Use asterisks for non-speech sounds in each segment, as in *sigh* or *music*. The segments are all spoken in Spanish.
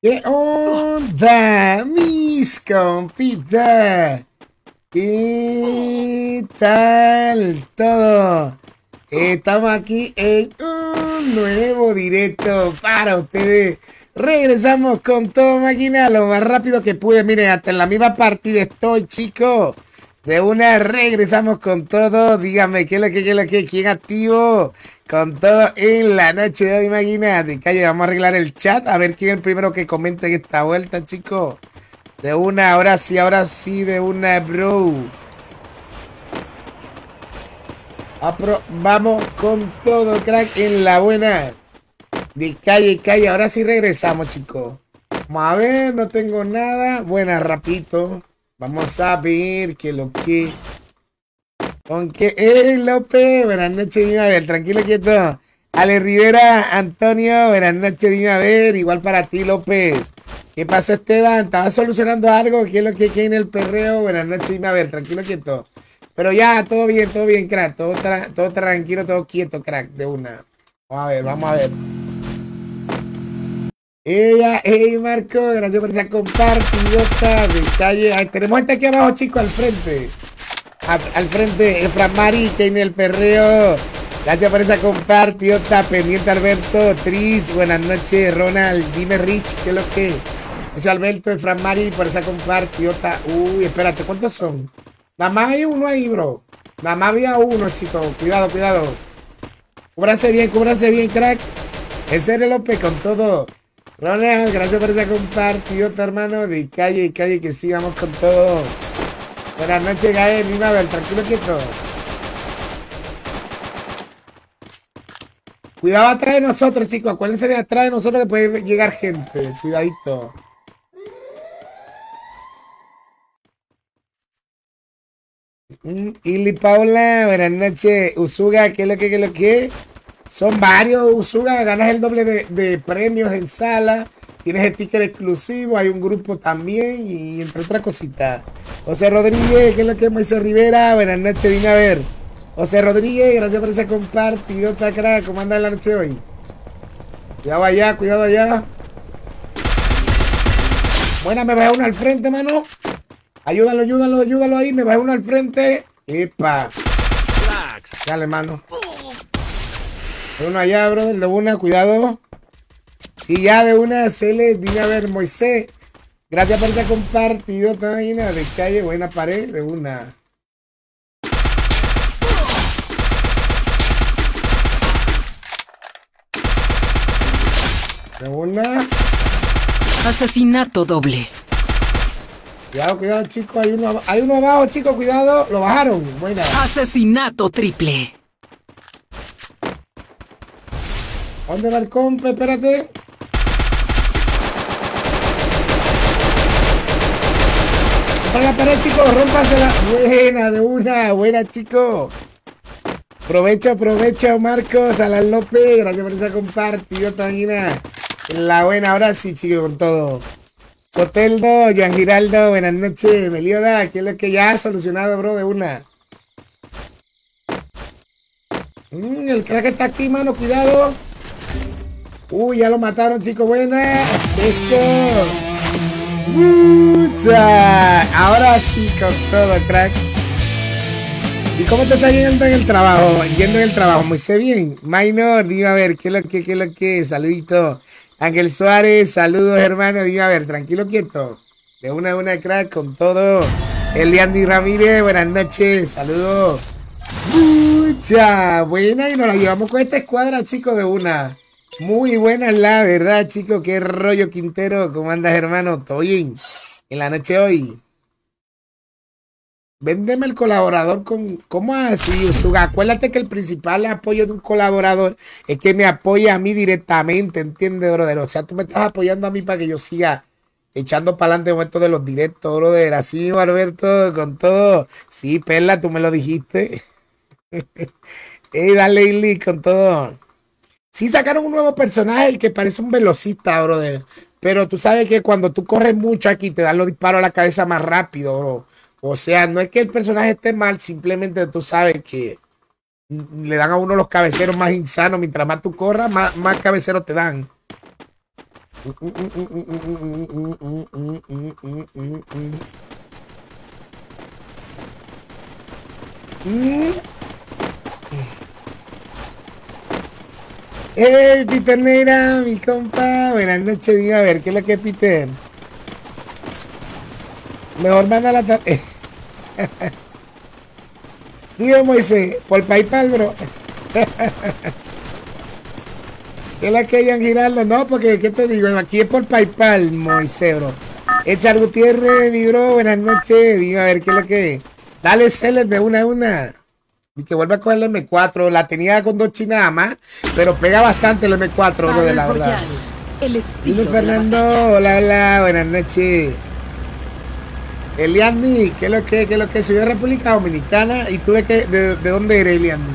¿Qué onda, mis compitas? ¿Qué tal todo? Estamos aquí en un nuevo directo para ustedes. Regresamos con todo máquina lo más rápido que pude. Miren, hasta en la misma partida estoy, chicos. De una regresamos con todo. Dígame, ¿qué es lo que, qué es lo que, quién activo? Con todo en la noche de hoy. De calle, vamos a arreglar el chat. A ver quién es el primero que comente en esta vuelta, chicos. De una, ahora sí, ahora sí, de una, bro. Vamos con todo, crack, en la buena. De calle, calle. Ahora sí regresamos, chicos. Vamos a ver, no tengo nada. Buena, rapito. Vamos a ver que lo que... Con que... ¡Eh, López! Buenas noches, dime a ver. Tranquilo, quieto. Ale Rivera, Antonio, buenas noches, dime a ver. Igual para ti, López. ¿Qué pasó, Esteban? ¿Estabas solucionando algo? ¿Qué es lo que hay en el perreo? Buenas noches, dime a ver. Tranquilo, quieto. Pero ya, todo bien, todo bien, crack. Todo, todo tranquilo, todo quieto, crack, de una. Vamos a ver, vamos a ver. Ella, hey Marco, gracias por esa compartidota de calle. Tenemos gente aquí abajo, chicos, al frente. al frente, Efra Mari, que en el perreo. Gracias por esa compartidota. Pendiente Alberto, Tris, buenas noches, Ronald, dime Rich, ¿qué es lo que? Es Alberto, Efra Mari, por esa compartidota. Uy, espérate, ¿cuántos son? Nada más hay uno ahí, bro. Nada más había uno, chicos. Cuidado, cuidado. Cúbranse bien, cúbranse bien, crack. En serio, López, con todo. Ronald, gracias por esa compartido, hermano. De calle y calle que sigamos con todo. Buenas noches, Gael. ver, tranquilo, quieto. Cuidado atrás de nosotros, chicos. Acuérdense de atrás de nosotros que puede llegar gente. Cuidadito. Mm, Ili Paula, buenas noches. Usuga, ¿qué es lo que, qué es lo que? Son varios, Usuga, ganas el doble de, premios en sala. Tienes sticker exclusivo, hay un grupo también y entre otras cositas. José Rodríguez, ¿qué es lo que es Moisés Rivera? Buenas noches, dime a ver. José Rodríguez, gracias por ese compartido, crack. ¿Cómo anda la noche hoy? Cuidado allá, cuidado allá. Buena, me va uno al frente, mano. Ayúdalo, ayúdalo, ayúdalo ahí. Me va uno al frente. Epa. Dale, mano. Uno allá, brother, de una, cuidado. Sí, ya de una, se le dime a ver, Moisés. Gracias por ese compartido también de calle, buena pared, de una. De una. Asesinato doble. Cuidado, cuidado, chicos. Hay uno, hay uno abajo, chicos. Cuidado. Lo bajaron. Buena. Asesinato triple. ¿Dónde va el compa? Espérate. Para la pared, chicos. Rómpasela. Buena, de una. Buena, chicos. Aprovecho, aprovecho, Marcos. Alan López. Gracias por esa compartido, Tangina. La buena. Ahora sí, chicos, con todo. Soteldo, Jan Giraldo, buenas noches. Melioda, ¿qué es lo que ya ha solucionado, bro? De una. Mm, el crack está aquí, mano, cuidado. Uy, ya lo mataron, chicos. Buena. Eso. Mucha. Ahora sí, con todo, crack. ¿Y cómo te está yendo en el trabajo? Yendo en el trabajo, muy bien. Minor, dime a ver, ¿qué es lo que, qué es lo que? Saludito. Ángel Suárez, saludos, hermano. Dime a ver, tranquilo, quieto. De una a una, crack, con todo. El Andy Ramírez, buenas noches. Saludos. Mucha buena y nos la llevamos con esta escuadra, chicos, de una. Muy buena la verdad, chicos. Qué rollo Quintero. ¿Cómo andas, hermano? ¿Todo bien? En la noche hoy. Véndeme el colaborador con... ¿Cómo así, Usuga? Acuérdate que el principal apoyo de un colaborador es que me apoya a mí directamente, ¿entiendes, brother? O sea, tú me estás apoyando a mí para que yo siga echando para adelante de los directos, brother. Así, Alberto, con todo. Sí, Perla, tú me lo dijiste. *laughs* Ey, dale, Ili, con todo. Sí sacaron un nuevo personaje, que parece un velocista, brother. Pero tú sabes que cuando tú corres mucho aquí, te dan los disparos a la cabeza más rápido, bro. O sea, no es que el personaje esté mal, simplemente tú sabes que le dan a uno los cabeceros más insanos. Mientras más tú corras, más cabeceros te dan. Hey, Peter Neira, mi compa. Buenas noches, diga a ver, ¿qué es lo que es Peter? Mejor manda la tarde. *laughs* Digo, Moisés, por PayPal, bro. *laughs* ¿Qué es la que hay en Giraldo? No, porque, ¿qué te digo? Aquí es por PayPal, Moisés, bro. Echar Gutiérrez, mi bro, buenas noches. Digo, a ver, ¿qué es lo que es? Dale, celes de una a una. Y que vuelva a coger el M4. La tenía con dos chinas más, pero pega bastante el M4, bro, de la verdad. El estilo Fernando, hola, hola, buenas noches. Eliandi, ¿qué es lo que, qué es lo que? Soy de República Dominicana y tú de, qué, de, de dónde eres, Eliandi.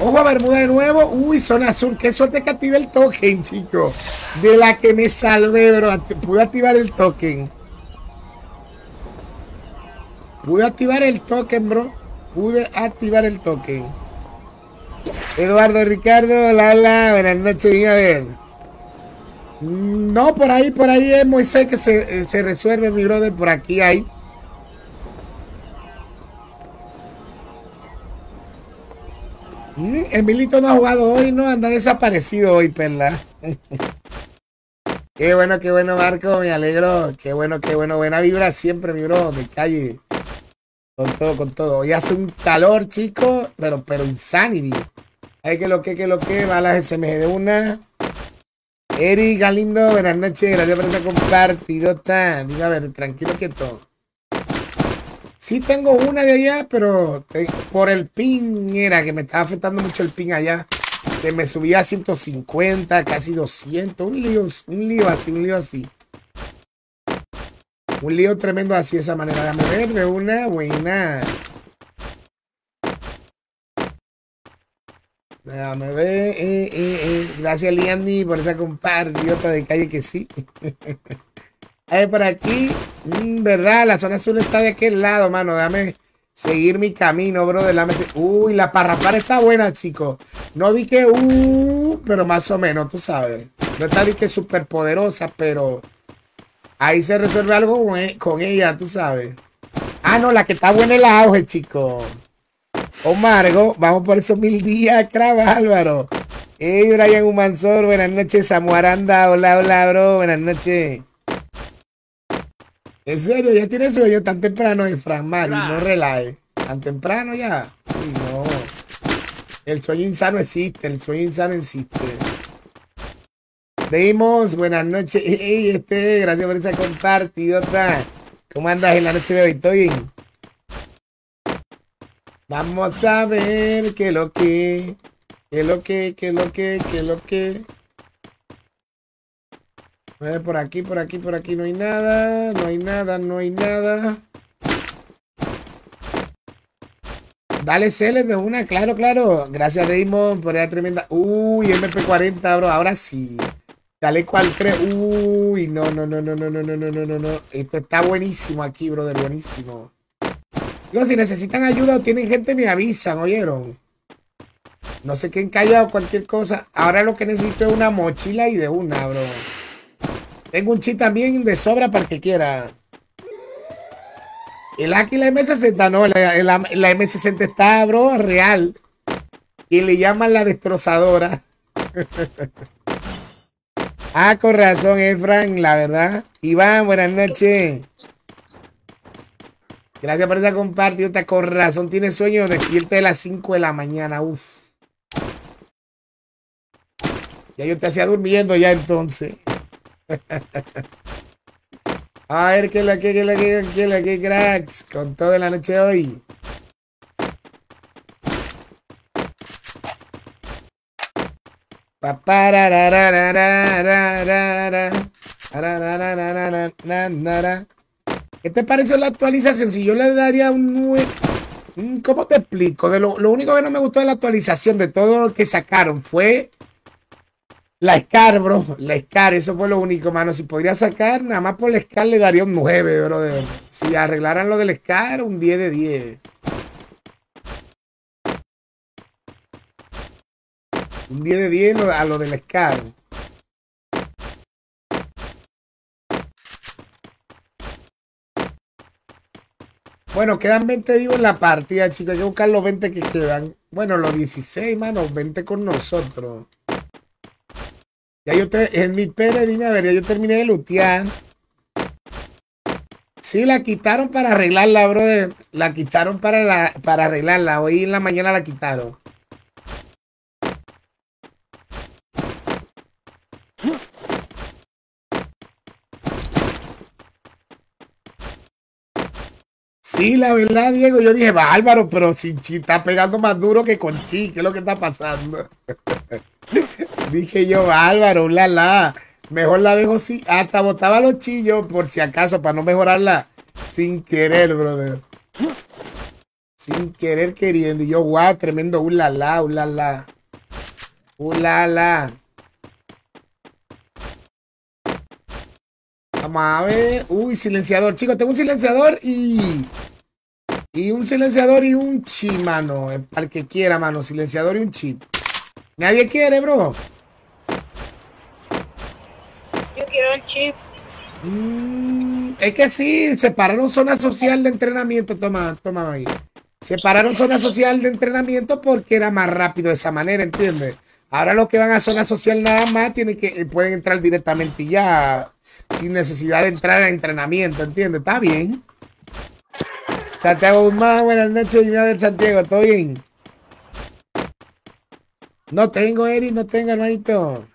Ojo a Bermuda de nuevo. Uy, zona azul. Qué suerte que active el token, chico. De la que me salvé, bro. Pude activar el token. Pude activar el token, bro. Pude activar el token. Eduardo Ricardo, hola. Buenas noches, a ver. No, por ahí, por ahí es Moisés que se, se resuelve, mi brother. Por aquí hay. Mm, Emilito no ha jugado hoy, no anda desaparecido hoy, perla. *laughs* qué bueno, qué bueno, Marco, me alegro. Qué bueno, qué bueno, buena vibra siempre, mi bro, de calle. Con todo, con todo. Hoy hace un calor, chico, pero, pero insanity. Hay que lo que, que lo que, va a la SMG de una. Eric Galindo, buenas noches, gracias por esa compartidota. Diga, a ver, tranquilo que todo. Sí tengo una de allá, pero por el ping era que me estaba afectando mucho el ping allá. Se me subía a 150, casi 200. Un lío, un lío así, un lío así. Un lío tremendo así de esa manera. Déjame ver de una buena. Déjame ver. eh, eh, eh. Gracias, Liandi, por esa compartidota de calle que sí. *laughs* A ver, por aquí, mm, ¿verdad? La zona azul está de aquel lado, mano. Déjame seguir mi camino, bro. Se- Uy, la parrapara está buena, chicos. No di que, uh, pero más o menos, tú sabes. No está di que súper poderosa, pero ahí se resuelve algo con, e- con ella, tú sabes. Ah, no, la que está buena es la auge, chico. O Margo, vamos por esos mil días, crava Álvaro. Hey, Brian Humansor, buenas noches. Samu Aranda, hola, hola, bro, buenas noches. En serio, ya tiene sueño tan temprano Fran Mari, no relaje. Tan temprano ya. Uy, no. El sueño insano existe, el sueño insano existe. Deimos, buenas noches. Ey, este, gracias por esa compartidota. ¿Cómo andas en la noche de hoy? ¿Todo bien? Vamos a ver qué lo que, qué lo que, qué lo que, qué lo que. A ver, por aquí, por aquí, por aquí no hay nada, no hay nada, no hay nada. Dale Celes de una, claro, claro. Gracias Raymond por esa tremenda. Uy, MP40, bro. Ahora sí. Dale cual crees. Uy, no, no, no, no, no, no, no, no, no, no. Esto está buenísimo aquí, brother, buenísimo. Digo, si necesitan ayuda o tienen gente, me avisan, ¿oyeron? No sé quién callado cualquier cosa. Ahora lo que necesito es una mochila y de una, bro. Tengo un chip también de sobra para que quiera. El AK y la M60, no, la, la- la M60 está, bro, real. Y le llaman la destrozadora. Ah, con razón, Efran, la verdad. Iván, buenas noches. Gracias por esa compartida. Con razón, tiene sueño, despierta de las 5 de la mañana. Uf. Ya yo te hacía durmiendo ya entonces. *laughs* A ver qué es la que, qué es la que, qué es la que, cracks. Con toda la noche hoy. ¿Qué te pareció la actualización? Si yo le daría un ¿Cómo te explico? De lo, lo único que no me gustó de la actualización de todo lo que sacaron fue la Scar, bro. La Scar, eso fue lo único, mano. Si podría sacar, nada más por la Scar le daría un 9, bro. Si arreglaran lo del Scar, un 10 de 10. Un 10 de 10 a lo del escaro. Bueno, quedan 20 vivos en la partida, chicos. Hay que buscar los 20 que quedan. Bueno, los 16, mano. 20 con nosotros. Ya yo te... En mi Pérez, dime a ver, ya yo terminé de lutear. Sí, la quitaron para arreglarla, brother. La quitaron para, la, para arreglarla. Hoy en la mañana la quitaron. Sí, la verdad, Diego, yo dije, bárbaro, pero Sinchi está pegando más duro que con Chi, ¿qué es lo que está pasando? *laughs* dije yo, bárbaro, la la. Mejor la dejo así. Hasta botaba los chillos por si acaso, para no mejorarla sin querer, brother. Sin querer queriendo. Y yo, wow, tremendo, ulala, ulala. Ulala. Vamos a ver. Uy, silenciador. Chicos, tengo un silenciador y. Y un silenciador y un chip, mano. Para el que quiera, mano. Silenciador y un chip. Nadie quiere, bro. Yo quiero el chip. Mm, es que sí, separaron zona social de entrenamiento. Toma, toma ahí. Separaron zona social de entrenamiento porque era más rápido de esa manera, ¿entiendes? Ahora los que van a zona social nada más tienen que pueden entrar directamente y ya sin necesidad de entrar a entrenamiento, ¿entiendes? Está bien. Santiago Guzmán, buenas noches. Dime a Santiago, ¿todo bien? No tengo, Eri, no tengo, hermanito.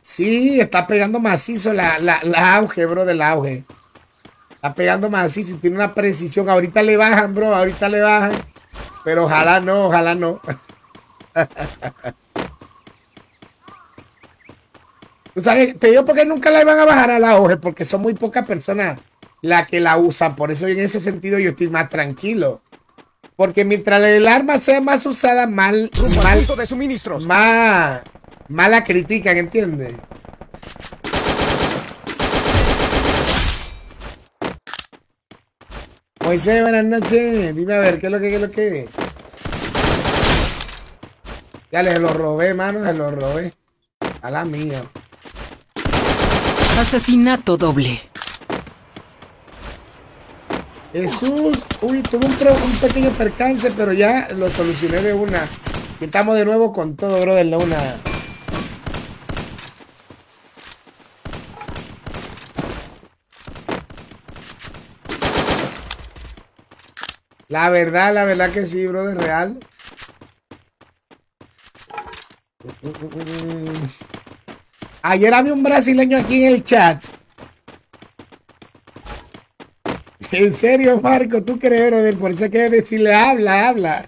Sí, está pegando macizo la, la, la auge, bro, del auge. Está pegando macizo y tiene una precisión. Ahorita le bajan, bro, ahorita le bajan. Pero ojalá no, ojalá no. *laughs* sabes? Te digo porque nunca la van a bajar a la hoja, porque son muy pocas personas las que la usan. Por eso en ese sentido yo estoy más tranquilo. Porque mientras el arma sea más usada, mal, mal de suministros. más, más la critican, ¿entiendes? Moisés, buenas noches. Dime a ver, ¿qué es lo que, qué es lo que? Ya les lo robé, mano, se lo robé. A la mía. Asesinato doble. Jesús, uy, tuve un, pequeño percance, pero ya lo solucioné de una. Y estamos de nuevo con todo, brother, de una. La verdad, la verdad que sí, brother, real. Ayer había un brasileño aquí en el chat. En serio, Marco, tú crees, brother, por eso hay que decirle, habla, habla.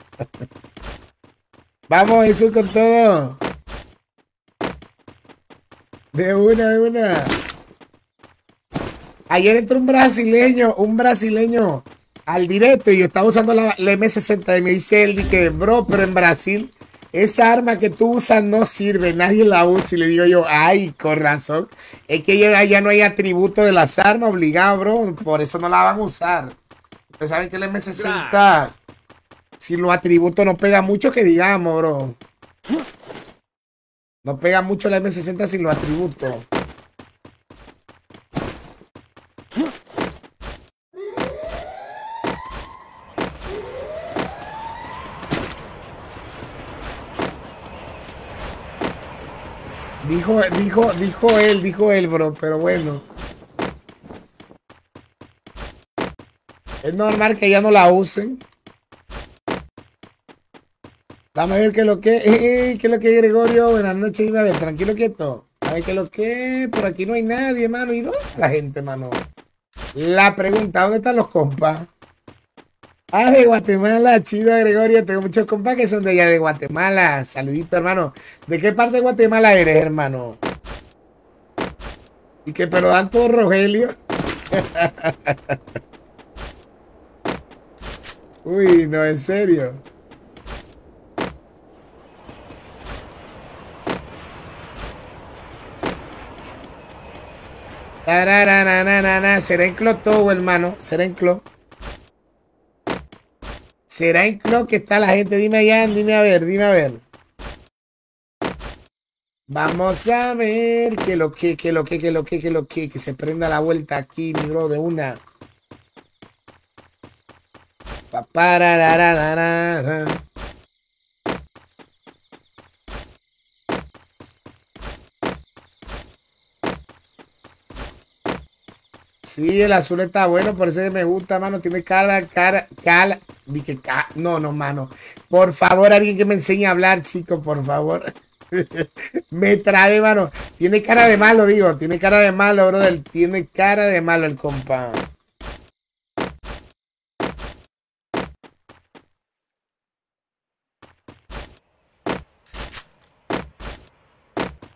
Vamos, Jesús, con todo. De una, de una. Ayer entró un brasileño, un brasileño al directo y yo estaba usando la, la M60 y me dice él, que, bro, pero en Brasil esa arma que tú usas no sirve, nadie la usa. Y le digo yo, ay, con razón. Es que ya, ya no hay atributo de las armas obligado, bro. Por eso no la van a usar. Ustedes saben que el M60, si los atributos no pega mucho, que digamos, bro. No pega mucho la M60 sin los atributos. Dijo, dijo, dijo él, dijo él, bro, pero bueno. Es normal que ya no la usen. Dame a ver qué es lo que, eh, qué es lo que Gregorio. Buenas noches, dime a ver, tranquilo quieto. A ver qué es lo que, por aquí no hay nadie, mano. ¿Y dónde está la gente, mano? La pregunta, ¿dónde están los compas? Ah, de Guatemala, chido Gregorio. Tengo muchos compas que son de allá de Guatemala. Saludito, hermano. ¿De qué parte de Guatemala eres, hermano? Y que pero dan todo Rogelio. *laughs* Uy, no, en serio. Será todo, hermano. Será. ¿Será en Clo que está la gente? Dime allá, dime a ver, dime a ver. Vamos a ver que lo que, que lo que, que lo que, que lo que, que se prenda la vuelta aquí, mi bro, de una. Pa, Sí, el azul está bueno, por eso que me gusta, mano. Tiene cara, cara, cara. Ca- No, no, mano. Por favor, alguien que me enseñe a hablar, chico, por favor. *laughs* me trae, mano. Tiene cara de malo, digo. Tiene cara de malo, brother. Tiene cara de malo el compa.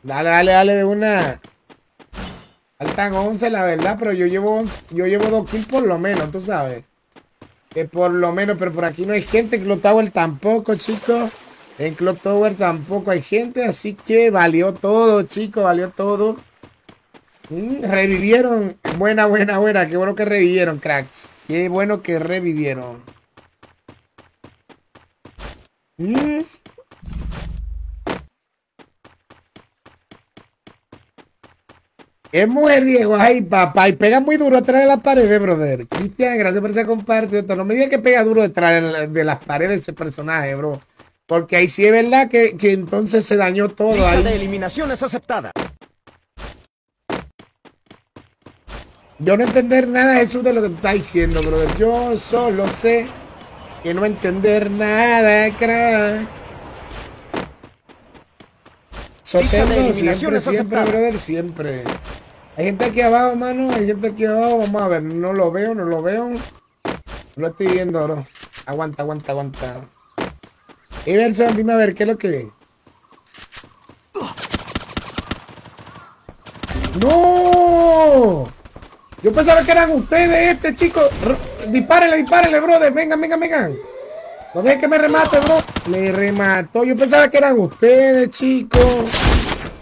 Dale, dale, dale de una. Faltan 11, la verdad, pero yo llevo 11, yo llevo 2 kills por lo menos, tú sabes. Por lo menos, pero por aquí no hay gente. En Clock Tower tampoco, chicos. En Clock Tower tampoco hay gente, así que valió todo, chicos, valió todo. Mm, revivieron. Buena, buena, buena. Qué bueno que revivieron, cracks. Qué bueno que revivieron. Mm. Es mujer, Diego. Ay, papá. Y pega muy duro atrás de las paredes, brother. Cristian, gracias por esa compartida. No me digas que pega duro detrás de, la- las paredes ese personaje, bro. Porque ahí sí es verdad que, que entonces se dañó todo. Ahí. de eliminaciones aceptada. Yo no entender nada de eso de lo que tú estás diciendo, brother. Yo solo sé que no entender nada, crack. Sotelo, siempre, siempre, aceptada. brother, siempre. Hay gente aquí abajo, mano. Hay gente aquí abajo. Vamos a ver. No lo veo, no lo veo. No lo estoy viendo, bro. Aguanta, aguanta, aguanta. Everson, dime a ver, ¿qué es lo que ¡No! Yo pensaba que eran ustedes, este chico. Dispárenle, dispárenle, brother. Vengan, vengan, vengan. No dejes que me remate, bro. Me remató. Yo pensaba que eran ustedes, chicos.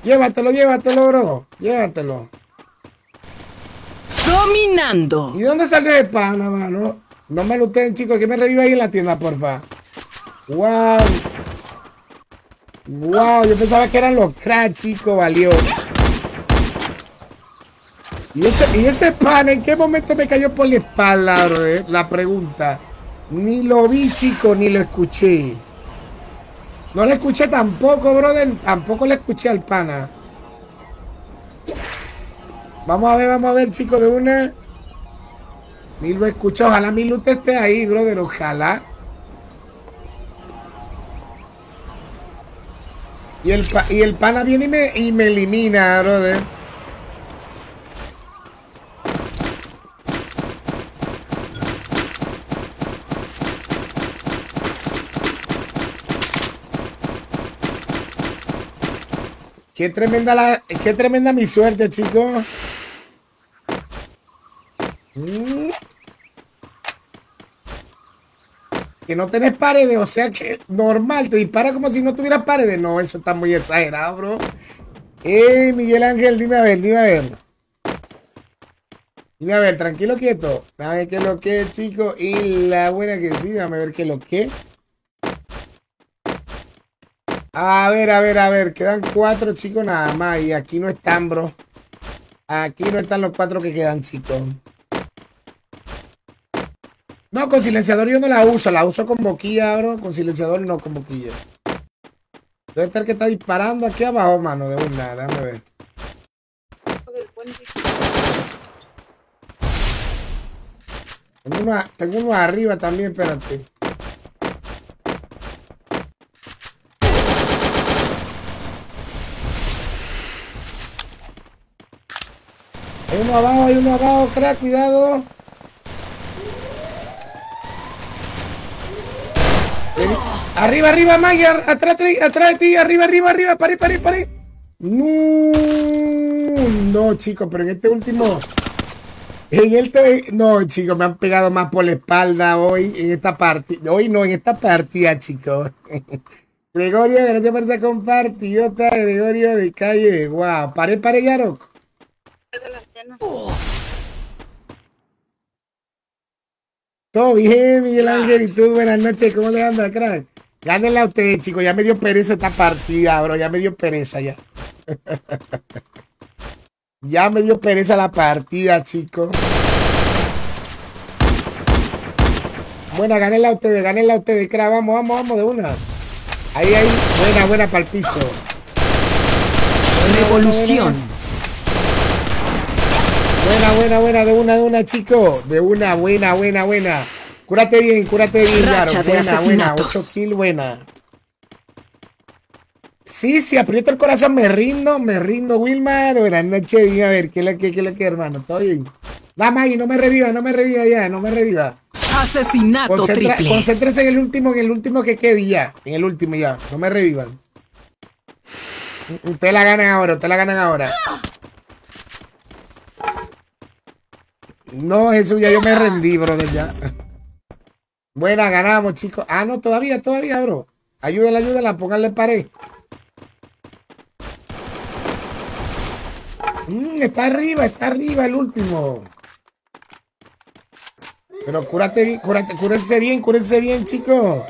Llévatelo, llévatelo, bro. Llévatelo. Dominando. ¿Y dónde salió el pana, mano? No me lo ustedes, chicos. Que me reviva ahí en la tienda, porfa. Wow. Wow, yo pensaba que eran los cracks, chicos. Valió. ¿Y ese, ¿Y ese pan en qué momento me cayó por la espalda, bro? La pregunta. Ni lo vi, chico, ni lo escuché. No lo escuché tampoco, brother. Tampoco le escuché al pana. Vamos a ver, vamos a ver, chicos, de una. Ni lo escuché. Ojalá mi luz esté ahí, brother. Ojalá. Y el, y el pana viene y me, y me elimina, brother. Qué tremenda la, qué tremenda mi suerte, chicos. Que no tenés paredes, o sea que normal, te dispara como si no tuvieras paredes. No, eso está muy exagerado, bro. Eh, Miguel Ángel, dime a ver, dime a ver. Dime a ver, tranquilo, quieto. Dame que lo que, chicos. Y la buena que sí, dame ver qué lo que. A ver, a ver, a ver. Quedan cuatro chicos nada más. Y aquí no están, bro. Aquí no están los cuatro que quedan, chicos. No, con silenciador yo no la uso. La uso con boquilla, bro. Con silenciador no con boquilla. Debe estar que está disparando aquí abajo, mano. De una, déjame ver. Tengo uno, tengo uno arriba también, espérate. Hay uno abajo, hay uno abajo, crack, cuidado. Arriba, arriba, Maggie, atrás, atrás, atrás de ti, arriba, arriba, arriba, paré, paré, paré. No, no, chicos, pero en este último, en este, no, chicos, me han pegado más por la espalda hoy, en esta partida, hoy no, en esta partida, chicos. *laughs* Gregorio, gracias por esa compartidota, Gregorio de calle, wow, paré, paré, Yarok. Todo bien, Miguel Ángel, y tú, buenas noches, ¿cómo le anda, crack? Gánenla a ustedes, chicos, ya me dio pereza esta partida, bro, ya me dio pereza ya. *laughs* ya me dio pereza la partida, chicos. Buena, ganenla ustedes, ganenla ustedes, cra, vamos, vamos, vamos, de una. Ahí, ahí, buena, buena para el piso. Revolución. Buena, buena, buena, de una, de una, chico. De una, buena, buena, buena. Cúrate bien, cúrate bien, Racha claro. de Buena, buena, asesinatos. 8 kill, buena. Sí, sí, aprieto el corazón, me rindo, me rindo, Wilmar. Buenas noches, a ver, ¿qué es lo que, qué es lo que, hermano? ¿Todo bien? Dame ahí, no me reviva, no me reviva ya, no me reviva. Asesinato Concentra- triple. concéntrese en el último, en el último que quede ya. En el último ya. No me revivan. Ustedes la ganan ahora, ustedes la ganan ahora. No, Jesús, ya yo me rendí, brother, ya. Buena, ganamos, chicos. Ah, no, todavía, todavía, bro. Ayúdala, ayúdala, pónganle pared. Mm, está arriba, está arriba el último. Pero cúrate bien, cúrate, cúrese bien, cúrese bien, chicos.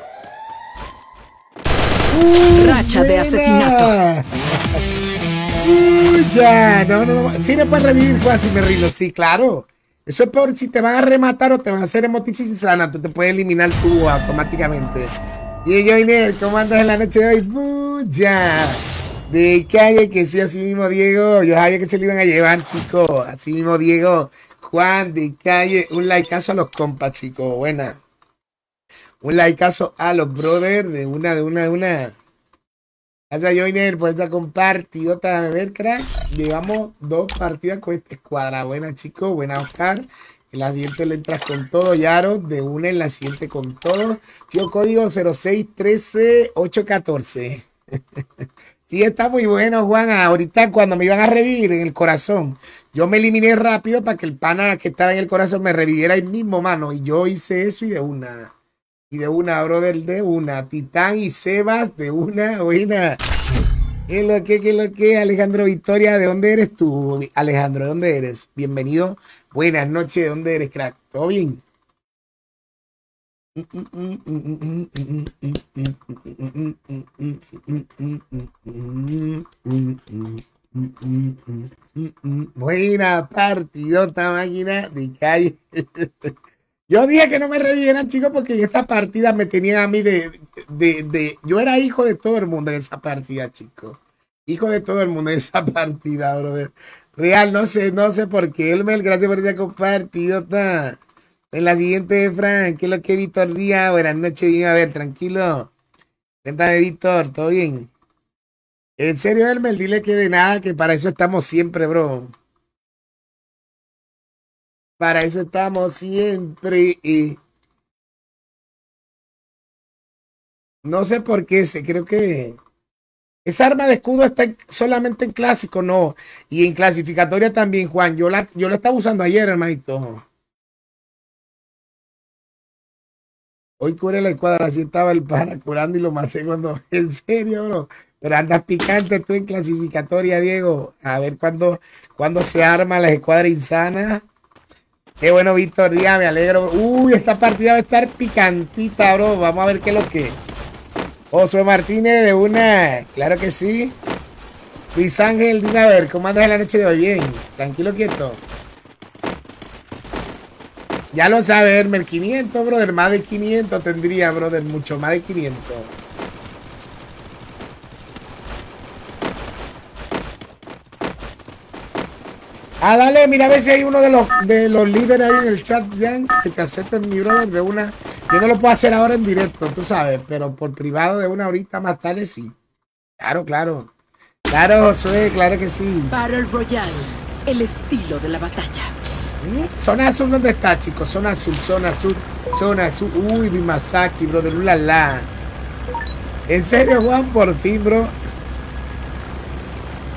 Racha de asesinatos. Uy, ya, no, no, no. Sí me puedes revivir, Juan, si me rindo. Sí, claro. Eso es peor si te van a rematar o te van a hacer emoticis sana. Tú te puedes eliminar tú automáticamente. Y Joiner, ¿cómo andas en la noche de hoy? Puya. De calle que sí, así mismo, Diego. Yo sabía que se lo iban a llevar, chicos. Así mismo, Diego. Juan de calle. Un likeazo a los compas, chicos. Buena. Un likeazo a los brothers. De una, de una, de una. Gracias, Joiner, por esa compartidota de ver, crack. Llevamos dos partidas con esta escuadra. Buena, chicos. Buena, Oscar. En la siguiente le entras con todo, Yaro. De una en la siguiente con todo. Chico, código 0613814. *laughs* Sí, está muy bueno, Juan. Ahorita cuando me iban a revivir en el corazón, yo me eliminé rápido para que el pana que estaba en el corazón me reviviera ahí mismo, mano. Y yo hice eso y de una. De una, brother, de una. Titán y Sebas, de una, buena. ¿Qué lo que, qué lo que, Alejandro Victoria? ¿De dónde eres tú, Alejandro? ¿De dónde eres? Bienvenido. Buenas noches, ¿de dónde eres, crack? ¿Todo bien? Buena partidota, máquina de calle. *laughs* Yo dije que no me revivieran, chicos, porque en esta partida me tenían a mí de, de, de- Yo era hijo de todo el mundo en esa partida, chicos. Hijo de todo el mundo en esa *laughs* partida, brother. Real, no sé, no sé por qué. Elmer, gracias por esta compartidota. En la siguiente, Frank, ¿qué es lo que Víctor Díaz? Buenas noches, dime, a ver, tranquilo. Cuéntame, Víctor, ¿todo bien? En serio, Elmer, dile que de nada, que para eso estamos siempre, bro. Para eso estamos siempre. eh. No sé por qué, se creo que esa arma de escudo está en- solamente en clásico, no. Y en clasificatoria también, Juan. Yo la, yo la estaba usando ayer, hermanito. Hoy cubre la escuadra, así estaba el pana curando y lo maté cuando. *laughs* En serio, bro. Pero andas picante tú en clasificatoria, Diego. A ver cuándo, cuándo se arma la escuadra insana. Qué bueno, Víctor Díaz, me alegro. Uy, esta partida va a estar picantita, bro. Vamos a ver qué es lo que. Josué Martínez de una. Claro que sí. Luis Ángel, dime a ver, ¿cómo andas en la noche de hoy? Bien. Tranquilo, quieto. Ya lo sabe, Hermer. 500, brother. Más de 500 tendría, brother. Mucho más de 500. Ah, dale, mira a ver si hay uno de los, de los líderes ahí en el chat, Jan, que te acepten mi brother de una. Yo no lo puedo hacer ahora en directo, tú sabes, pero por privado de una horita más tarde sí. Claro, claro. Claro, Josué, claro que sí. Battle Royale. El estilo de la batalla. Mm, Zona azul, ¿dónde está, chicos? Zona azul, zona azul, zona azul. Uy, mi Masaki, brother, ulala. En serio, Juan, por fin, bro.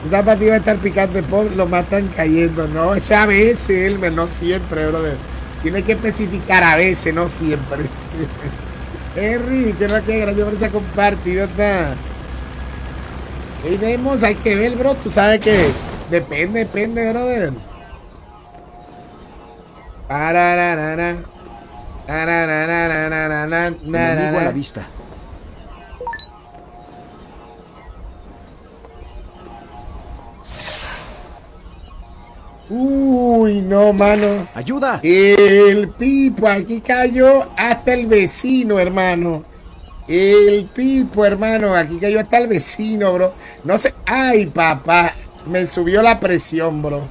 Esta partida va a estar picante, pop, lo matan cayendo, ¿no? Eso a veces, Elmer, no siempre, brother. Tiene que especificar a veces, no siempre. *laughs* Henry, que es lo que gracias por esa compartidota. Y vemos, hay que ver, bro. Tú sabes que depende, depende, brother. Parararara. Tarararararara, Enemigo a la narara. vista. Uy, no, mano. ¡Ayuda! El pipo, aquí cayó hasta el vecino, hermano. El pipo, hermano, aquí cayó hasta el vecino, bro. No sé. Ay, papá. Me subió la presión, bro.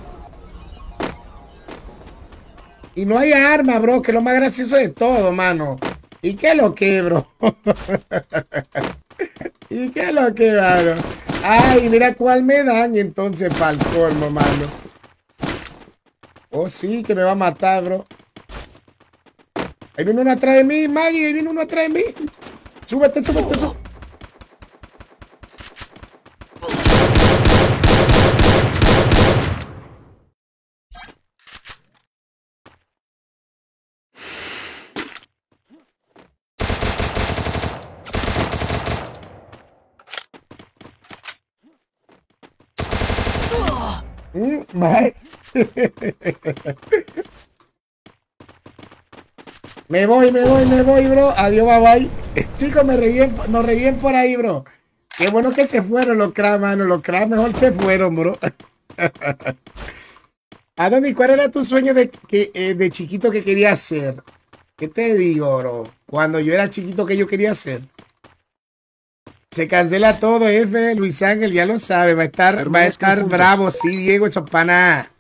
Y no hay arma, bro, que es lo más gracioso de todo, mano. ¿Y qué lo que, bro? *laughs* ¿Y qué lo que, mano? Ay, mira cuál me dan entonces para el colmo, mano. Oh, sí, que me va a matar, bro. Ahí viene uno atrás de mí, Maggie. Ahí viene uno atrás de mí. Súbete, súbete, súbete. Mm. *laughs* Me voy, me voy, me voy, bro. Adiós, bye bye. *laughs* Chicos, me reviven, nos reviven por ahí, bro. Qué bueno que se fueron los cracks, mano. Los cracks mejor se fueron, bro. *laughs* Adoni, ¿cuál era tu sueño de, que, eh, de chiquito que querías hacer? ¿Qué te digo, bro? Cuando yo era chiquito, ¿qué yo quería hacer? Se cancela todo, F. Luis Ángel, ya lo sabe. Va a estar, va a estar bravo. Sí, Diego, eso pana.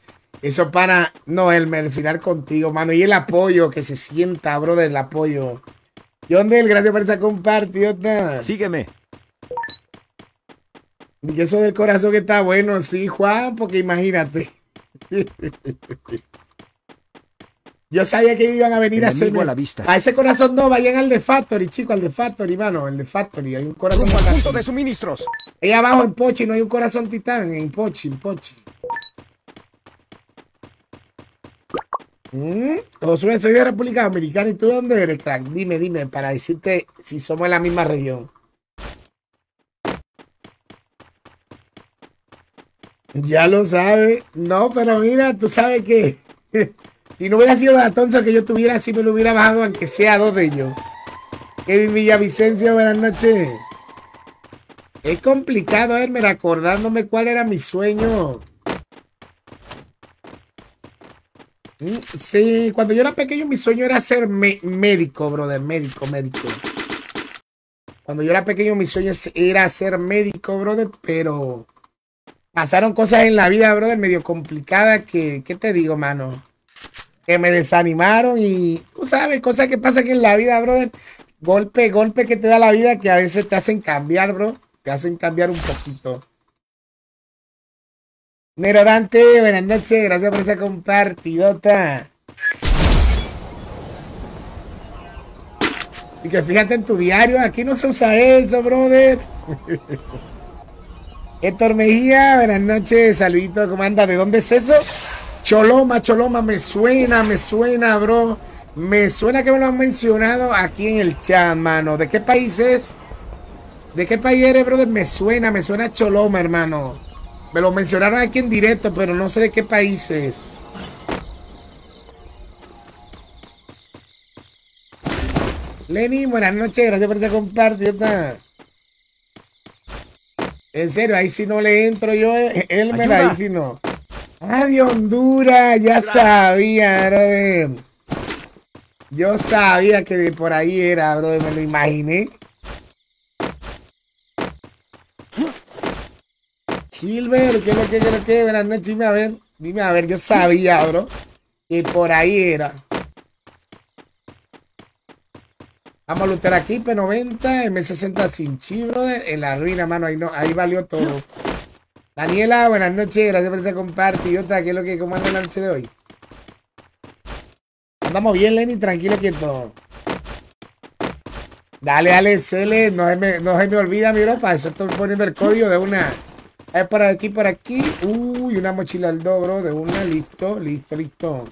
Eso para. No, el, el final contigo, mano. Y el apoyo, que se sienta, bro, del apoyo. John Del, gracias por esa compartida. Sígueme. Y eso del corazón que está bueno, sí, Juan, porque imagínate. *laughs* Yo sabía que iban a venir a la vista. A ese corazón no, vayan al de Factory, chico, al de Factory, mano, el de Factory. Hay un corazón punto de suministros. Ahí abajo en Pochi no hay un corazón titán, en Pochi, en Pochi. Josué, soy de República Dominicana y tú de dónde eres, crack. Dime, dime, para decirte si somos en la misma región. Ya lo sabes. No, pero mira, tú sabes que *laughs* si no hubiera sido la tonza que yo tuviera, si me lo hubiera bajado, aunque sea dos de ellos. Kevin Villavicencio, buenas noches. Es complicado, verme acordándome cuál era mi sueño. Mm, Sí, cuando yo era pequeño mi sueño era ser médico, brother, médico, médico. Cuando yo era pequeño mi sueño era ser médico, brother, pero pasaron cosas en la vida, brother, medio complicadas que, ¿qué te digo, mano? Que me desanimaron y, tú sabes, cosas que pasan en la vida, brother. Golpe, golpe que te da la vida que a veces te hacen cambiar, bro. Te hacen cambiar un poquito. Nero Dante, buenas noches, gracias por esa compartidota. Y que fíjate en tu diario, aquí no se usa eso, brother. *laughs* Héctor Mejía, buenas noches, saludito, ¿cómo anda? ¿De dónde es eso? Choloma, Choloma, me suena, me suena, bro. Me suena que me lo han mencionado aquí en el chat, mano. ¿De qué país es? ¿De qué país eres, brother? Me suena, me suena Choloma, hermano. Me lo mencionaron aquí en directo, pero no sé de qué país es. Lenny, buenas noches, gracias por esa compartida. En serio, ahí sí no le entro yo, eh, Elmer, Ayuda. ahí sí no. Ah, de Honduras, ya sabía, brother. Yo sabía que de por ahí era, brother, me lo imaginé. Gilbert, ¿qué es lo que, qué? Buenas noches, dime a ver, dime a ver, yo sabía, bro, que por ahí era. Vamos a luchar aquí, P90, M60 sin chi, en la ruina, mano, ahí no, ahí valió todo. Daniela, buenas noches, gracias por esa compartidota, ¿qué es lo que comanda la noche de hoy? Andamos bien, Lenny, tranquilo, quieto. Dale, dale, Cele, no se me, no se me olvida, mi para eso estoy poniendo el código de una. Ver, por aquí, por aquí. Uy, una mochila al dobro de una, listo, listo, listo.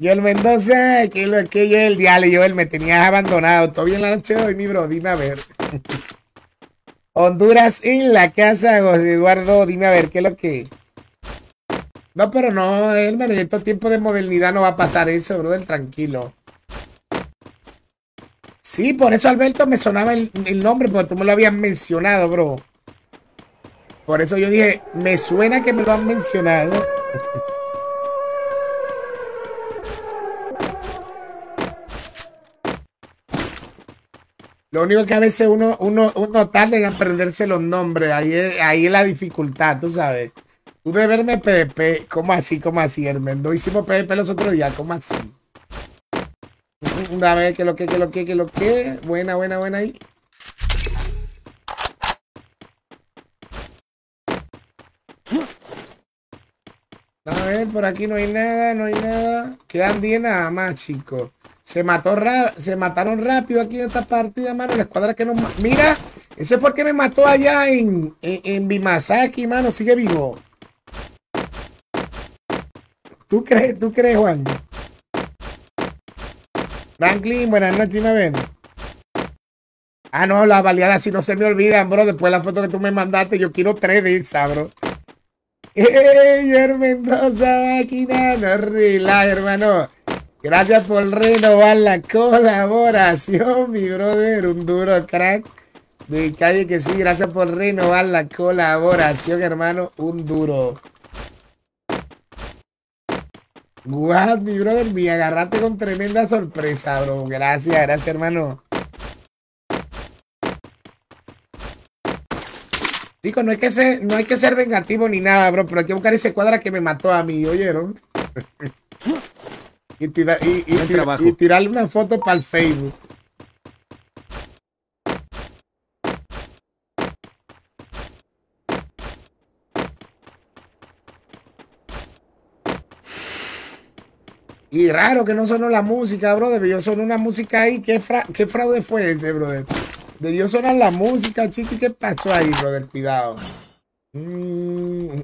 Joel Mendoza, que lo que yo el diale, Joel, me tenías abandonado. Todo bien la noche hoy, mi bro, dime a ver. *laughs* Honduras en la casa, José Eduardo, dime a ver, ¿qué es lo que? No, pero no, Elmer, en estos tiempos de modernidad no va a pasar eso, brother, tranquilo. Sí, por eso Alberto me sonaba el, nombre, porque tú me lo habías mencionado, bro. Por eso yo dije, me suena que me lo han mencionado. Lo único que a veces uno, uno, uno tarda en aprenderse los nombres. Ahí es, ahí es la dificultad, tú sabes. Tú de verme PvP, ¿cómo así? ¿Cómo así, Hermen? No hicimos PvP los otros días, ¿cómo así? Una vez que lo que, que lo que, que lo que. Buena, buena, buena ahí. A ver, por aquí no hay nada, no hay nada. Quedan 10 nada más, chicos. Se mató se mataron rápido aquí en esta partida, mano. La escuadra que nos Mira, ese fue el que me mató allá en, en, en Bimasaki, mano. Sigue vivo. ¿Tú crees, tú crees, Juan? Franklin, buenas noches, me ven. Ah, no, las baleadas si no se me olvidan, bro. Después de la foto que tú me mandaste, yo quiero tres de esas, bro. ¡Ey, Mendoza, máquina! No relaja, hermano. Gracias por renovar la colaboración, mi brother. Un duro crack de calle que sí. Gracias por renovar la colaboración, hermano. Un duro. What, mi brother, me agarraste con tremenda sorpresa, bro. Gracias, gracias, hermano. Chicos, no hay que ser, no hay que ser vengativo ni nada, bro, pero hay que buscar ese cuadra que me mató a mí, ¿oyeron? *laughs* y, tira- y- y Buen tira- trabajo. y tirarle una foto para el Facebook. Y raro que no sonó la música, bro. Debió sonar una música ahí. ¿Qué, fra- qué fraude fue ese, brother? Debió sonar la música, chico. ¿Y qué pasó ahí, brother? Cuidado. Mm.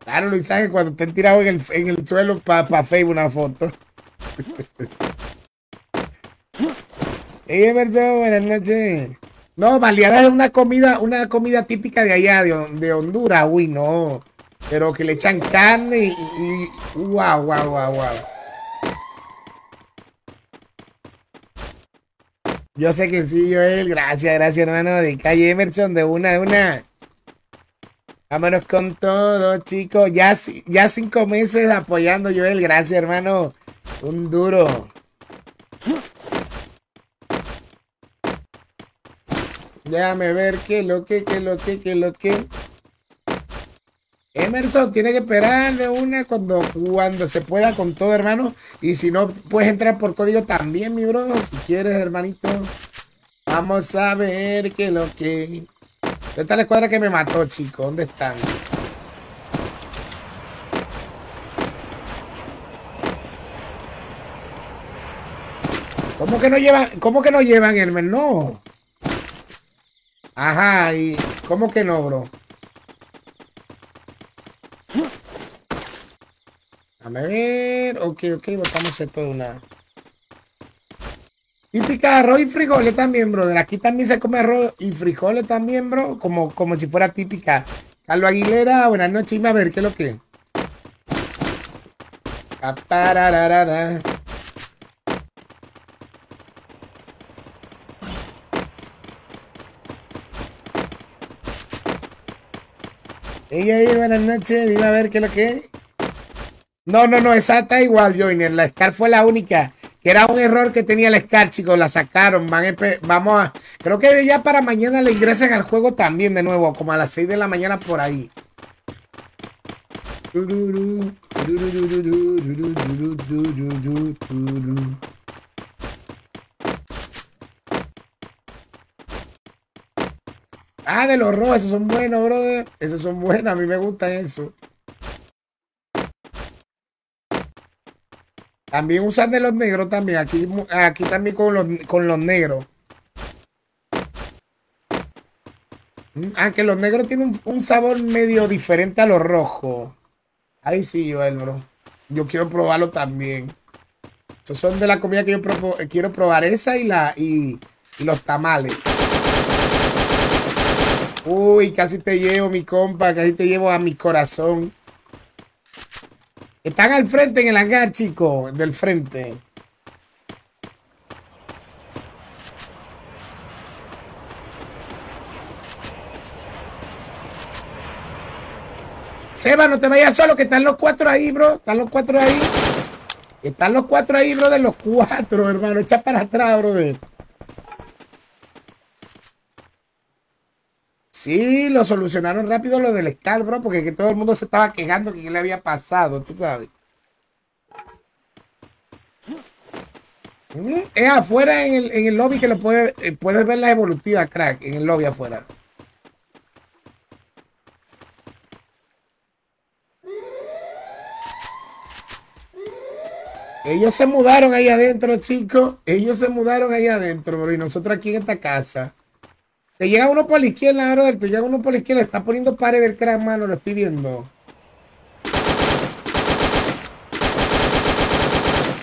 Claro, Luis Ángel, cuando estén tirados en el, en el suelo para Facebook una foto. *laughs* Hey, Emerson, buenas noches. No, baleada es una comida, una comida típica de allá, de, de Honduras, uy, no. Pero que le echan carne y, y- y- wow, wow, wow, wow. Yo sé que sí, Joel. Gracias, gracias, hermano. De calle Emerson, de una, de una. Vámonos con todo, chicos. Ya, ya cinco meses apoyando, Joel. Gracias, hermano. Un duro. Déjame ver qué lo que, qué lo que, qué lo que. Emerson tiene que esperar de una cuando, cuando se pueda con todo, hermano. Y si no, puedes entrar por código también, mi bro. Si quieres, hermanito. Vamos a ver qué lo que. ¿Dónde está la escuadra que me mató, chico? ¿Dónde están? ¿Cómo que no llevan? ¿Cómo que no llevan, Hermes? No. Ajá, y ¿cómo que no, bro? Dame ver. Ok, ok, botamos esto de una. Típica arroz y frijoles también, brother. Aquí también se come arroz y frijoles también, bro. Como, como si fuera típica. Carlos Aguilera, buenas noches. Dime a ver, ¿qué es lo que? Aparararara. Ey, ey, buenas noches. Dime a ver qué es lo que. No, no, no, esa está igual, Joiner. La Scar fue la única. Que era un error que tenía la Scar, chicos. La sacaron. Van vamos a. Creo que ya para mañana le ingresan al juego también de nuevo. Como a las 6 de la mañana por ahí. Ah, de los rojos, esos son buenos, brother. Esos son buenos, a mí me gustan eso. También usan de los negros también. Aquí, aquí también con los, con los negros. Mm, Aunque los negros tienen un, sabor medio diferente a los rojos. Ahí sí, Joel, bro. Yo quiero probarlo también. Esos son de la comida que yo eh, quiero probar. Esa y la y los tamales. Uy, casi te llevo, mi compa. Casi te llevo a mi corazón. Están al frente en el hangar, chicos. Del frente. Seba, no te vayas solo, que están los cuatro ahí, bro. Están los cuatro ahí. Están los cuatro ahí, bro, de los cuatro, *laughs* hermano. Echa para atrás, brother. Sí, lo solucionaron rápido lo del escal, bro, porque que todo el mundo se estaba quejando que qué le había pasado, tú sabes. Es afuera en el, en el lobby que lo puede, eh, puedes ver la evolutiva, crack, en el lobby afuera. Ellos se mudaron ahí adentro, chicos. Ellos se mudaron ahí adentro, bro. Y nosotros aquí en esta casa. Llega uno por la izquierda, brother. Te llega uno por la izquierda. Está poniendo pared del crack, mano. Lo estoy viendo.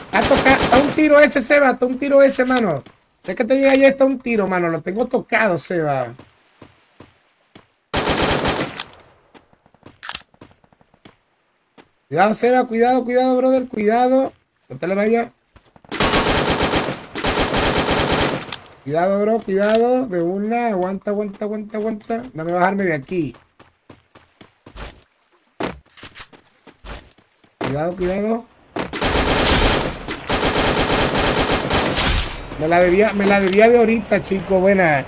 Está, toca- está un tiro ese, Seba. Está un tiro ese, mano. Sé que te llega ya está un tiro, mano. Lo tengo tocado, Seba. Cuidado, Seba. Cuidado, cuidado, brother. Cuidado. No te le vaya. Cuidado, bro. Cuidado. De una. Aguanta, aguanta, aguanta, aguanta. Dame bajarme de aquí. Cuidado, cuidado. Me la debía, me la debía de ahorita, chico. Buena.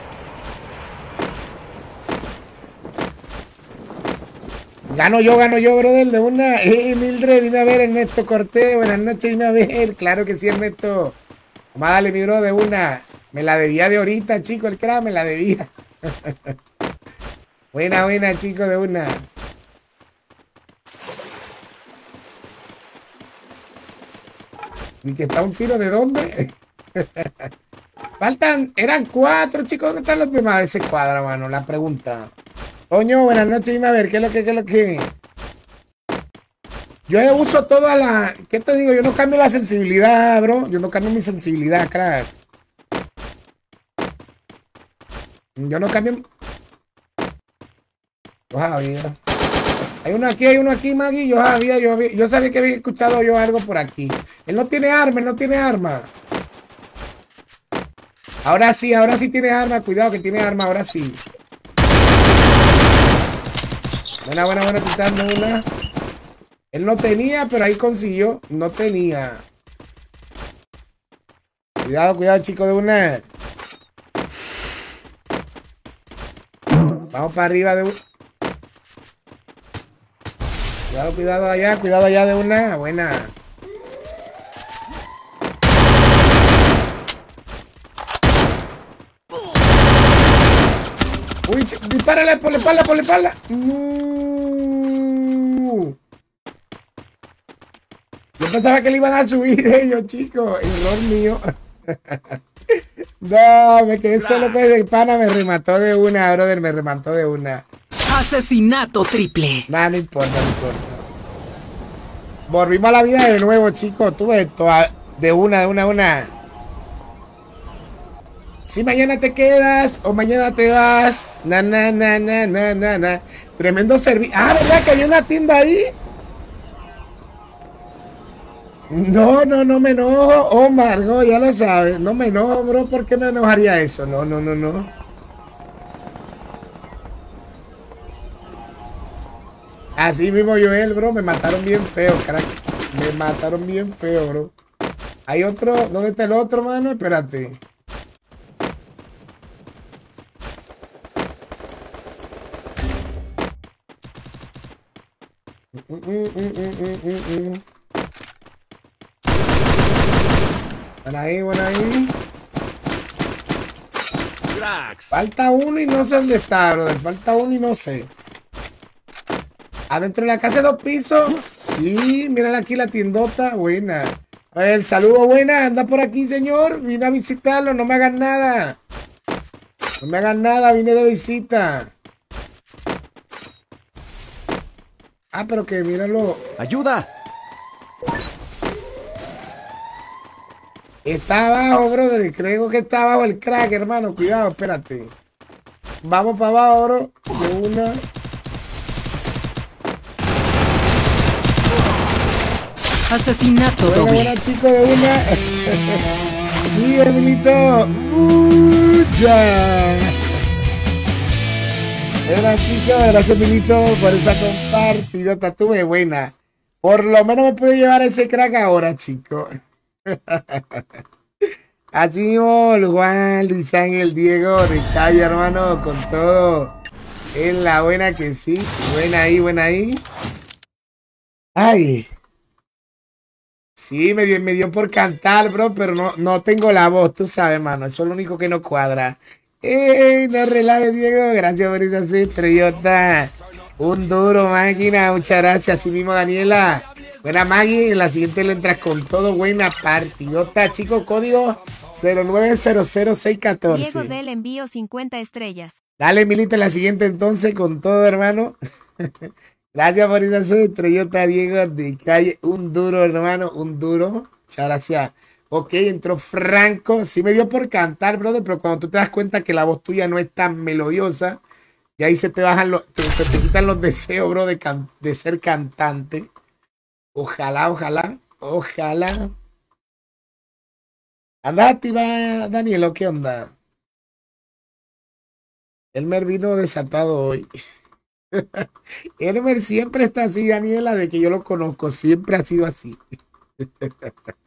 Gano yo, gano yo, brother, de una. *laughs* Eh, Mildred, dime a ver, Ernesto Cortés. Buenas noches, dime a ver. Claro que sí, Ernesto. Vamos a darle, mi bro, de una. Me la debía de ahorita, chico, el crack, me la debía. *laughs* buena, buena, chico, de una. ¿Y que está un tiro de dónde? *laughs* Faltan, eran cuatro, chicos. ¿Dónde están los demás de ese cuadro, mano? La pregunta. Coño, buenas noches, dime a ver, ¿qué es lo que, qué es lo que? Yo uso toda la. ¿Qué te digo? Yo no cambio la sensibilidad, bro. Yo no cambio mi sensibilidad, crack. Yo no cambio. Yo sabía. Hay uno aquí, hay uno aquí, Maggie. Yo sabía, yo, había- yo sabía que había escuchado yo algo por aquí. Él no tiene arma, él no tiene arma. Ahora sí, ahora sí tiene arma. Cuidado que tiene arma, ahora sí. Buena, buena, buena, quitando una. Él no tenía, pero ahí consiguió. No tenía. Cuidado, cuidado, chico de una. Vamos para arriba de un. Cuidado, cuidado allá, cuidado allá de una. Buena. Uy, dispárale por la espalda, por la espalda. Yo pensaba que le iban a subir *laughs* ellos, chicos. Error mío. *laughs* No, me quedé solo con el pana, me remató de una, brother, me remató de una. Asesinato triple. Nada, no importa, no importa. Volvimos a la vida de nuevo, chicos. Tuve esto de una, de una, una. Si mañana te quedas o mañana te vas. Na, na, na, na, na, na, na. Tremendo servicio. Ah, ¿verdad que había una tienda ahí? No, no, no me enojo. Oh, Margot, ya lo sabes. No me enojo, bro. ¿Por qué me enojaría eso? No, no, no, no. Así mismo Joel, bro, me mataron bien feo, crack. Me mataron bien feo, bro. Hay otro, ¿dónde está el otro, mano? Espérate. Mm, mm, mm, Bueno ahí, bueno ahí. Falta uno y no sé dónde está, brother. Falta uno y no sé. Adentro de la casa de dos pisos. Sí, miren aquí la tiendota. Buena. El saludo buena. Anda por aquí, señor. Vine a visitarlo. No me hagan nada. No me hagan nada. Vine de visita. Ah, pero que míralo. ¡Ayuda! Está abajo, brother. Creo que está abajo el crack, hermano. Cuidado, espérate. Vamos para abajo, bro. De una. Asesinato Buena, doble. buena, chico, de una. *laughs* sí, Emilito. Uy, ya. Hola chicos, gracias Milito por esa compartida. Tuve buena. Por lo menos me pude llevar ese crack ahora, chicos. *laughs* Así mismo, Juan, Luis Ángel, Diego, de calle, hermano, con todo. En la buena que sí. Buena ahí, buena ahí. Ay. Sí, me dio, me dio por cantar, bro, pero no, no tengo la voz, tú sabes, mano. Eso es lo único que no cuadra. ¡Ey! No relajes, Diego. Gracias por esa estrellota. Un duro, máquina. Muchas gracias. Así mismo, Daniela. Buena, Maggie. En la siguiente le entras con todo. Buena partidota, chicos. Código 0900614. Diego del envío 50 estrellas. Dale, Milita, en la siguiente entonces con todo, hermano. *laughs* gracias por esa estrellota, Diego, de calle. Un duro, hermano. Un duro. Muchas gracias. Ok, entró Franco. Sí me dio por cantar, brother, pero cuando tú te das cuenta que la voz tuya no es tan melodiosa, ahí se te bajan los, se te quitan los deseos, bro, de, de ser cantante. Ojalá, ojalá, ojalá. Anda activa, Daniel, ¿qué onda? Elmer vino desatado hoy. *laughs* Elmer siempre está así, Daniela, de que yo lo conozco, siempre ha sido así. *laughs*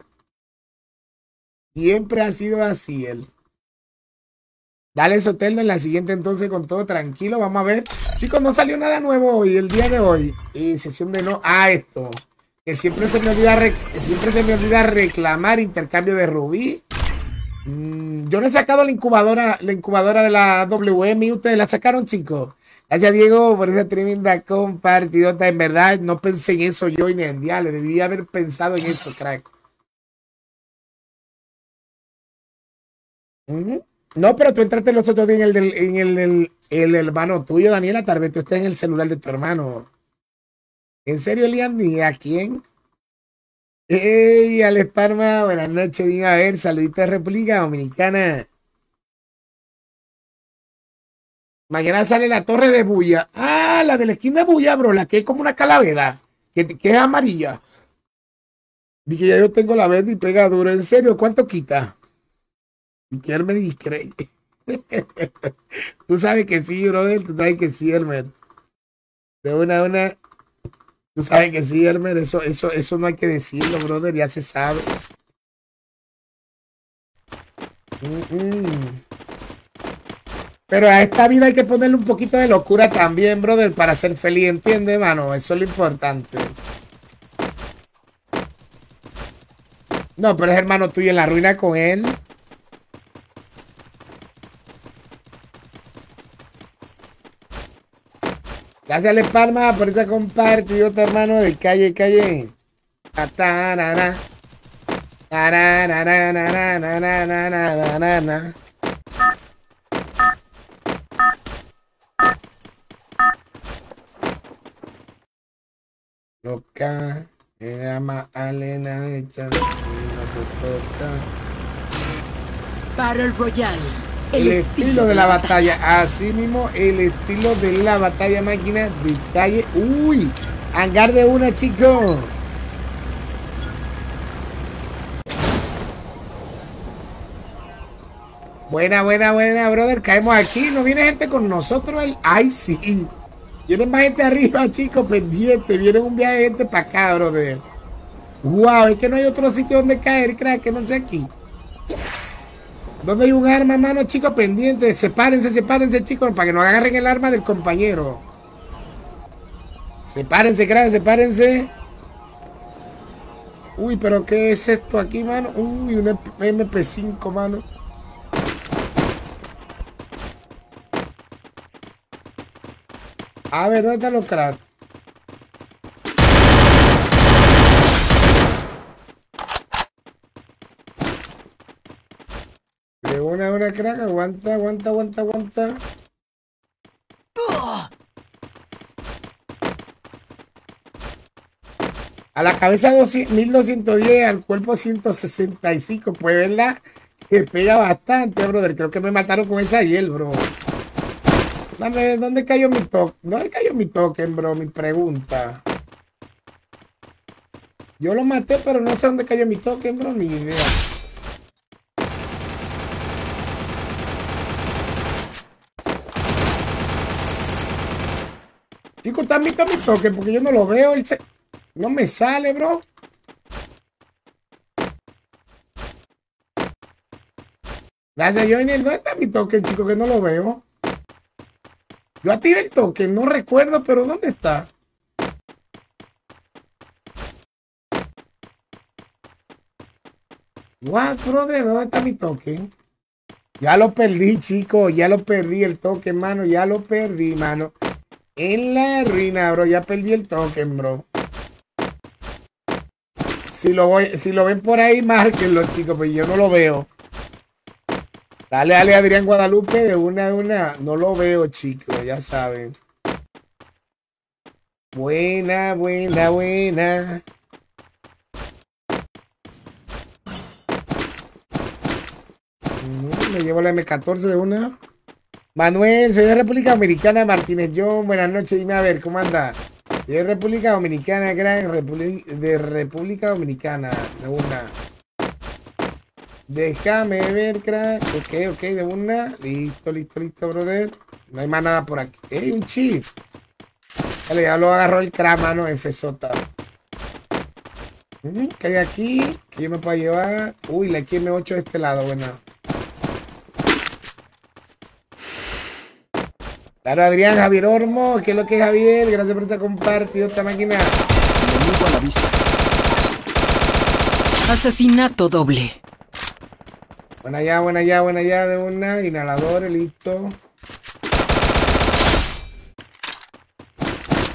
siempre ha sido así él. Dale Soteldo en la siguiente entonces con todo tranquilo. Vamos a ver. Chicos, no salió nada nuevo hoy, el día de hoy. Y sesión de no. Ah, esto. Que siempre se me olvida, siempre se me olvida reclamar intercambio de rubí. Mm, yo no he sacado la incubadora, la incubadora de la WM. ¿Ustedes la sacaron, chicos? Gracias, Diego, por esa tremenda compartidota. En verdad, no pensé en eso yo ni en día. Le debía haber pensado en eso, crack. No, pero tú entraste los otros días en el, del, en el, el, hermano tuyo, Daniela. Tal vez tú estés en el celular de tu hermano. ¿En serio, Liam? ¿Y a quién? Hey, Alex Parma, buenas noches, diga a ver, saludita de República Dominicana. Mañana sale la torre de Bulla. Ah, la de la esquina de Bulla, bro, la que es como una calavera, que, que es amarilla. Dije, ya yo tengo la verde y pega duro. ¿En serio? ¿Cuánto quita? Y que me discre. *laughs* Tú sabes que sí, brother. Tú sabes que sí, hermano. De una a una. Tú sabes que sí, Hermer, eso, eso, eso no hay que decirlo, brother, ya se sabe. Pero a esta vida hay que ponerle un poquito de locura también, brother, para ser feliz, ¿entiendes, mano? Eso es lo importante. No, pero es hermano tuyo en la ruina con él. Gracias, Les Palma, por esa compartido, tu hermano de calle, calle. Loca, me llama Alena, hecha, Para el Royal. El, estilo, de la batalla. Así mismo, el estilo de la batalla máquina de calle. Uy, hangar de una, chicos. Buena, buena, buena, brother. Caemos aquí. No viene gente con nosotros. El... Ay, sí. Viene más gente arriba, chicos, pendiente. Viene un viaje de gente para acá, brother. Wow, es que no hay otro sitio donde caer, crack, que no sea aquí. ¿Dónde hay un arma, mano, chicos, pendiente? Sepárense, sepárense, chicos, para que no agarren el arma del compañero. Sepárense, gracias, sepárense. Uy, pero ¿qué es esto aquí, mano? Uy, un MP5, mano. A ver, ¿dónde están los cracks? Una, una crack, aguanta, aguanta, aguanta, aguanta. A la cabeza 1210, al cuerpo 165. Pues verla que pega bastante, brother. Creo que me mataron con esa hiel, bro. Dame, ¿dónde cayó mi toque? ¿Dónde cayó mi token, bro? Mi pregunta. Yo lo maté, pero no sé dónde cayó mi token, bro. Ni idea. Chicos, ¿te han visto mi toque? Porque yo no lo veo. No me sale, bro. Gracias, Johnny. ¿Dónde está mi token, chico? Que no lo veo. Yo activé el token, no recuerdo, pero ¿dónde está? What, brother? ¿Dónde está mi token? Ya lo perdí, chico. Ya lo perdí el token, mano. Ya lo perdí, mano. En la ruina, bro. Ya perdí el token, bro. Si lo, voy, si lo ven por ahí, márquenlo, chicos, pues yo no lo veo. Dale, dale, Adrián Guadalupe, de una de una. No lo veo, chicos, ya saben. Buena, buena, buena. Mm, Me llevo la M14 de una. Manuel, soy de República Dominicana, Martínez John. Buenas noches, dime a ver, ¿cómo anda? De República Dominicana, gran de República Dominicana, de una. Déjame ver, crack. Ok, ok, de una. Listo, listo, listo, brother. No hay más nada por aquí. ¡Ey, un chip! Dale, ya lo agarró el crack, mano. Mm, ¿Qué hay aquí? Que yo me puedo llevar. Uy, la XM8 de este lado, buena. Claro, Adrián, Javier Ormo. ¿Qué es lo que es Javier? Gracias por estar compartido esta máquina. Enemigo a la vista. Asesinato doble. Buena ya, buena ya, buena ya de una. Inhalador, listo.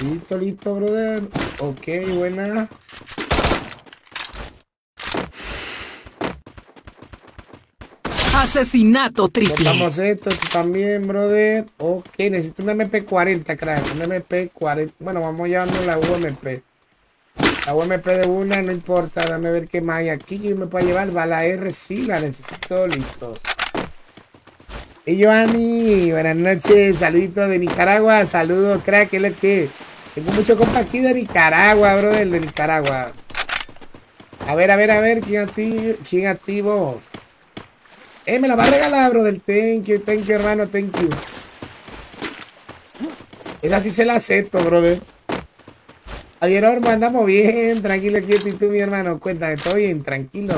Listo, listo, brother. Ok, buena. Asesinato triple. Botamos esto, también, brother. Ok, necesito una MP40, crack. Una MP40. Bueno, vamos llevando la UMP. La UMP de una, no importa. Dame ver qué más hay aquí. Yo me puedo llevar. Va la R, sí, la necesito. Listo. Y Giovanni, buenas noches. Saluditos de Nicaragua. Saludos, crack. ¿Qué es lo que? Tengo mucho compa aquí de Nicaragua, brother. De Nicaragua. A ver, a ver, a ver. ¿Quién activo? ¿Quién activo? Eh, me la va a regalar, bro, del thank you, thank you, hermano, thank you. Esa sí se la acepto, brother. Javier Orma, andamos bien, tranquilo, quieto, y tú, mi hermano, cuéntame, todo bien, tranquilo.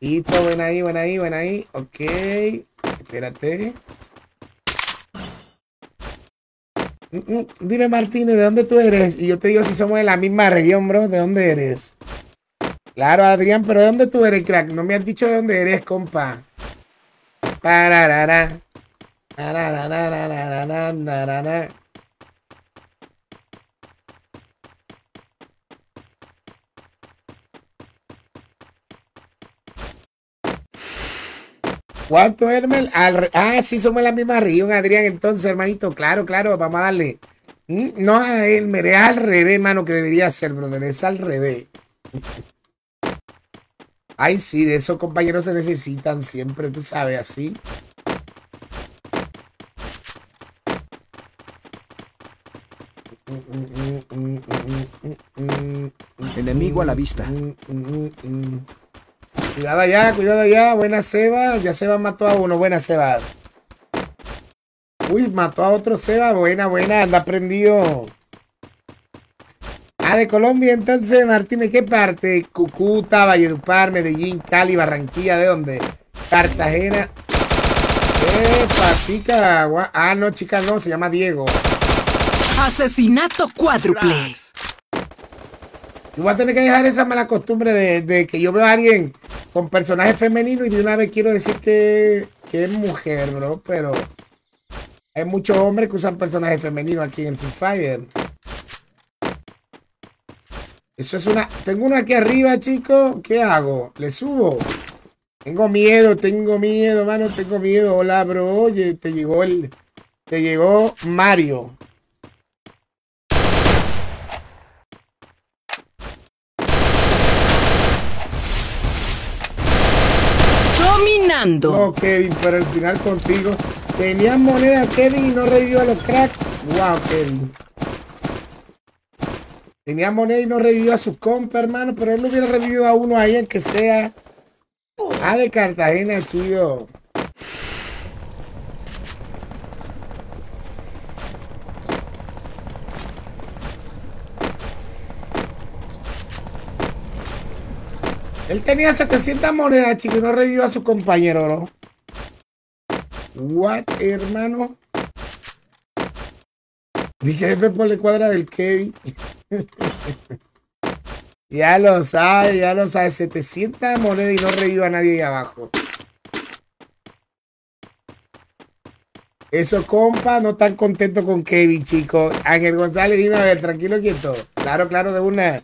Listo, buena ahí, buena ahí, buena ahí, ok. Espérate. Mm, mm, Dime, Martínez, ¿de dónde tú eres? Y yo te digo si somos de la misma región, bro, ¿de dónde eres? Claro, Adrián, pero ¿de dónde tú eres, crack? No me has dicho de dónde eres, compa. ¿Cuánto, Hermel? Ah, sí, somos la misma región, Adrián. Entonces, hermanito, claro, claro, vamos a darle. Mm, no a Hermel, es al revés, mano, que debería ser, brother. Es al revés. Ay, sí, de esos compañeros se necesitan siempre, tú sabes, así. Enemigo a la vista. Cuidado allá, cuidado allá. Buena Seba. Ya Seba mató a uno. Buena Seba. Uy, mató a otro Seba. Buena, buena. Anda prendido. Ah, de Colombia entonces, Martínez, ¿qué parte? Cúcuta, Valledupar, Medellín, Cali, Barranquilla, ¿de dónde? Cartagena. Epa, chica. Ah, no, chica, no, se llama Diego. Asesinato cuádruple. Yo voy a tener que dejar esa mala costumbre de, de que yo veo a alguien con personaje femenino y de una vez quiero decir que, que es mujer, bro. Pero hay muchos hombres que usan personajes femeninos aquí en Free Fire. Eso es una... Tengo uno aquí arriba, chicos. ¿Qué hago? ¿Le subo? Tengo miedo, tengo miedo, mano. Tengo miedo. Hola, bro. Oye, te llegó el... Te llegó Mario. Dominando. No, Kevin, pero al final contigo. Tenías moneda, Kevin, y no revivió a los cracks. Wow, Kevin. Tenía moneda y no revivió a su compa, hermano, pero él lo hubiera revivido a uno ahí, aunque sea. Ah, de Cartagena, chido. Él tenía 700 monedas, chico, y no revivió a su compañero, bro. What, hermano? Dije, por la cuadra del Kevin. *laughs* ya lo sabe, ya lo sabe. 700 monedas y no reviva a nadie ahí abajo. Eso, compa, no tan contento con Kevin, chico. Ángel González, dime a ver, tranquilo, quieto. Claro, claro, de una.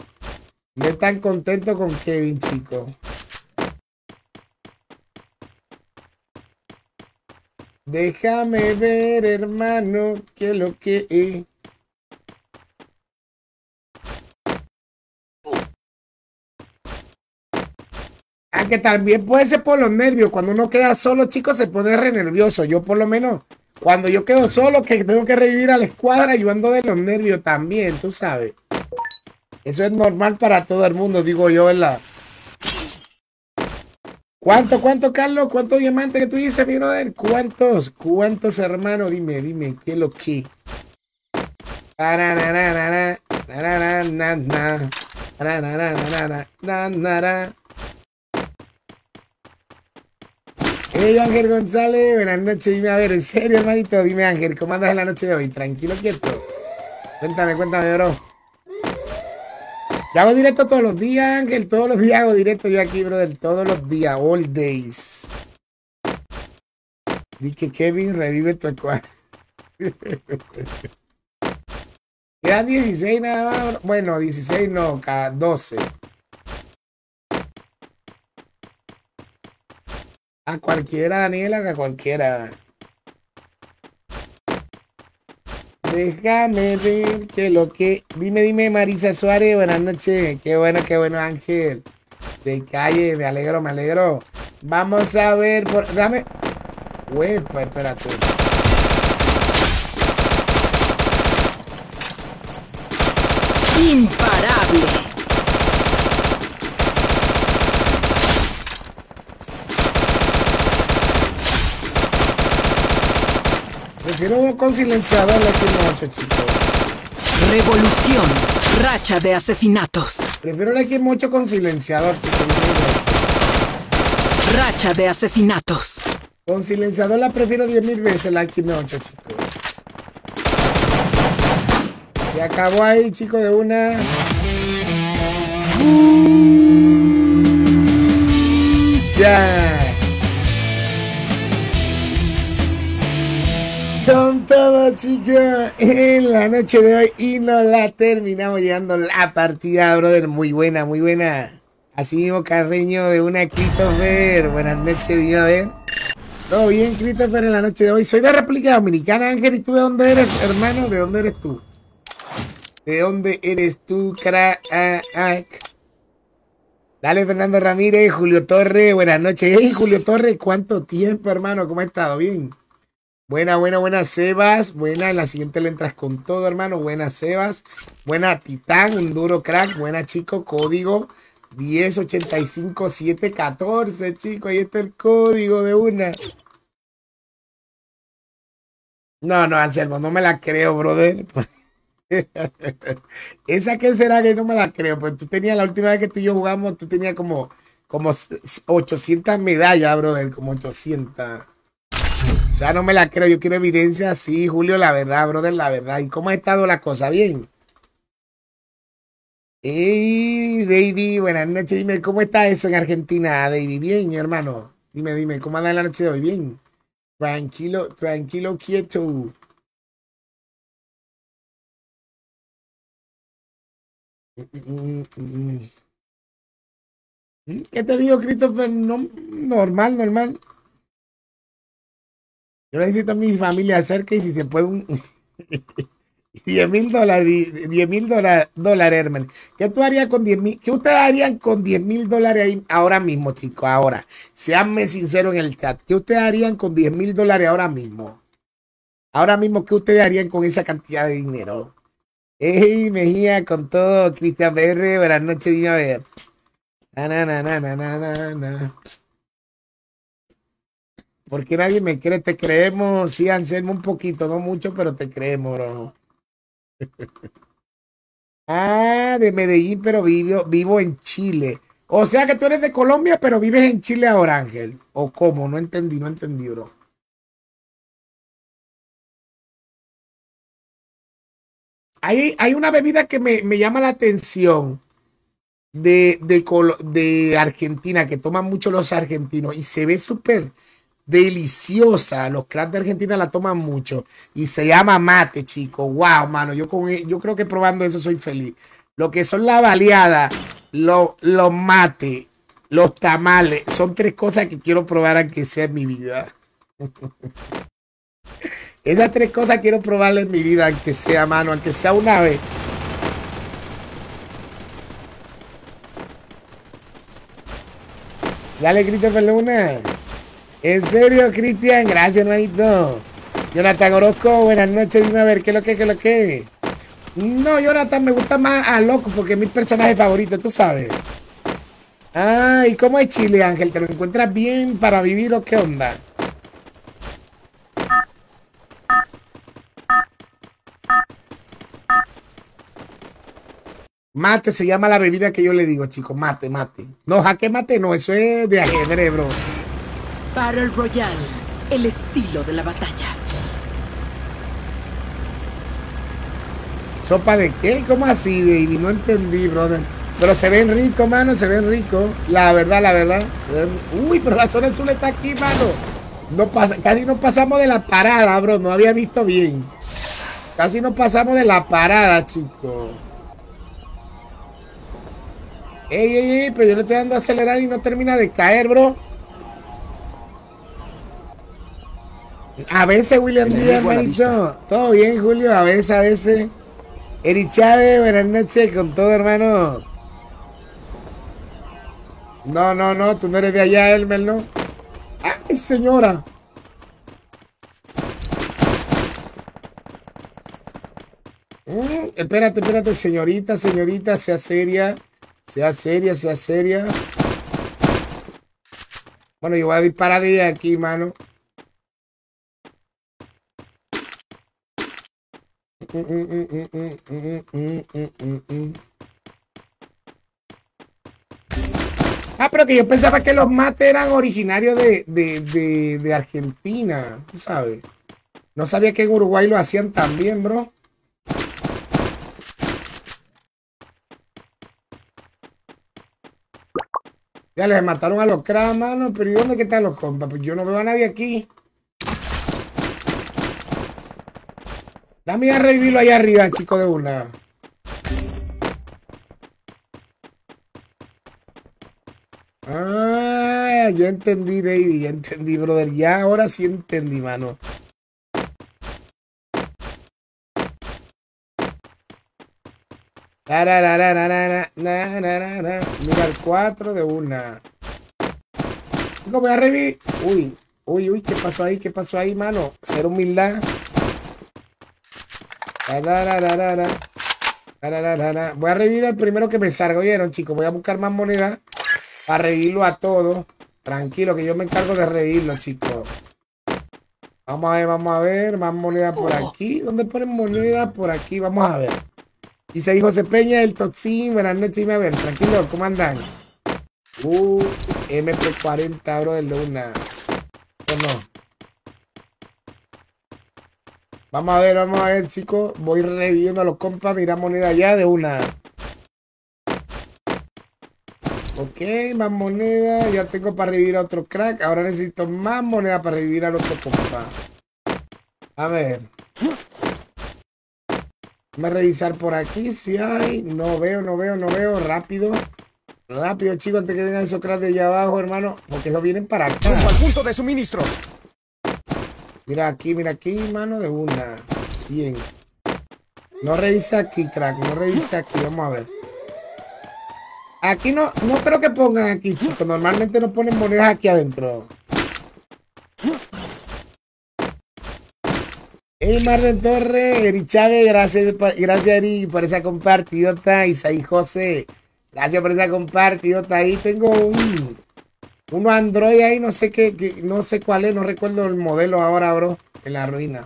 No tan contento con Kevin, chico. Déjame ver, hermano, qué lo que es. Aunque también puede ser por los nervios. Cuando uno queda solo, chicos, se pone re nervioso. Yo por lo menos, cuando yo quedo solo, que tengo que revivir a la escuadra, yo ando de los nervios también, tú sabes. Eso es normal para todo el mundo, digo yo, ¿verdad? ¿Cuánto, cuánto, Carlos? ¿Cuántos diamantes que tú dices, mi brother? ¿Cuántos? ¿Cuántos, hermano? Dime, dime, ¿qué es lo que? Tarararara, tarararana, tarararara, nanara. Hey Ángel González, buenas noches, dime a ver, en serio hermanito, dime Ángel, ¿cómo andas en la noche de hoy? Tranquilo, quieto. Cuéntame, cuéntame, bro. Yo hago directo todos los días, Ángel, todos los días hago directo yo aquí, brother, todos los días, all days. Di que Kevin revive tu escuadra. *laughs* Quedan 16 nada más. Bueno, 16 no, cada 12. A cualquiera, Daniela, a cualquiera. Déjame ver que lo que. Dime, dime, Marisa Suárez, buenas noches. Qué bueno, qué bueno, Ángel. De calle, me alegro, me alegro. Vamos a ver, por. Dame. Huepa, espérate. Imparable. Prefiero con silenciador la que chicos. Revolución. Racha de asesinatos. Prefiero la que mucho con silenciador, chicos. Racha de asesinatos. Con silenciador la prefiero 10.000 veces la que noche, chicos. Se acabó ahí, chicos, de una. Ya. Con todo, chicos, en la noche de hoy y nos la terminamos llegando la partida, brother. Muy buena, muy buena. Así mismo, Carreño de una Christopher. Buenas noches, ver. Todo bien, Christopher, en la noche de hoy. Soy de República Dominicana, Ángel. ¿Y tú de dónde eres, hermano? ¿De dónde eres tú? ¿De dónde eres tú, crack? Dale, Fernando Ramírez, Julio Torre, buenas noches. Hey, Julio Torre, ¿cuánto tiempo, hermano? ¿Cómo has estado? Bien. Buena, buena, buena, Sebas. Buena, en la siguiente le entras con todo, hermano. Buena, Sebas. Buena, Titán, un duro crack. Buena, chico, código 1085714, chico. Ahí está el código de una. No, no, Anselmo, no me la creo, brother. *laughs* Esa que será que no me la creo, pues tú tenías la última vez que tú y yo jugamos, tú tenías como, como 800 medallas, brother, como 800. O sea, no me la creo, yo quiero evidencia, sí, Julio, la verdad, brother, la verdad. ¿Y cómo ha estado la cosa? ¿Bien? Hey, David, buenas noches, dime, ¿cómo está eso en Argentina, David? Bien, hermano. Dime, dime, ¿cómo anda la noche de hoy? Bien. Tranquilo, tranquilo, quieto. ¿Qué te digo, Christopher? No, normal, normal. Yo necesito a mi familia cerca y si se puede un *laughs* 10 mil dólares, 10 mil dólares, hermano. ¿Qué tú harías con 10 mil? ¿Qué ustedes harían con 10 mil dólares ahora mismo, chicos? Ahora, seanme sinceros en el chat. ¿Qué ustedes harían con 10 mil dólares ahora mismo? Ahora mismo, ¿qué ustedes harían con esa cantidad de dinero? Hey, Mejía, con todo, Cristian BR, buenas noches, dime a ver. Na, na, na, na, na, na, na. Porque nadie me cree, te creemos, sí, Anselmo, un poquito, no mucho, pero te creemos, bro. *laughs* ah, de Medellín, pero vivo, vivo en Chile. O sea que tú eres de Colombia, pero vives en Chile ahora, Ángel. ¿O cómo? No entendí, no entendí, bro. Hay, hay una bebida que me, me llama la atención de, de, de Argentina, que toman mucho los argentinos y se ve súper deliciosa. Los cracks de Argentina la toman mucho y se llama mate, chico. Wow, mano, yo, con, e- yo creo que probando eso soy feliz. Lo que son la baleada, lo- los mates, los tamales, son tres cosas que quiero probar aunque sea en mi vida. *laughs* Esas tres cosas quiero probarlas en mi vida, aunque sea, mano, aunque sea una vez. Dale, Christopher Luna. En serio, Cristian, gracias, hermanito. Jonathan Orozco, buenas noches. Dime a ver, ¿qué es lo que, qué es lo que? No, Jonathan, me gusta más a Loco porque es mi personaje favorito, tú sabes. Ah, ¿y cómo es Chile, Ángel? ¿Te lo encuentras bien para vivir o qué onda? Mate se llama la bebida que yo le digo, chicos. Mate, mate. No, jaque mate no, eso es de ajedrez, bro. Battle Royale. El estilo de la batalla. ¿Sopa de qué? ¿Cómo así, David? No entendí, brother. Pero se ven rico, mano, se ven rico. La verdad, la verdad. Uy, pero la zona azul está aquí, mano. No pasa... Casi no pasamos de la parada, bro. No había visto bien. Casi no pasamos de la parada, chicos. Ey, ey, ey, pero yo le estoy dando a acelerar y no termina de caer, bro. A veces, William Díaz, a la manito. Todo bien, Julio. A veces, a veces. Eri Chávez, buenas noches con todo, hermano. No, no, no, tú no eres de allá, Elmer, ¿no? ¡Ay, señora! Mm, espérate, espérate, señorita, señorita, sea seria. Sea seria, sea seria. Bueno, yo voy a disparar de aquí, mano. Ah, pero que yo pensaba que los mates eran originarios de, de, de, Argentina, sabes. No sabía que en Uruguay lo hacían también, bro. Ya les mataron a los cracks, mano. Pero ¿y dónde que están los compas? Pues yo no veo a nadie aquí. Dame a revivirlo allá arriba, chico de una. Ah, ya entendí, David, ya entendí, brother. Ya ahora sí entendí, mano. Na, na, na, na. Mira el 4 de una. Chico, voy a revivir. Uy, uy, uy, ¿qué pasó ahí? ¿Qué pasó ahí, mano? Ser humildad. Voy a revivir el primero que me salga, ¿oyeron, chicos? Voy a buscar más monedas para reírlo a todos. Tranquilo, que yo me encargo de reírlo, chicos. Vamos a ver, vamos a ver. Más monedas por aquí. ¿Dónde ponen monedas? Por aquí. Vamos a ver. Dice ahí José Peña, el Toxín. Buenas noches, a ver. Tranquilo, ¿cómo andan? Uh, MP40, bro, de una. ¿O no? Vamos a ver, vamos a ver, chicos. Voy reviviendo a los compas. Mira moneda ya de una. Ok, más moneda. Ya tengo para revivir a otro crack. Ahora necesito más moneda para revivir al otro compa. A ver. Vamos a revisar por aquí si hay. No veo, no veo, no veo. Rápido. Rápido, chicos, antes que vengan esos cracks de allá abajo, hermano. Porque no vienen para acá. Al punto de suministros. Mira aquí, mira aquí, mano, de una. 100. No revise aquí, crack. No revise aquí. Vamos a ver. Aquí no, no creo que pongan aquí, chicos. Normalmente no ponen monedas aquí adentro. Hey, Marden Torre, Eri Chávez, gracias, gracias Eri por esa compartidota. Isaí José, gracias por esa compartidota. Ahí tengo un, uno Android ahí, no sé qué, no sé cuál es, no recuerdo el modelo ahora, bro, en la ruina.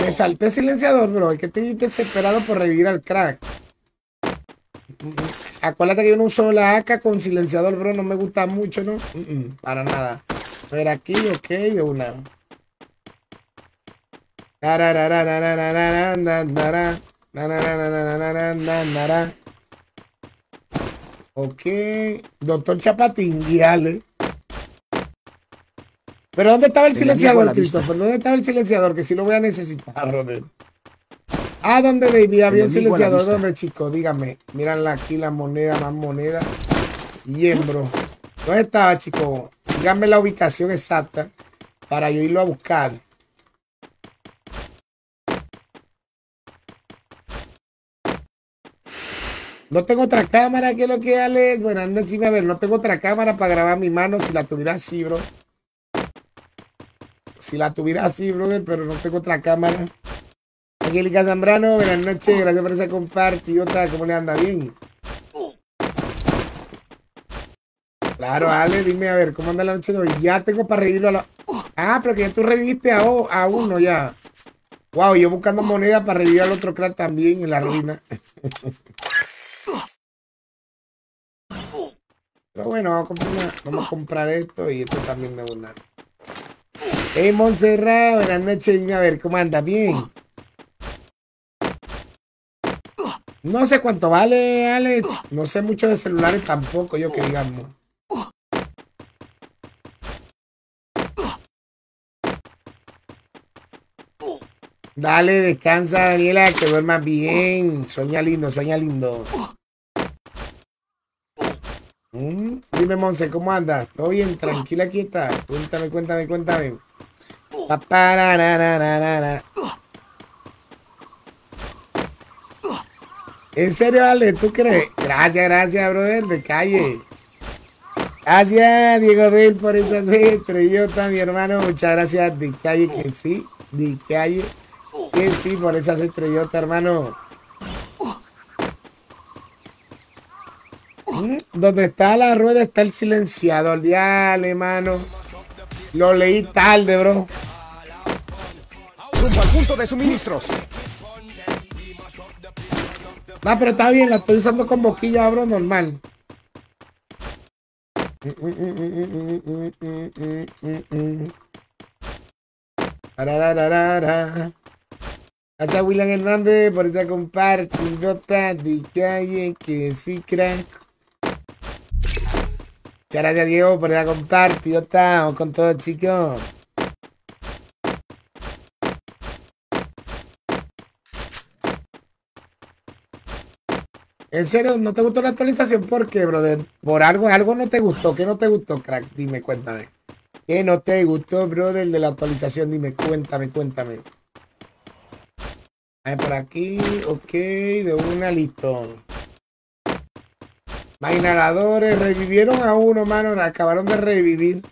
Me salté silenciador, bro. Es que estoy desesperado por revivir al crack. Acuérdate que yo no uso la AK con silenciador, bro. No me gusta mucho, ¿no? Para nada. A ver aquí, ok, de una. Ok. Doctor Chapatín, guíale. Pero ¿dónde estaba el silenciador. Christopher? ¿Dónde estaba el silenciador? Que si lo voy a necesitar, brother. Ah, ¿dónde, baby? Había un silenciador. ¿Dónde, chicos? Dígame. Míranla aquí, la moneda, más moneda. 100, bro. ¿Dónde estaba, chicos? Díganme la ubicación exacta para yo irlo a buscar. No tengo otra cámara, ¿qué es lo que Alex? Buenas noches, a ver, no tengo otra cámara para grabar mi mano si la tuviera así, bro. Si la tuviera así, brother, pero no tengo otra cámara. Angélica Zambrano, buenas noches, gracias por esa compartidota, ¿cómo le anda? Bien. Claro, Ale, dime a ver, ¿cómo anda la noche de hoy? Ya tengo para revivirlo a la... Ah, pero que ya tú reviviste a, a uno ya. Wow, yo buscando moneda para revivir al otro crack también en la ruina. *laughs* Pero bueno, vamos a comprar, esto y esto también de una. Hey, Montserrat, buenas noches, a ver, ¿cómo anda? Bien. No sé cuánto vale, Alex. No sé mucho de celulares tampoco, yo que digamos. Dale, descansa, Daniela, que duermas bien. Sueña lindo, sueña lindo. Mm, Dime, Monse, ¿cómo andas? ¿Todo bien? Tranquila, aquí está. Cuéntame, cuéntame, cuéntame. En serio, Ale, ¿tú crees? Gracias, gracias, brother, de calle. Gracias, Diego Del, por esa estrellota, mi hermano. Muchas gracias, de calle, que sí, de calle, que sí, por esas estrellotas, hermano. Donde está la rueda está el silenciador. Diale, mano. Lo leí tarde, bro. Rumbo al punto de suministros. No, pero está bien, la estoy usando con boquilla, bro, normal. Gracias, William Hernández, por esa compartidota de calle que sí, crack. Muchas gracias, Diego, por esa compartidota. Vamos con todo, chicos. En serio, ¿no te gustó la actualización? ¿Por qué, brother? Por algo, algo no te gustó. ¿Qué no te gustó, crack? Dime, cuéntame. ¿Qué no te gustó, brother, de la actualización? Dime, cuéntame, cuéntame. A ver, por aquí, ok, de una, listo. Más inhaladores, revivieron a uno, mano, acabaron de revivir.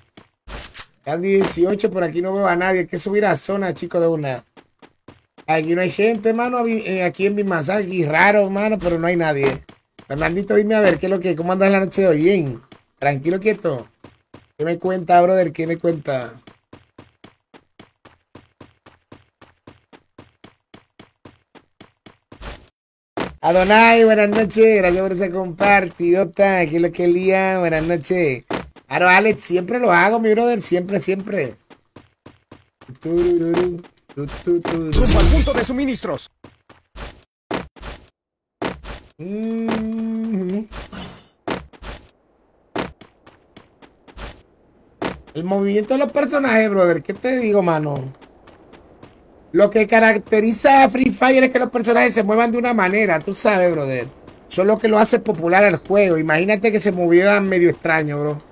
Están 18, por aquí no veo a nadie. Hay que subir a zona, chicos, de una. Aquí no hay gente, mano. eh, Aquí en mi masaje, raro, mano, pero no hay nadie. Fernandito, dime a ver, ¿qué es lo que? ¿Cómo andas la noche de hoy? Bien. Tranquilo, quieto. ¿Qué me cuenta, brother? ¿Qué me cuenta? Adonai, buenas noches. Gracias por esa compartidota. ¿Qué es lo que lía? Buenas noches. Claro, Alex, siempre lo hago, mi brother. Siempre, siempre. Rumbo al punto de suministros. Mm. El movimiento de los personajes, brother, ¿qué te digo, mano? Lo que caracteriza a Free Fire es que los personajes se muevan de una manera, tú sabes, brother. Eso es lo que lo hace popular al juego. Imagínate que se movieran medio extraño, bro.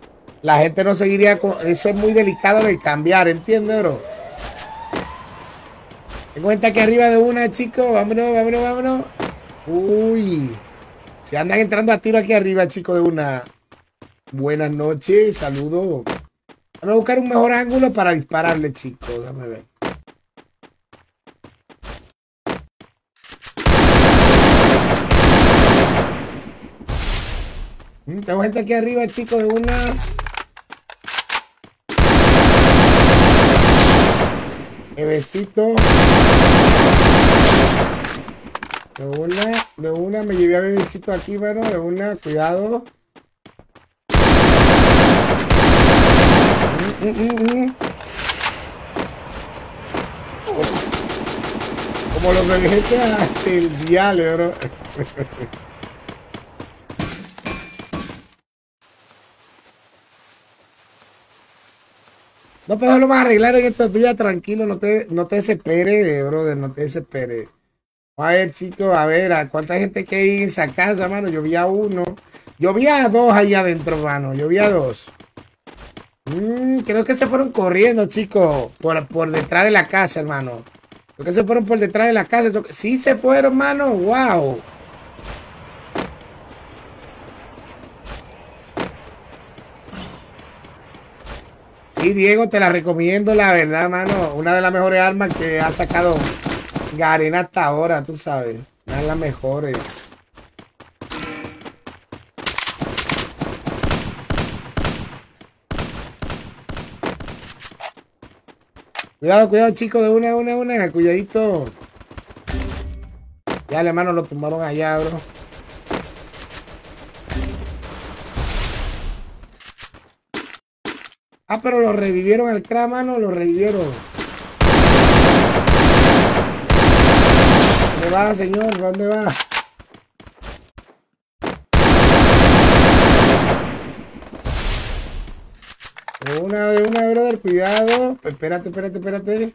La gente no seguiría con... Eso es muy delicado de cambiar, ¿entiendes, bro? Ten cuenta que arriba de una, chicos. Vámonos, vámonos, vámonos. Uy. Se andan entrando a tiro aquí arriba, chicos, de una. Buenas noches, saludos. Déjame buscar un mejor ángulo para dispararle, chicos. Déjame ver. Tengo gente aquí arriba, chicos, de una. Bebecito. De una, de una, me llevé a bebecito aquí, mano. De una, cuidado. Mm, mm, mm, mm. Como los bebés del diablo, bro. *laughs* No, pero lo vamos a arreglar en estos días, tranquilo, no te, no te desesperes, brother, no te desesperes. A ver, chicos, a ver, ¿a cuánta gente que hay en esa casa, mano? Yo a uno. Yo a dos ahí adentro, mano. Yo a dos. Mm, creo que se fueron corriendo, chicos, por, por detrás de la casa, hermano. Creo que se fueron por detrás de la casa. Sí se fueron, mano. Wow. Sí, Diego, te la recomiendo, la verdad, mano. Una de las mejores armas que ha sacado Garena hasta ahora, tú sabes. Una de las mejores. Cuidado, cuidado, chicos, de una, una, una, cuidadito. Ya, hermano, lo tumbaron allá, bro. Ah, pero lo revivieron al cra, mano, lo revivieron. ¿Dónde va, señor? ¿Dónde va? Una, de una, brother, cuidado. Espérate, espérate, espérate.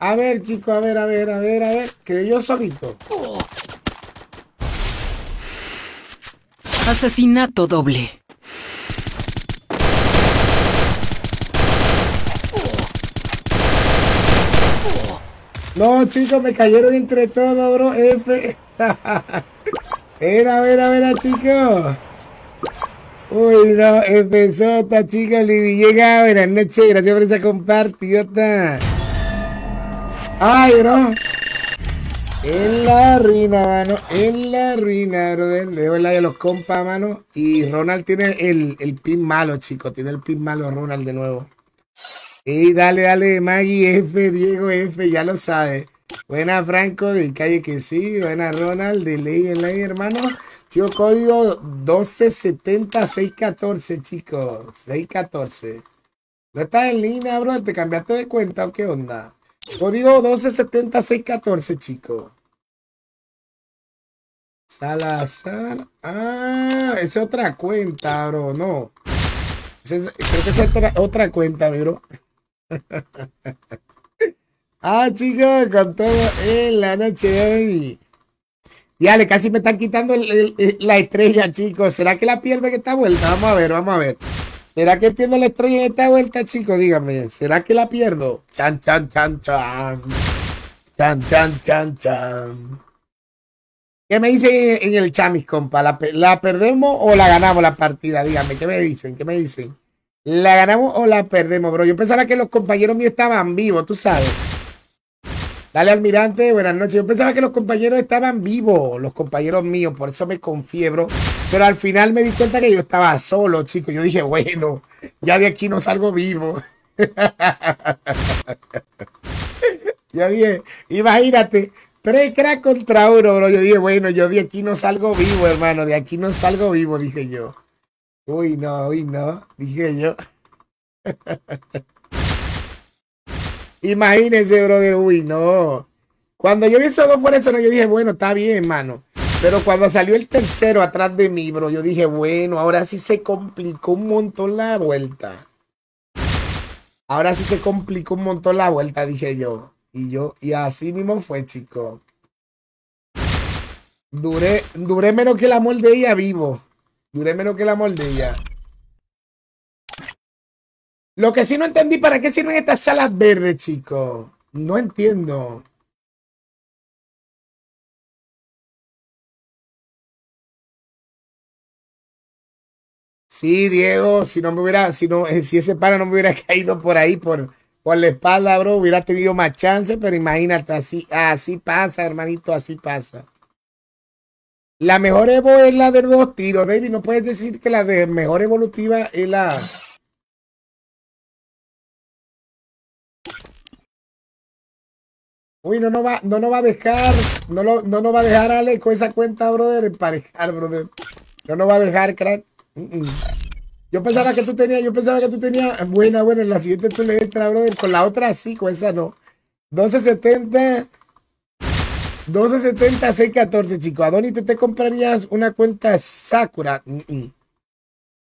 A ver, chico, a ver, a ver, a ver, a ver. Quedé yo solito. Asesinato doble. No, chicos, me cayeron entre todos, bro. F. Era, a ver, a ver, chicos. Uy, no, F Sota, chicos, Luis Villegas, buenas noches, gracias por esa compartidota. Ay, bro. En la ruina, mano, en la ruina, bro. Le doy like a los compas, mano. Y Ronald tiene el, el pin malo, chicos, tiene el pin malo Ronald de nuevo. Y dale, dale, Maggie F, Diego F, ya lo sabe. Buena Franco, de calle que sí. Buena Ronald, de ley en ley, hermano. Chico, código 1270-614, chicos. 614. ¿No estás en línea, bro? ¿Te cambiaste de cuenta o qué onda? Código 1270-614, chicos. Salazar. Ah, es otra cuenta, bro. No. Creo que esa es otra, otra cuenta, bro. *laughs* ah, chicos, con todo en la noche de hoy. Dale, casi me están quitando la estrella, chicos. ¿Será que la pierdo en esta vuelta? Vamos a ver, vamos a ver. ¿Será que pierdo la estrella en esta vuelta, chicos? Díganme. ¿Será que la pierdo? Chan, chan, chan, chan. Chan, chan, chan, chan. ¿Qué me dicen en el chat, mis compas? ¿La, la perdemos o la ganamos la partida? Díganme, ¿qué me dicen? ¿Qué me dicen? ¿La ganamos o la perdemos, bro? Yo pensaba que los compañeros míos estaban vivos, tú sabes. Dale, almirante, buenas noches. Yo pensaba que los compañeros estaban vivos, los compañeros míos, por eso me confié, bro. Pero al final me di cuenta que yo estaba solo, chicos. Yo dije, bueno, ya de aquí no salgo vivo. *laughs* Yo dije, imagínate, tres cracks contra uno, bro. Yo dije, bueno, yo de aquí no salgo vivo, hermano. De aquí no salgo vivo, dije yo. Uy, no, uy, no, dije yo. *laughs* Imagínense, brother, uy, no. Cuando yo vi esos dos no, yo dije, bueno, está bien, mano. Pero cuando salió el tercero atrás de mí, bro, yo dije, bueno, ahora sí se complicó un montón la vuelta. Ahora sí se complicó un montón la vuelta, dije yo. Y yo, y así mismo fue, chico. Duré, duré menos que el amor vivo. Duré menos que el amor. Lo que sí no entendí, ¿para qué sirven estas salas verdes, chicos? No entiendo. Sí, Diego, si no me hubiera, si no, eh, si ese pana no me hubiera *laughs* caído por ahí, por, por la espalda, bro, hubiera tenido más chance, pero imagínate, así, así pasa, hermanito, así pasa. La mejor Evo es la de dos tiros, baby. No puedes decir que la de mejor evolutiva es la. Uy, no nos va, no nos va a dejar, no, lo- no nos va a dejar Ale con esa cuenta, brother, emparejar, brother. No nos va a dejar, crack. Yo pensaba que tú tenías, yo pensaba que tú tenías, buena, bueno, en la siguiente tú le entras, brother, con la otra sí, con esa no. 1270, 1270, 614, chico. Adoni, ¿tú te comprarías una cuenta Sakura?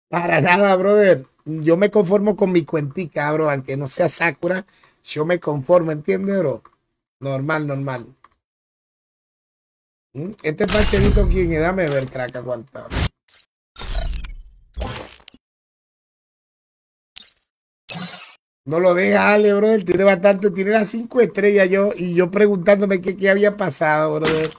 Para nada, brother. Yo me conformo con mi cuentica, bro, aunque no sea Sakura, yo me conformo, ¿entiendes, bro? Normal, normal. ¿Mm? Este facherito, ¿quién es? Dame ver, crack, aguanta. No lo deja Ale, brother. Tiene bastante, tiene las cinco estrellas yo y yo preguntándome qué, qué había pasado, brother.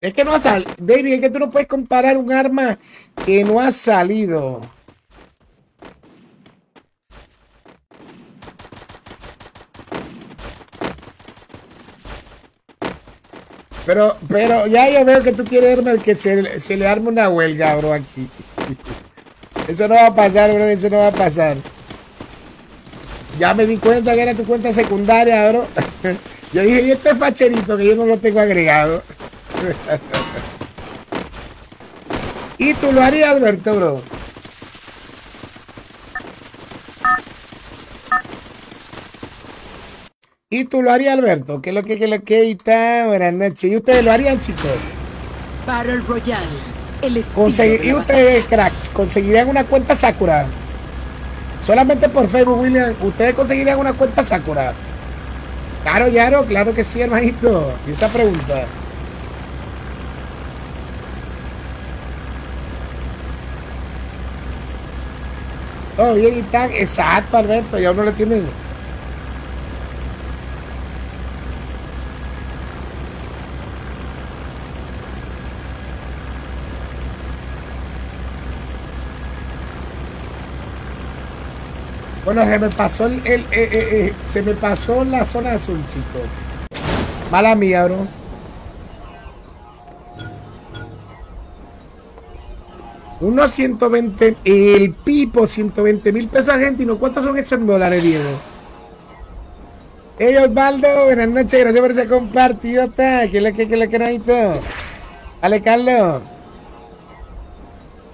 Es que no ha salido. David, es que tú no puedes comparar un arma que no ha salido. Pero, pero ya yo veo que tú quieres Hermes, que se, se le arme una huelga, bro, aquí. Eso no va a pasar, bro, eso no va a pasar. Ya me di cuenta que era tu cuenta secundaria, bro. *laughs* Yo dije, y este facherito que yo no lo tengo agregado. *laughs* Y tú lo harías, Alberto, bro. Y tú lo harías, Alberto. ¿Qué es lo que, qué es lo que está? Buenas noches. ¿Y ustedes lo harían, chicos? Battle Royale. El estilo Conseguir- de ¿Y la ustedes, cracks, conseguirían una cuenta Sakura? Solamente por Facebook, William. ¿Ustedes conseguirían una cuenta Sakura? Claro, Yaro, claro que sí, hermanito. Y esa pregunta. Todo bien y tan exacto, Alberto. Ya uno le tiene. Bueno, se me pasó el, eh, eh, eh, se me pasó la zona azul, chico. Mala mía, bro. Unos 120, el pipo, 120 mil pesos argentinos. ¿Cuántos son eso en dólares, Diego? Hey, Osvaldo, buenas noches, gracias por ese compartido. ¿Qué es lo que, qué que todo? Dale, Carlos.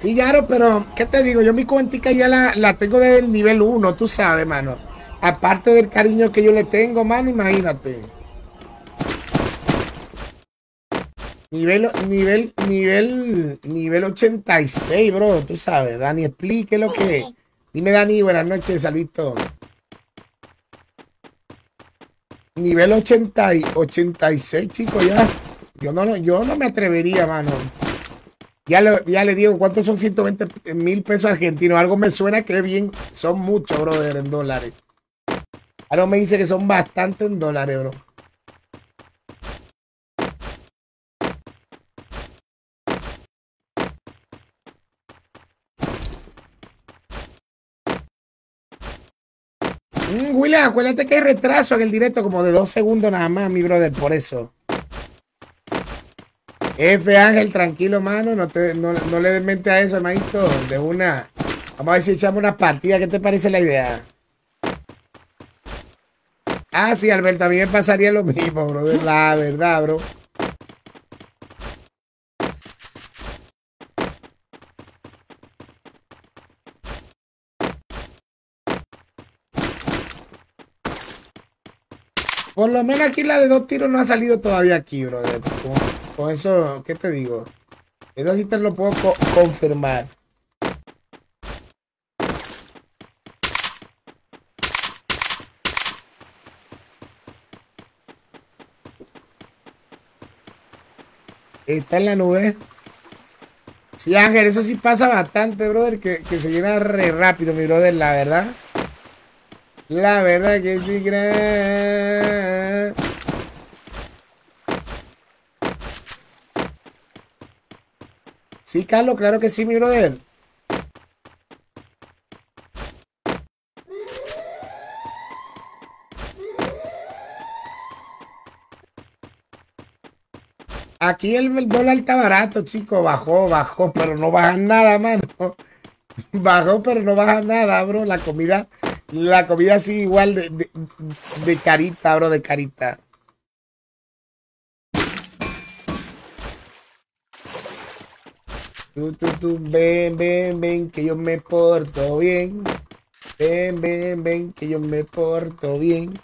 Sí, claro, pero ¿qué te digo? Yo mi cuentica ya la, la tengo desde el nivel 1, tú sabes, mano. Aparte del cariño que yo le tengo, mano, imagínate. Nivel, nivel, nivel, nivel 86, bro, tú sabes. Dani, explique lo que. Dime, Dani, buenas noches, saludito. Nivel 80 y 86, chicos, ya. Yo no, yo no me atrevería, mano. Ya, lo- ya le digo, ¿cuántos son 120 mil pesos argentinos? Algo me suena que bien, son muchos, brother, en dólares. Algo me dice que son bastante en dólares, bro. Mm, William, acuérdate que hay retraso en el directo como de dos segundos nada más, mi brother, por eso. F Ángel, tranquilo, mano, no, te, no, no le des mente a eso, hermanito, de una. Vamos a ver si echamos una partida, ¿qué te parece la idea? Ah, sí, Alberto, a mí me pasaría lo mismo, bro, la verdad, bro. Por lo menos aquí la de dos tiros no ha salido todavía aquí, brother. Con, eso, ¿qué te digo? Eso sí te lo puedo co- confirmar. Está en la nube. Sí, Ángel, eso sí pasa bastante, brother, que, que se llena re rápido, mi brother, la verdad. La verdad que sí, gran. Sí, Carlos, claro que sí, mi brother. Aquí el, el dólar está barato, chico. Bajó, bajó, pero no baja nada, mano. *laughs* Bajó, pero no baja nada, bro. La comida, La comida así igual de, de, de carita, bro, de carita. Ven, ven, ven, que yo me porto bien. Ven, ven, ven, que yo me porto bien.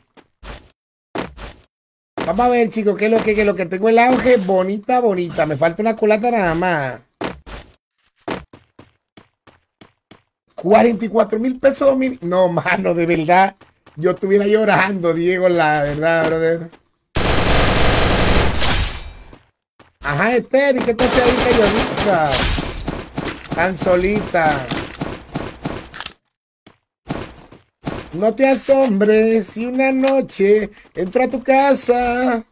Vamos a ver, chicos, qué es lo que, es lo que tengo el auge. Bonita, bonita. Me falta una culata nada más. 44 mil pesos domin- No, mano, de verdad. Yo estuviera llorando, Diego, la verdad, brother. Ajá, Esther, ¿y qué te hace ahí calladita? Tan solita. No te asombres si una noche entro a tu casa.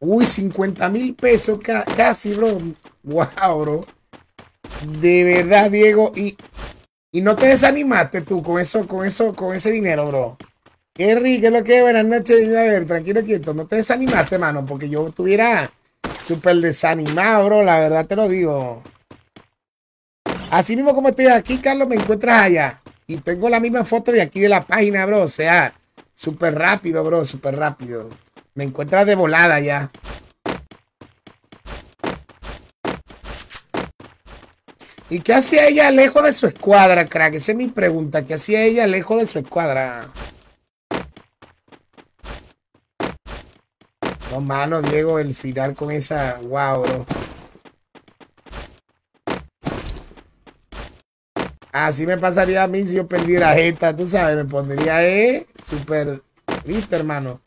Uy, 50 mil pesos ca- casi, bro. Wow, bro. De verdad, Diego. Y, y no te desanimaste tú con eso, con eso, con ese dinero, bro. Qué rico, es lo que es. Buenas noches. A ver, tranquilo, quieto. No te desanimaste, mano, porque yo estuviera súper desanimado, bro. La verdad te lo digo. Así mismo como estoy aquí, Carlos, me encuentras allá. Y tengo la misma foto de aquí de la página, bro. O sea, súper rápido, bro, súper rápido. Me encuentras de volada ya. ¿Y qué hacía ella lejos de su escuadra, crack? Esa es mi pregunta. ¿Qué hacía ella lejos de su escuadra? No, mano, Diego, el final con esa... Wow. Así me pasaría a mí si yo perdiera jeta, tú sabes, me pondría eh, súper listo, hermano.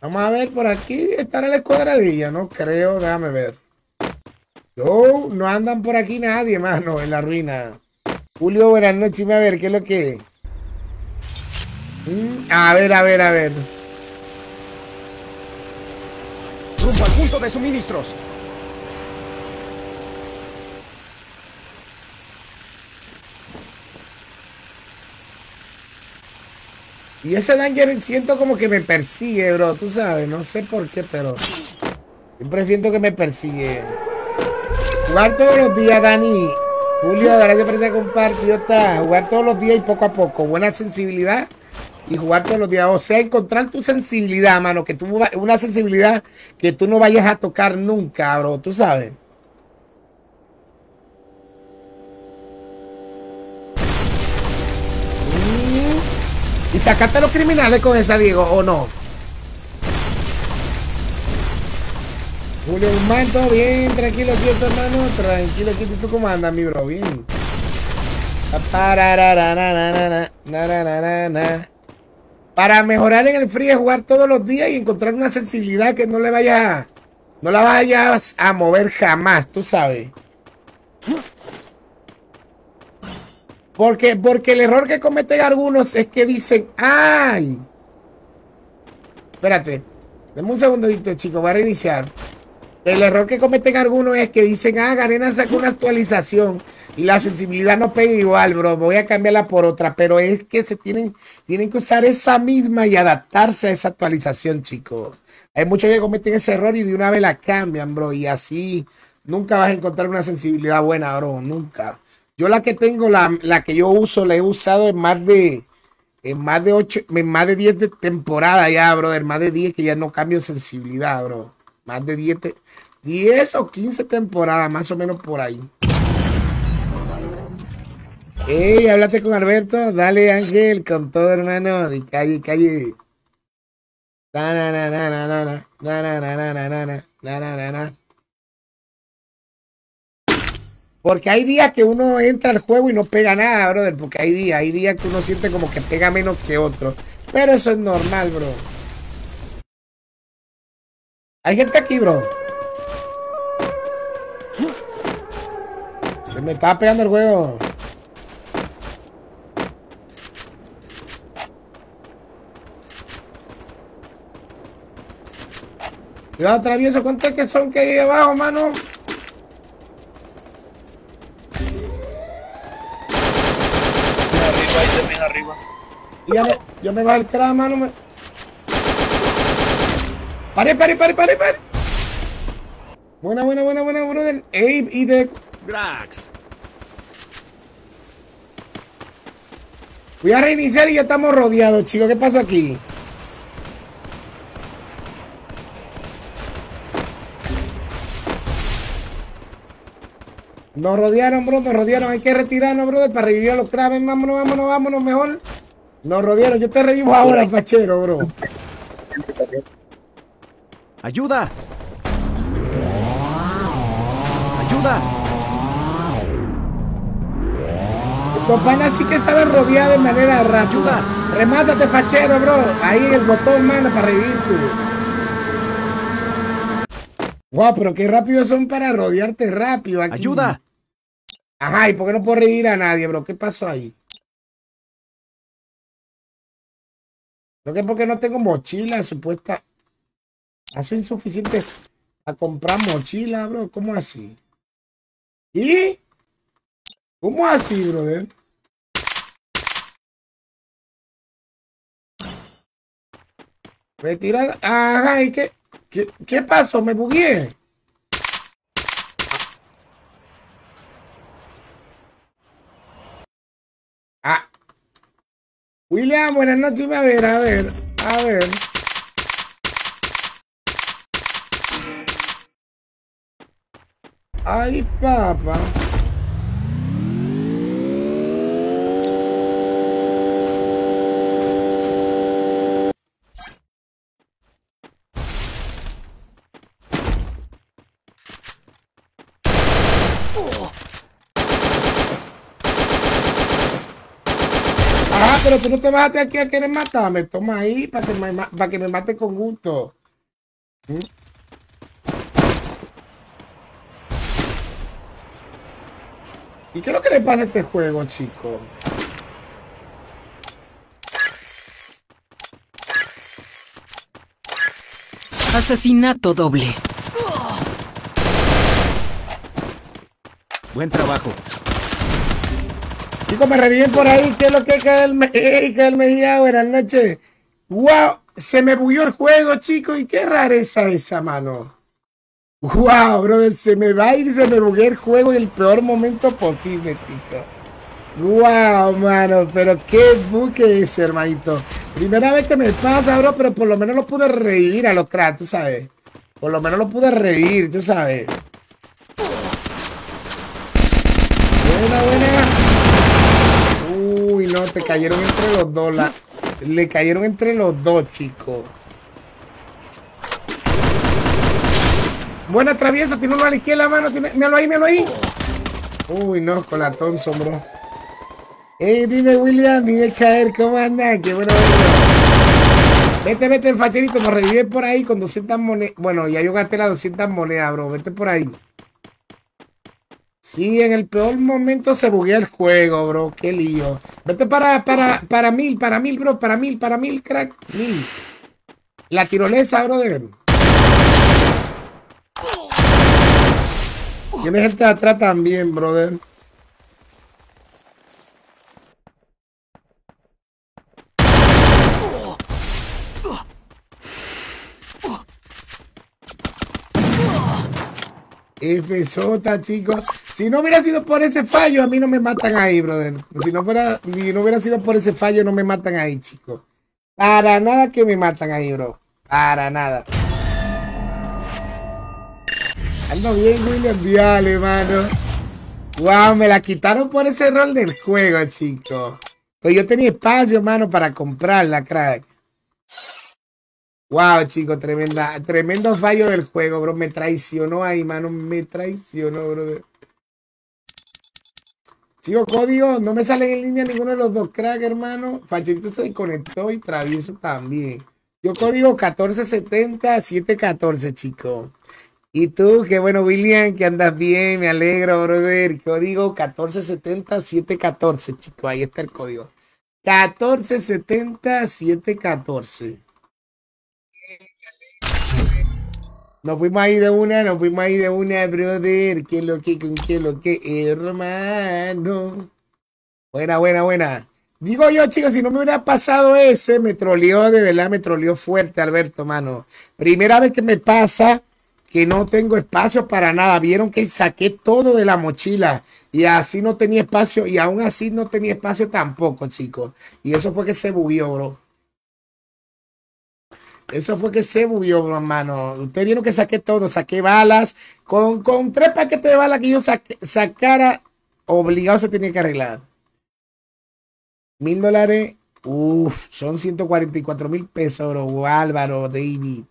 Vamos a ver por aquí, estará la escuadradilla, no creo, déjame ver. No, no andan por aquí nadie, mano, en la ruina. Julio, buenas noches, a ver, ¿qué es lo que? Mm, A ver, a ver, a ver. Rumbo al punto de suministros. Y ese Danger siento como que me persigue, bro. Tú sabes, no sé por qué, pero siempre siento que me persigue. Jugar todos los días, Dani. Julio, gracias por esa compartida. Está. Jugar todos los días y poco a poco. Buena sensibilidad y jugar todos los días. O sea, encontrar tu sensibilidad, mano. Que tú, una sensibilidad que tú no vayas a tocar nunca, bro. Tú sabes. ¿Y sacaste a los criminales con esa, Diego, o no? Julio Guzmán, todo bien, tranquilo, quieto, hermano. Tranquilo, quieto. ¿Y tú cómo andas, mi bro? Bien. Para mejorar en el free es jugar todos los días y encontrar una sensibilidad que no le vaya, no la vayas a mover jamás, tú sabes. Porque, porque el error que cometen algunos es que dicen, ¡ay! Espérate, dame un segundito, chicos, voy a reiniciar. El error que cometen algunos es que dicen, ah, Garena sacó una actualización y la sensibilidad no pega igual, bro, voy a cambiarla por otra, pero es que se tienen, tienen que usar esa misma y adaptarse a esa actualización, chicos. Hay muchos que cometen ese error y de una vez la cambian, bro, y así nunca vas a encontrar una sensibilidad buena, bro, nunca. Yo la que tengo, la, la que yo uso, la he usado en más de, en más de ocho, en más de 10 de temporada ya, brother, más de 10 que ya no cambio sensibilidad, bro. Más de 10, te- 10 o 15 temporadas, más o menos por ahí. Ey, háblate con Alberto, dale Ángel, con todo hermano, de calle, calle. Na, na, na, na, na, na, na, na, na, na, na, na, na, na. Porque hay días que uno entra al juego y no pega nada, brother. Porque hay días, hay días que uno siente como que pega menos que otro. Pero eso es normal, bro. Hay gente aquí, bro. Se me estaba pegando el juego. Cuidado, travieso. ¿Cuántos que son que hay abajo, mano? Arriba, ahí también arriba. Y ya me, ya me va el crack, mano. Me... Pare, pare, pare, pare, pare. Buena, buena, buena, buena, brother. Abe y de. Grax. Voy a reiniciar y ya estamos rodeados, chicos. ¿Qué pasó aquí? Nos rodearon, bro, nos rodearon. Hay que retirarnos, brother, para revivir a los Kraven. Vámonos, vámonos, vámonos, mejor. Nos rodearon. Yo te revivo ahora, fachero, bro. ¡Ayuda! ¡Ayuda! Estos panas sí que saben rodear de manera rápida. Ayuda. Remátate, fachero, bro. Ahí el botón, mano, para revivirte. Guau, pero qué rápido son para rodearte rápido aquí. ¡Ayuda! Ajá, ¿y por qué no puedo revivir a nadie, bro? ¿Qué pasó ahí? Lo que es porque no tengo mochila supuesta. Es insuficiente a comprar mochila, bro. ¿Cómo así? ¿Y? ¿Cómo así, brother? Retirar. Ajá, ¿y qué? ¿Qué, qué pasó? Me bugué. Ah. William, buenas noches. A ver, a ver, a ver. Ay, papá. Ah, pero tú no te bajaste aquí a querer matarme. Toma ahí para que me, mate con gusto. Qué es lo que le pasa a este juego, chico? Asesinato doble. Buen trabajo. Chicos, me reviven por ahí. ¿Qué es lo que cae el, me ey, Cael Mejía? Buenas noches. ¡Wow! Se me bulló el juego, chicos. Y qué rareza esa, mano. ¡Wow, brother! Se me va a ir, se me bugueó el juego en el peor momento posible, chicos. ¡Wow, mano! Pero qué buque es, hermanito. Primera vez que me pasa, bro, pero por lo menos lo pude revivir a los cracks, tú sabes. Por lo menos lo pude revivir, tú sabes. Buena, buena. Uy, no, te cayeron entre los dos. la- le cayeron entre los dos, chicos. Buena traviesa, tiene uno a la izquierda, mano. Tiene... Míralo ahí, míralo ahí. Uy, no, con la Thompson, bro. Ey, dime, William, dime caer, ¿cómo andas? Qué bueno. Vete, vete, facherito, me revive por ahí con 200 monedas. Bueno, ya yo gasté las 200 monedas, bro. Vete por ahí. Sí, en el peor momento se buguea el juego, bro. Qué lío. Vete para, para, para mil, para mil, bro. Para mil, para mil, crack. Mil. La tirolesa, brother. Tienes gente de atrás también, brother. F sota, chicos. Si no hubiera sido por ese fallo, a mí no me matan ahí, brother. Si no fuera, si no hubiera sido por ese fallo, no me matan ahí, chicos. Para nada que me matan ahí, bro. Para nada. Ando bien, William Viale, mano. Wow, me la quitaron por ese rol del juego, chicos. Pues yo tenía espacio, mano, para comprarla, crack. Wow, chicos, tremenda, tremendo fallo del juego, bro. Me traicionó ahí, mano. Me traicionó, brother. Sigo código, no me salen en línea ninguno de los dos crack, hermano. Fachito se conectó y travieso también. Yo código 1470-714, chico. Y tú, qué bueno, William, que andas bien, me alegro, brother. Código 1470-714, chico. Ahí está el código. 1470-714. Nos fuimos ahí de una, nos fuimos ahí de una, brother. ¿Qué lo que, con qué lo que, hermano? Buena, buena, buena. Digo yo, chicos, si no me hubiera pasado ese, me troleó, de verdad, me troleó fuerte, Alberto, mano. Primera vez que me pasa que no tengo espacio para nada. Vieron que saqué todo de la mochila y así no tenía espacio y aún así no tenía espacio tampoco, chicos. Y eso fue que se bugueó, bro. Eso fue que se bugueó, bro, hermano. Ustedes vieron que saqué todo, saqué balas. Con, con tres paquetes de balas que yo sacara, obligado se tenía que arreglar. Mil dólares, uff, son 144 mil pesos, bro. Álvaro, David.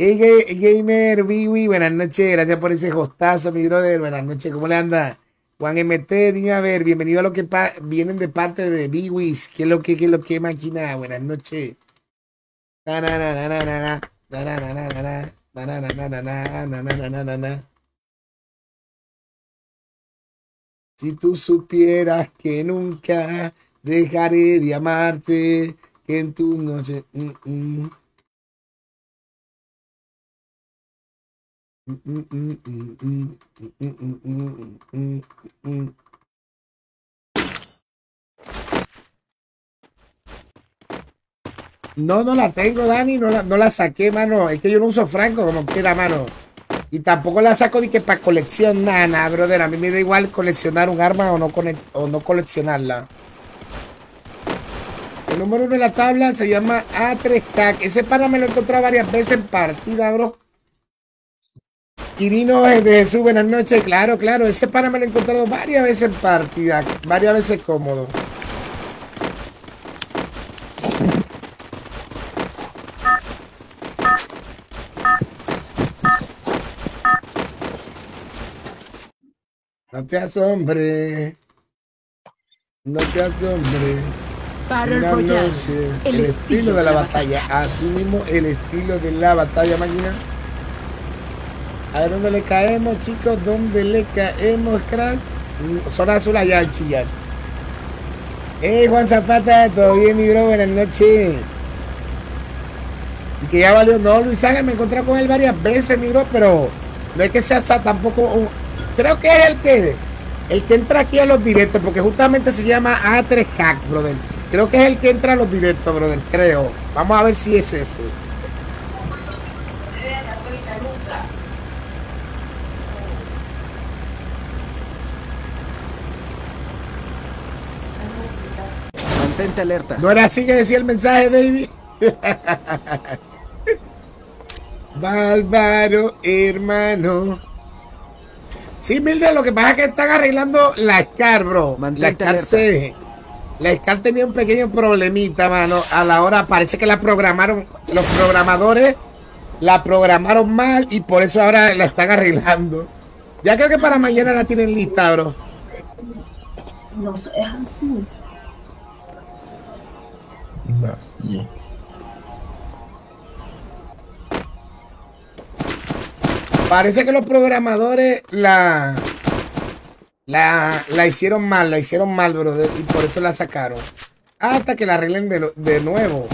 Hey, gamer, Bibi, buenas noches, gracias por ese hostazo, mi brother, buenas noches, ¿cómo le anda? Juan MT, dime a ver, bienvenido a lo que vienen de parte de Biwis, ¿qué es lo que, qué es lo que máquina? Buenas noches. Si tú supieras que nunca dejaré de amarte, que en tu noche... Mm -mm. No, no la tengo, Dani, no la, no la saqué, mano. Es que yo no uso franco como quiera, mano. Y tampoco la saco ni que para colección, nada, brother. A mí me da igual coleccionar un arma o no, o no coleccionarla. El número uno de la tabla se llama A3K. Ese pana me lo he encontrado varias veces en partida, bro. Quirino de Jesús, buenas noches. Claro, claro. Ese pana me lo he encontrado varias veces en partida. Varias veces cómodo. No te asombre. No te asombre. Una noche. El, El estilo de la batalla. Así mismo el estilo de la batalla, máquina. A ver dónde le caemos, chicos. ¿Dónde le caemos, crack? Zona azul allá en Chillán. Hey, Juan Zapata, ¿todo bien, mi bro? Buenas noches. Y que ya valió. No, Luis Ángel, me encontré con él varias veces, mi bro, pero no es que sea tampoco. un- creo que es el que. El que entra aquí a los directos, porque justamente se llama A3 Hack, brother. Creo que es el que entra a los directos, brother. Creo. Vamos a ver si es ese. Mantente alerta. ¿No era así que decía el mensaje, David? *laughs* Bárbaro, hermano. Sí, Mildred, lo que pasa es que están arreglando la SCAR, bro. La Mantente SCAR alerta. se... La SCAR tenía un pequeño problemita, mano. A la hora parece que la programaron, los programadores la programaron mal y por eso ahora la están arreglando. Ya creo que para mañana la tienen lista, bro. No es así. Parece que los programadores la, la, la hicieron mal, la hicieron mal, brother, y por eso la sacaron. Hasta que la arreglen de, de nuevo.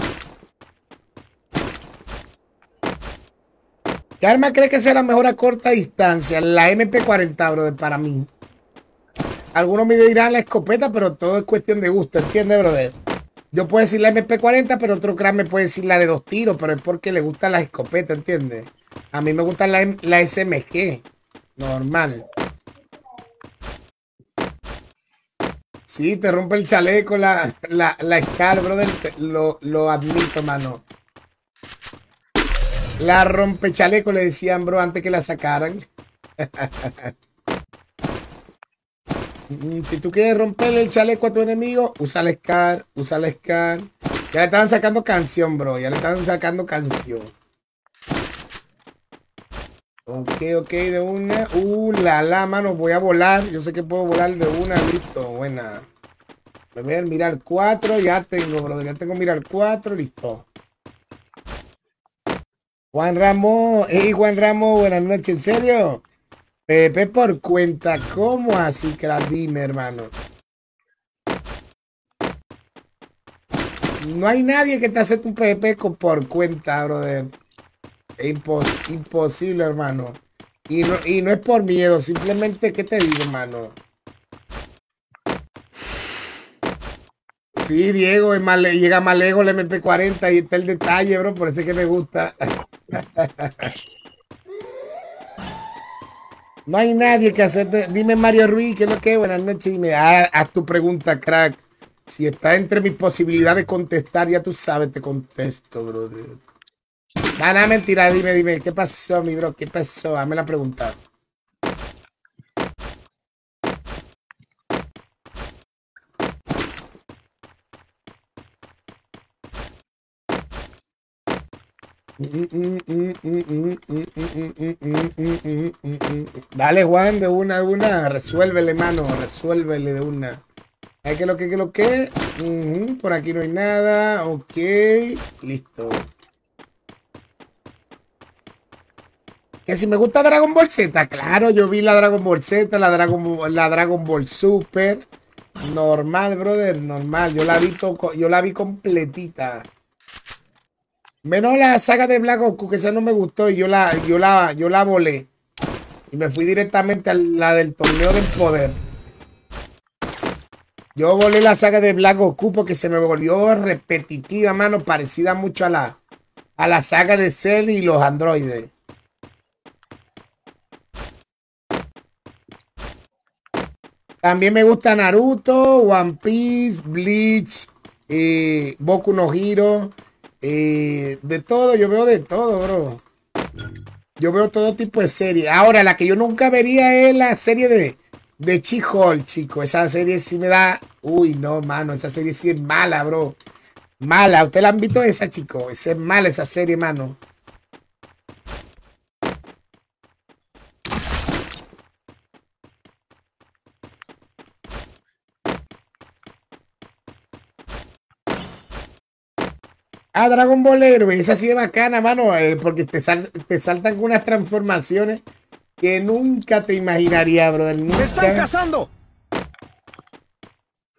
¿Qué arma cree que sea la mejor a corta distancia? La MP40, brother, para mí. Algunos me dirán la escopeta, pero todo es cuestión de gusto, ¿entiendes, brother? Yo puedo decir la MP40, pero otro crack me puede decir la de dos tiros, pero es porque le gustan las escopetas, ¿entiendes? A mí me gusta la, la SMG. Normal. Sí, te rompe el chaleco, la, la, la Scar, brother. lo, lo admito, mano. La rompe chaleco, le decían, bro, antes que la sacaran. *laughs* Mm, si tú quieres romperle el chaleco a tu enemigo, usa la Scar, usa la Scar. Ya le estaban sacando canción, bro. Ya le estaban sacando canción. Ok, ok, de una. Uh, la la, mano, voy a volar. Yo sé que puedo volar de una, listo, buena. A ver, mirar 4, ya tengo, brother. Ya tengo mirar 4, listo. Juan Ramos, hey Juan Ramos, buenas noches, ¿en serio? Pepe por cuenta, ¿cómo así, crack? Hermano. No hay nadie que te acepte un con- por cuenta, brother. Es impos- imposible, hermano. Y no, y no es por miedo, simplemente, ¿qué te digo, hermano? Sí, Diego, es le- llega más lejos el MP40 y está el detalle, bro, por eso es que me gusta. *laughs* No hay nadie que hacerte. Dime Mario Ruiz, ¿qué es lo que? Buenas noches. Dime, haz, tu pregunta, crack. Si está entre mis posibilidades de contestar, ya tú sabes, te contesto, brother. No, no, mentira, dime, dime. ¿Qué pasó, mi bro? ¿Qué pasó? Hazme la pregunta. Dale, Juan, de una, de una. Resuélvele, mano. Resuélvele de una. Hay que lo que, lo que. Por aquí no hay nada. Ok. Listo. Que si me gusta Dragon Ball Z, claro, yo vi la Dragon Ball Z, la Dragon, la Dragon Ball Super. Normal, brother, normal. Yo la vi, to- yo la vi completita. Menos la saga de Black Goku, que esa no me gustó y yo la, yo la, yo la volé. Y me fui directamente a la del torneo del poder. Yo volé la saga de Black Goku porque se me volvió repetitiva, mano, parecida mucho a la, a la saga de Cell y los androides. También me gusta Naruto, One Piece, Bleach, eh, Boku no Hero, eh, de todo, yo veo de todo, bro. Yo veo todo tipo de serie. Ahora, la que yo nunca vería es la serie de, de She-Hulk, chico. Esa serie sí me da. Uy, no, mano, esa serie sí es mala, bro. Mala. ¿Usted la han visto esa, chico? Esa es mala esa serie, mano. Ah, Dragon Ball Héroe, esa sí es bacana, mano, eh, porque te, sal- te saltan unas transformaciones que nunca te imaginaría, brother. ¡Me están cazando!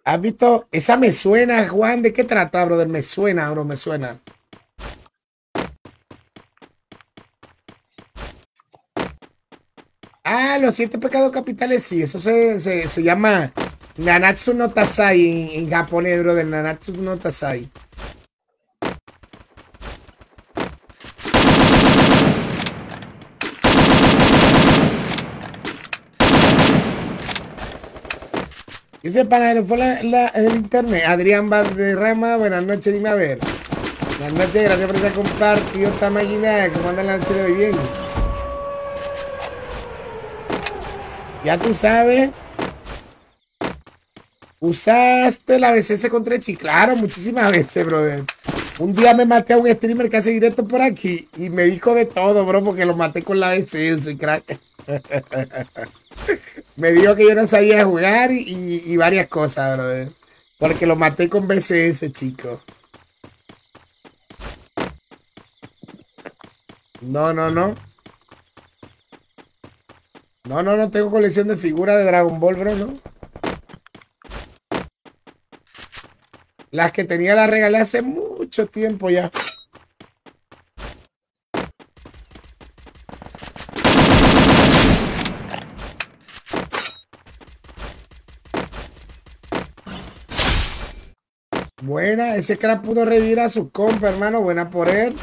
¿Has visto? Esa me suena, Juan. ¿De qué trata, brother? Me suena, bro, me suena. Ah, los siete pecados capitales, sí. Eso se, se, se llama Nanatsu no Tasai en, en japonés, brother. Nanatsu no Tasai. Dice para fue la, el internet. Adrián Valderrama, buenas noches, dime a ver. Buenas noches, gracias por esa compartido esta máquina. ¿Cómo anda la noche de hoy? Bien. Ya tú sabes. Usaste la BCS contra el Chi. Claro, muchísimas veces, brother. Un día me maté a un streamer que hace directo por aquí y me dijo de todo, bro, porque lo maté con la BCS, crack. *laughs* Me dijo que yo no sabía jugar y, y- varias cosas, brother. Porque lo maté con BCS, chico. No, no, no. No, no, no tengo colección de figuras de Dragon Ball, bro, ¿no? Las que tenía las regalé hace mucho tiempo ya. Buena, ese crack pudo revivir a su compa, hermano. Buena por él.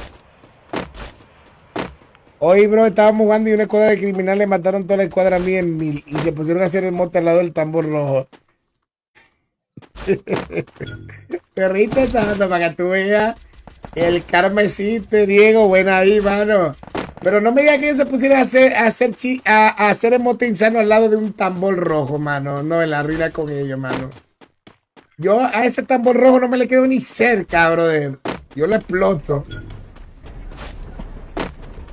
Hoy, bro, estábamos jugando y una escuadra de criminales mataron toda la escuadra mía en mil y se pusieron a hacer el mote al lado del tambor rojo. Te reíste tanto para que tú veas el karma existe, Diego. Buena ahí, mano. Pero no me digas que ellos se pusieron a hacer, a hacer, a, a hacer el mote insano al lado de un tambor rojo, mano. No, en la ruina con ellos, mano. Yo a ese tambor rojo no me le quedo ni cerca, brother. Yo lo exploto.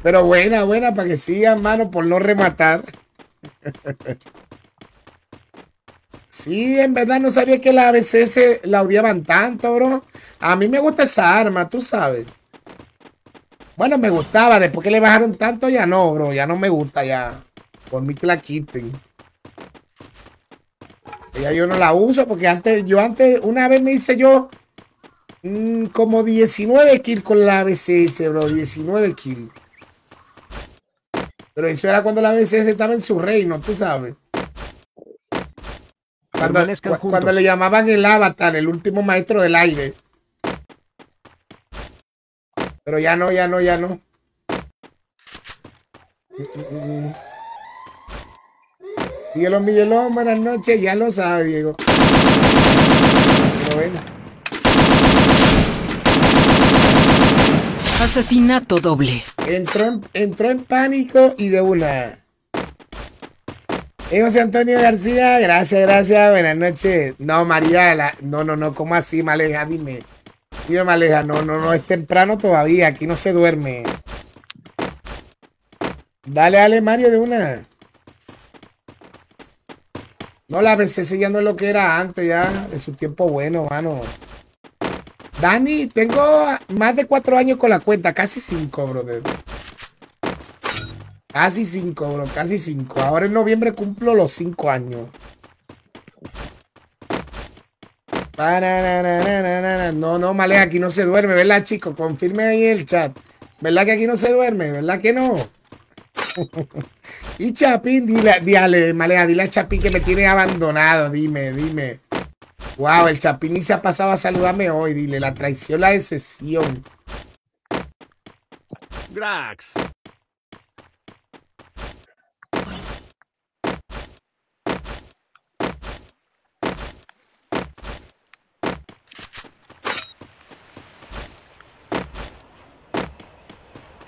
Pero buena, buena, para que sigan, mano, por no rematar. *laughs* Sí, en verdad no sabía que la ABCS la odiaban tanto, bro. A mí me gusta esa arma, tú sabes. Bueno, me gustaba, después que le bajaron tanto, ya no, bro. Ya no me gusta, ya. Por mí que la quiten. Ya yo no la uso porque antes, yo antes, una vez me hice yo mm, como 19 kills con la ABCS, bro. 19 kills. Pero eso era cuando la ABCS estaba en su reino, tú sabes. Cuando, cu- le llamaban el avatar, el último maestro del aire. Pero ya no, ya no, ya no. Mm, mm, mm. Miguelón, Miguelón, buenas noches. Ya lo sabe, Diego. Pero ven. Asesinato doble. Entró en, entró en pánico y de una. Eh, José Antonio García, gracias, gracias, buenas noches. No, María, la- no, no, no, ¿cómo así, Maleja? Dime. Dime, Maleja, no, no, no, es temprano todavía, aquí no se duerme. Dale, dale, Mario, de una. No, la BCC ya no es lo que era antes, ya, de su tiempo bueno, mano. Dani, tengo más de cuatro años con la cuenta, casi cinco, brother. Casi cinco, bro, casi cinco. Ahora en noviembre cumplo los cinco años. No, no, Male, aquí no se duerme, ¿verdad, chicos? Confirme ahí en el chat. ¿Verdad que aquí no se duerme? ¿Verdad que no? *laughs* y Chapín, dile, dile, Malea, dile a Chapín que me tiene abandonado, dime, dime. Wow, el Chapín ni se ha pasado a saludarme hoy, dile, la traición, la decepción. Grax.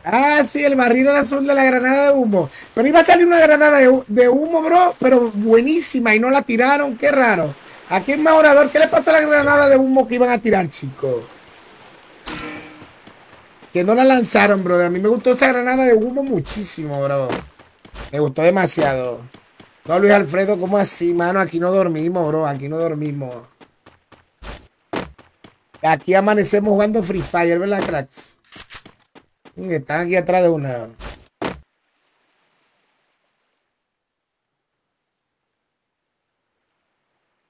Ah, sí, el barril era azul de la granada de humo. Pero iba a salir una granada de, hu- de humo, bro, pero buenísima y no la tiraron. Qué raro. Aquí es más orador. ¿Qué le pasó a la granada de humo que iban a tirar, chicos? Que no la lanzaron, bro. A mí me gustó esa granada de humo muchísimo, bro. Me gustó demasiado. No, Luis Alfredo, ¿cómo así, mano? Aquí no dormimos, bro. Aquí no dormimos. Aquí amanecemos jugando Free Fire, ¿verdad, cracks? Están aquí atrás de una.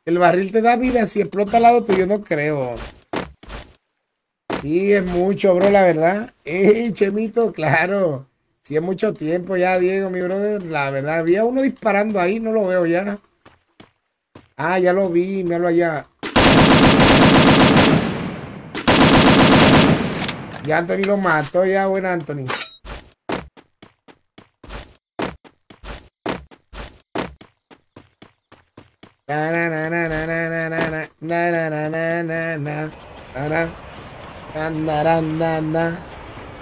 El barril te da vida si explota al lado tuyo, no creo. Sí, es mucho, bro, la verdad. Ey, Chemito, claro. Sí, es mucho tiempo ya, Diego, mi brother. La verdad, había uno disparando ahí, no lo veo ya. Ah, ya lo vi, míralo allá. Ya Anthony lo mató, ya buen Anthony.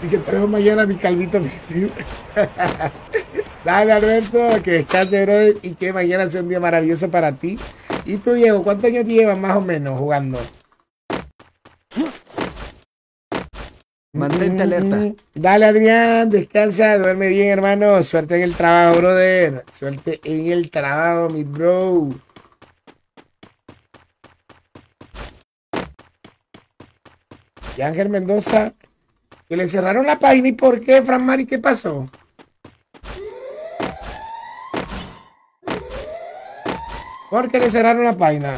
Y que traigo mañana mi calvito. *laughs* Dale, Alberto, que descanse, brother, y que mañana sea un día maravilloso para ti. Y tú, Diego, ¿cuántos años llevas más o menos jugando? Mantente alerta. Mm, Dale, Adrián, descansa, duerme bien, hermano. Suerte en el trabajo, brother. Suerte en el trabajo, mi bro. Y Ángel Mendoza, que le cerraron la página. ¿Y por qué, Fran Mari? ¿Qué pasó? ¿Por qué le cerraron la página?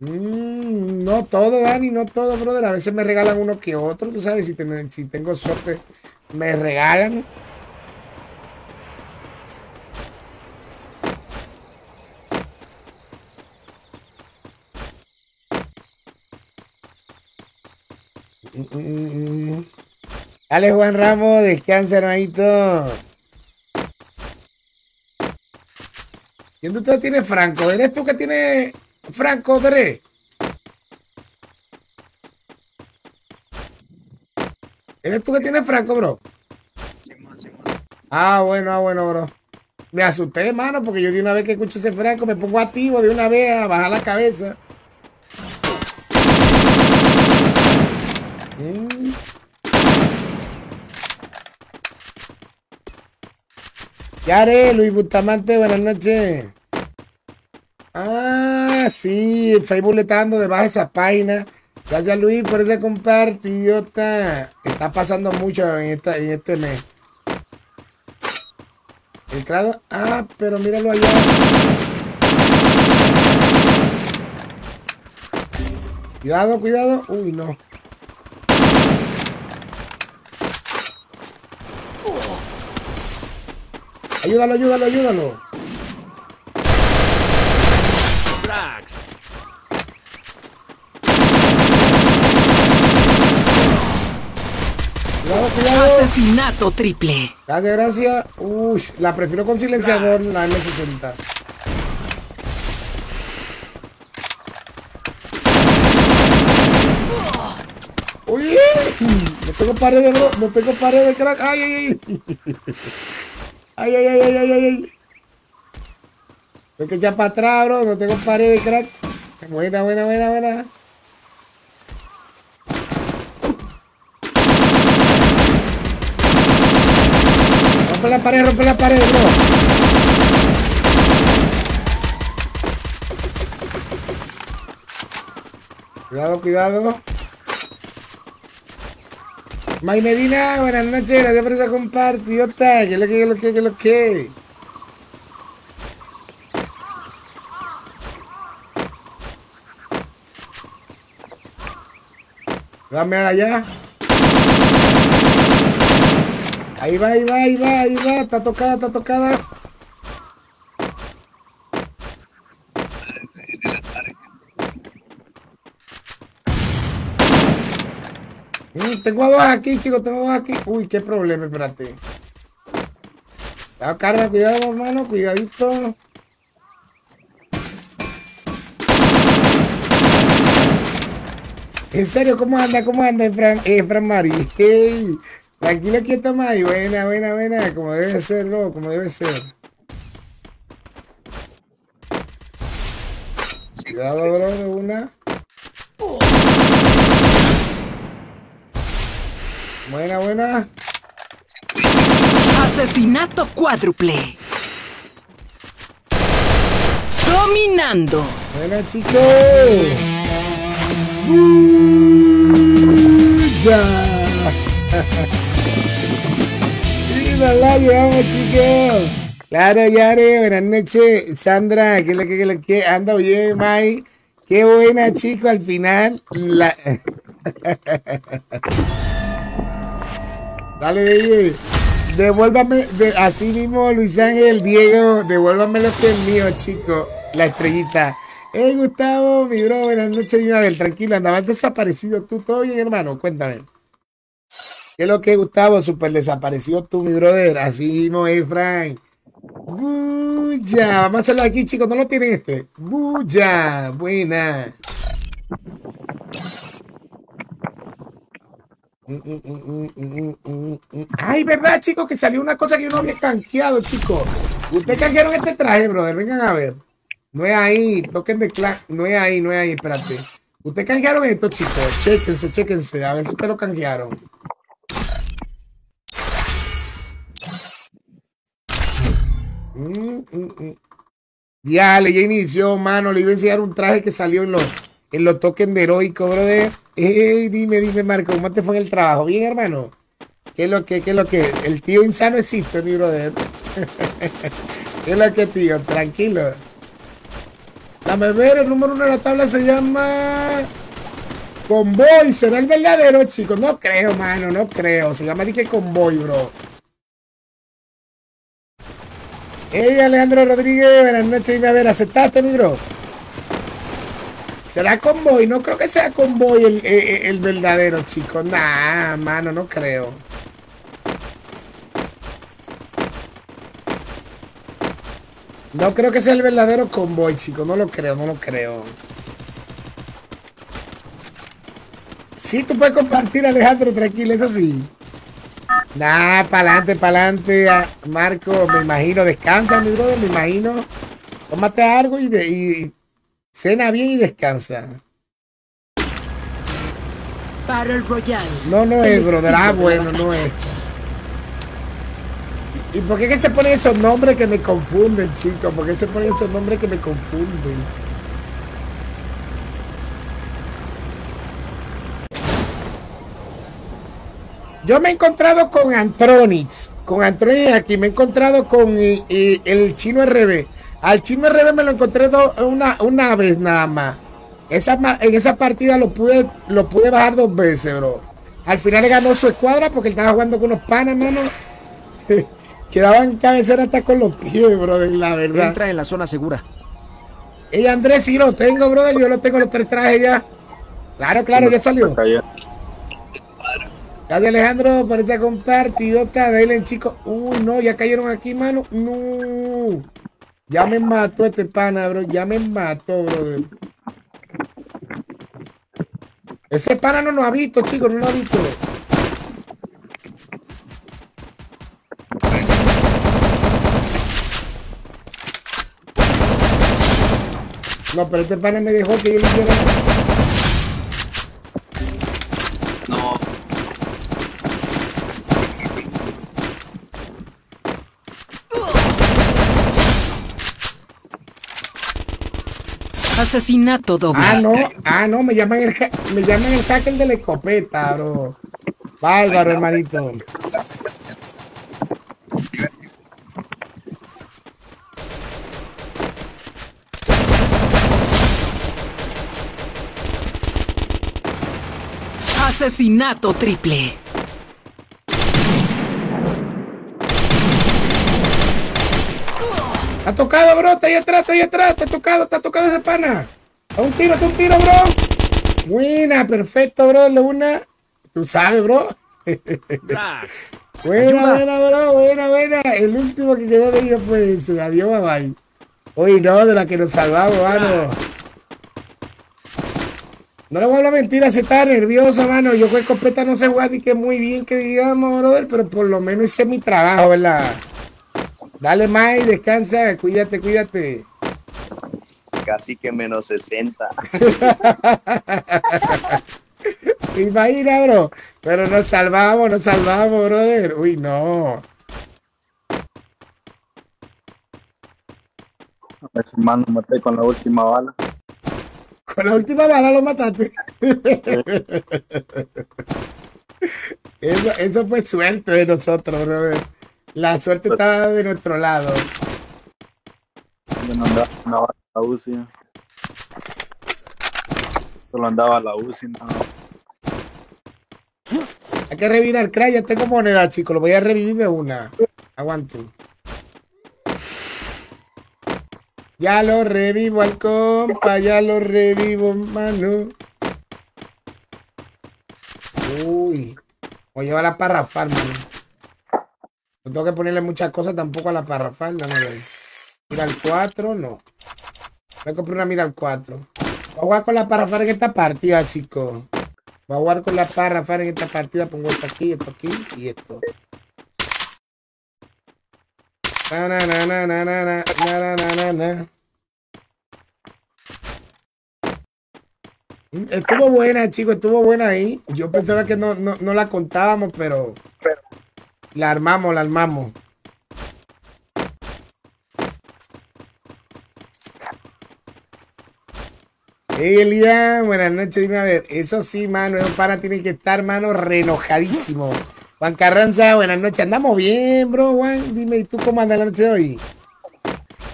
Mm, no todo, Dani, no todo, brother. A veces me regalan uno que otro, tú sabes, si, ten- si tengo suerte, me regalan. Mm. Dale, Juan Ramos, descansa, hermanito. ¿Quién de ustedes tiene Franco? ¿Eres tú que tiene Franco Dre? ¿Eres tú que tienes Franco, bro? Ah, bueno, ah, bueno, bro. Me asusté, hermano, porque yo de una vez que escucho ese Franco me pongo activo de una vez a bajar la cabeza. Mm. Yare, Luis Bustamante, buenas noches. Ah, sí, le está dando de esa página. Gracias Luis por ese comparte, idiota. Está pasando mucho en, esta, en este mes. El claro, ah, pero míralo allá. Cuidado, cuidado. Uy, no. Ayúdalo, ayúdalo, ayúdalo. Grax. Cuidado, cuidado. Asesinato triple. Gracias, gracias. Uy, la prefiero con silenciador, la M60. Uy, no tengo pared, bro. No tengo pared de crack. Ay, ay, ay. Ay, ay, ay, ay, ay, ay. Tengo que echar para atrás, bro. No tengo pared de crack. Buena, buena, buena, buena. Rompe la pared, rompe la pared, bro. Cuidado, cuidado. May Medina, buenas noches, gracias por esa compartidota. ¿Qué es lo que, qué es lo que, qué es lo que? Dame allá. Ahí va, ahí va, ahí va, ahí va. Está tocada, está tocada. Mm, tengo dos aquí, chicos, tengo dos aquí. Uy, qué problema, espérate. Ya, carga, cuidado, hermano, cuidadito. En serio, ¿cómo anda? ¿Cómo anda, Fran, eh, Fran Mari? Hey, tranquilo, quieto, May. Buena, buena, buena. Como debe ser, bro, como debe ser. Cuidado, bro, de una. Buena, buena. Asesinato cuádruple. Dominando. Buena, chicos. *laughs* Ya. Y la llevamos, chicos. Claro, Yare, buenas noches. Sandra, ¿qué es lo que, qué lo? Ando bien, Mai. Qué buena, chico, al final. Dale. Devuélvame, de, así mismo, Luis Ángel, Diego, devuélvame lo que es mío, chico. La estrellita. Hey, Gustavo, mi bro, buenas noches, Isabel. Tranquilo, andabas desaparecido tú. ¿Todo bien, hermano? Cuéntame. ¿Qué es lo que, Gustavo? Súper desaparecido tú, mi brother. Así mismo, eh, Frank. Bulla. Vamos a hacerlo aquí, chicos. No lo tienen este. Bulla. Buena. Mm, mm, mm. Ay, verdad, chicos, que salió una cosa que yo no había canjeado, chicos. Ustedes canjearon este traje, brother. Vengan a ver. No es ahí. Toquen de clan. No es ahí, no es ahí. Espérate. Ustedes canjearon esto, chicos. Chéquense, chéquense. A ver si ustedes lo canjearon. Mm, mm, mm. Diale, ya inició, mano. Le iba a enseñar un traje que salió en los, en los tokens de heroico, brother. Ey, dime, dime, Marco, ¿cómo te fue en el trabajo? Bien, hermano. ¿Qué es lo que, qué es lo que? El tío insano existe, mi brother. *laughs* ¿Qué es lo que, tío? Tranquilo. Dame ver, el número uno de la tabla se llama Convoy. ¿Será el verdadero, chicos? No creo, mano, no creo. Se llama que Convoy, bro. Hey, Alejandro Rodríguez, buenas noches. Dime a ver, ¿aceptaste, mi bro? ¿Será Convoy? No creo que sea Convoy el, el, el verdadero, chicos. Nah, mano, no creo. No creo que sea el verdadero Convoy, chicos. No lo creo, no lo creo. Sí, tú puedes compartir, Alejandro, tranquilo, eso sí. Nah, pa'lante, pa'lante, Marco, me imagino, descansa, mi brother, me imagino. Tómate algo y, de, y cena bien y descansa. Battle Royale. No, no es, brother. Ah, bueno, no es. ¿Y por qué que se ponen esos nombres que me confunden, chicos? ¿Por qué se ponen esos nombres que me confunden? Yo me he encontrado con Antronix, con Antronix aquí, me he encontrado con el chino RB. Al chino RB me lo encontré do- una, una vez nada más. Esa, en esa partida lo pude, lo pude bajar dos veces, bro. Al final le ganó su escuadra porque él estaba jugando con unos panas, mano. Quedaban cabecera hasta con los pies, brother, la verdad. Entra en la zona segura. Ey, Andrés, sí lo tengo, brother. Yo lo tengo los tres trajes ya. Claro, claro, ya salió. Gracias Alejandro por esta compartidota. Dale chicos. Uy, no, ya cayeron aquí, mano. No. Ya me mató este pana, bro. Ya me mató, brother. Ese pana no nos ha visto, chicos, no nos ha visto. No, pero este pana me dejó que yo le hiciera. No, Asesinato doble. Ah, no, ah, no, me llaman el, me llaman el hacker de la escopeta, bro. Bárbaro, hermanito. Asesinato triple. Está tocado, bro, está ahí atrás, está ahí atrás, está tocado, está tocado ese pana. A un tiro, está un tiro, bro. Buena, perfecto, bro, de una. Tú sabes, bro. *laughs* Buena, buena, bro, buena, buena. El último que quedó de ellos fue ese. Adiós, bye bye. Uy, no, de la que nos salvamos, mano. No le voy a hablar mentira, se está nervioso, mano. Yo con escopeta no sé jugar que muy bien que digamos, brother, pero por lo menos hice mi trabajo, ¿verdad? Dale, Mike, descansa, cuídate, cuídate. casi que menos 60. *laughs* Imagina, bro. Pero nos salvamos, nos salvamos, brother. Uy, no. A ver si mano maté con la última bala. Con la última bala lo mataste. *laughs* Eso, eso fue suerte de nosotros, brother. La suerte estaba de nuestro lado. Yo no andaba a la UCI. Solo andaba a la UCI, no. Hay que revivir al crack. Ya tengo moneda, chicos. Lo voy a revivir de una. Aguanten. Ya lo revivo al compa. Ya lo revivo, mano. Uy. Voy a llevar la parrafal, mano. No tengo que ponerle muchas cosas tampoco a la parrafal. Dame ver. Mira al 4, no. Voy a comprar una mira al 4. Voy a jugar con la parrafal en esta partida, chicos. Voy a jugar con la parrafal en esta partida. Pongo esto aquí, esto aquí y esto. Na, na, na, na, na, na, na, na, na, na. Mm, Estuvo buena, chicos, estuvo buena ahí. Yo pensaba que no, no, no la contábamos, pero la armamos, la armamos. Hey, Elian, buenas noches, dime a ver. Eso sí, mano, un pana tiene que estar, mano, renojadísimo. Juan Carranza, buenas noches. Andamos bien, bro, Juan. Dime, ¿y tú cómo andas la noche hoy?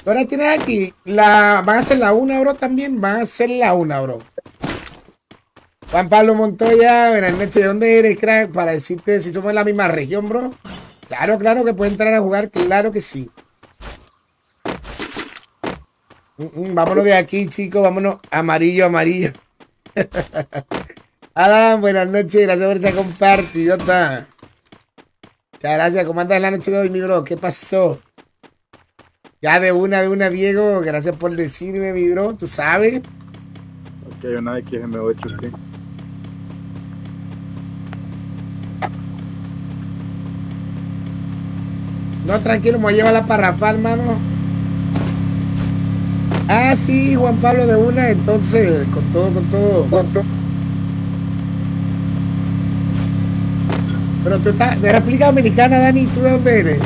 ¿Qué hora tienes aquí? La, van a ser la una, bro, también. Van a ser la una, bro. Juan Pablo Montoya, buenas noches. ¿De dónde eres, crack? Para decirte si somos de la misma región, bro. Claro, claro que puede entrar a jugar, claro que sí. Mm, mm, Vámonos de aquí, chicos. Vámonos amarillo, amarillo. *laughs* Adam, buenas noches. Gracias por esa compartidota. Muchas gracias. ¿Cómo andas la noche de hoy, mi bro? ¿Qué pasó? Ya de una, de una, Diego. Gracias por decirme, mi bro. Tú sabes. Ok, una XM8, sí. No, tranquilo, me voy a llevar la parrafal, mano. Ah, sí, Juan Pablo de una, entonces, con todo, con todo. Pero tú estás de República Dominicana, Dani, ¿tú de dónde eres?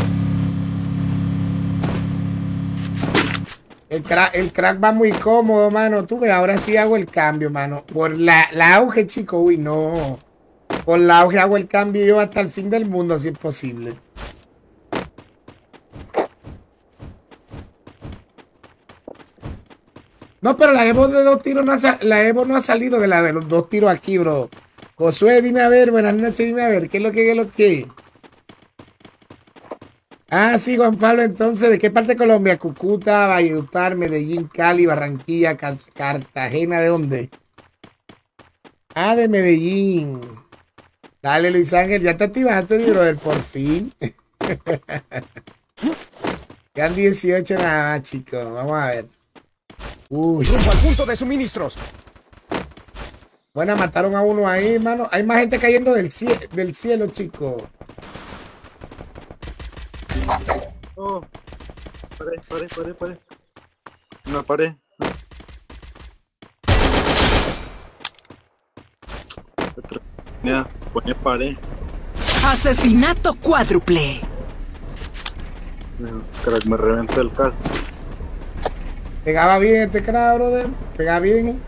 El crack, el crack va muy cómodo, mano. Tú ves, ahora sí hago el cambio, mano. Por la, la auge, chico, uy, no. Por la auge hago el cambio yo hasta el fin del mundo, si es posible. No, pero la Evo de dos tiros no ha, la Evo no ha salido de la de los dos tiros aquí, bro. Josué, dime a ver, buenas noches, dime a ver, ¿qué es lo que es lo que? Ah, sí, Juan Pablo, entonces, ¿de qué parte de Colombia? Cúcuta, Valledupar, Medellín, Cali, Barranquilla, Ca- Cartagena, ¿de dónde? Ah, de Medellín. Dale, Luis Ángel, ya te activaste, mi brother, por fin. *laughs* Quedan 18 nada más, chicos. Vamos a ver. Uy. Rumbo al punto de suministros. Bueno, mataron a uno ahí, hermano. Hay más gente cayendo del, cielo, del cielo, chicos. Oh. Pare, pare, pare, pare. No, pare. Otro. Ya, pone pare. Asesinato cuádruple. No, Crack, me reventó el caso. Pegaba bien este cara, brother. Pegaba bien.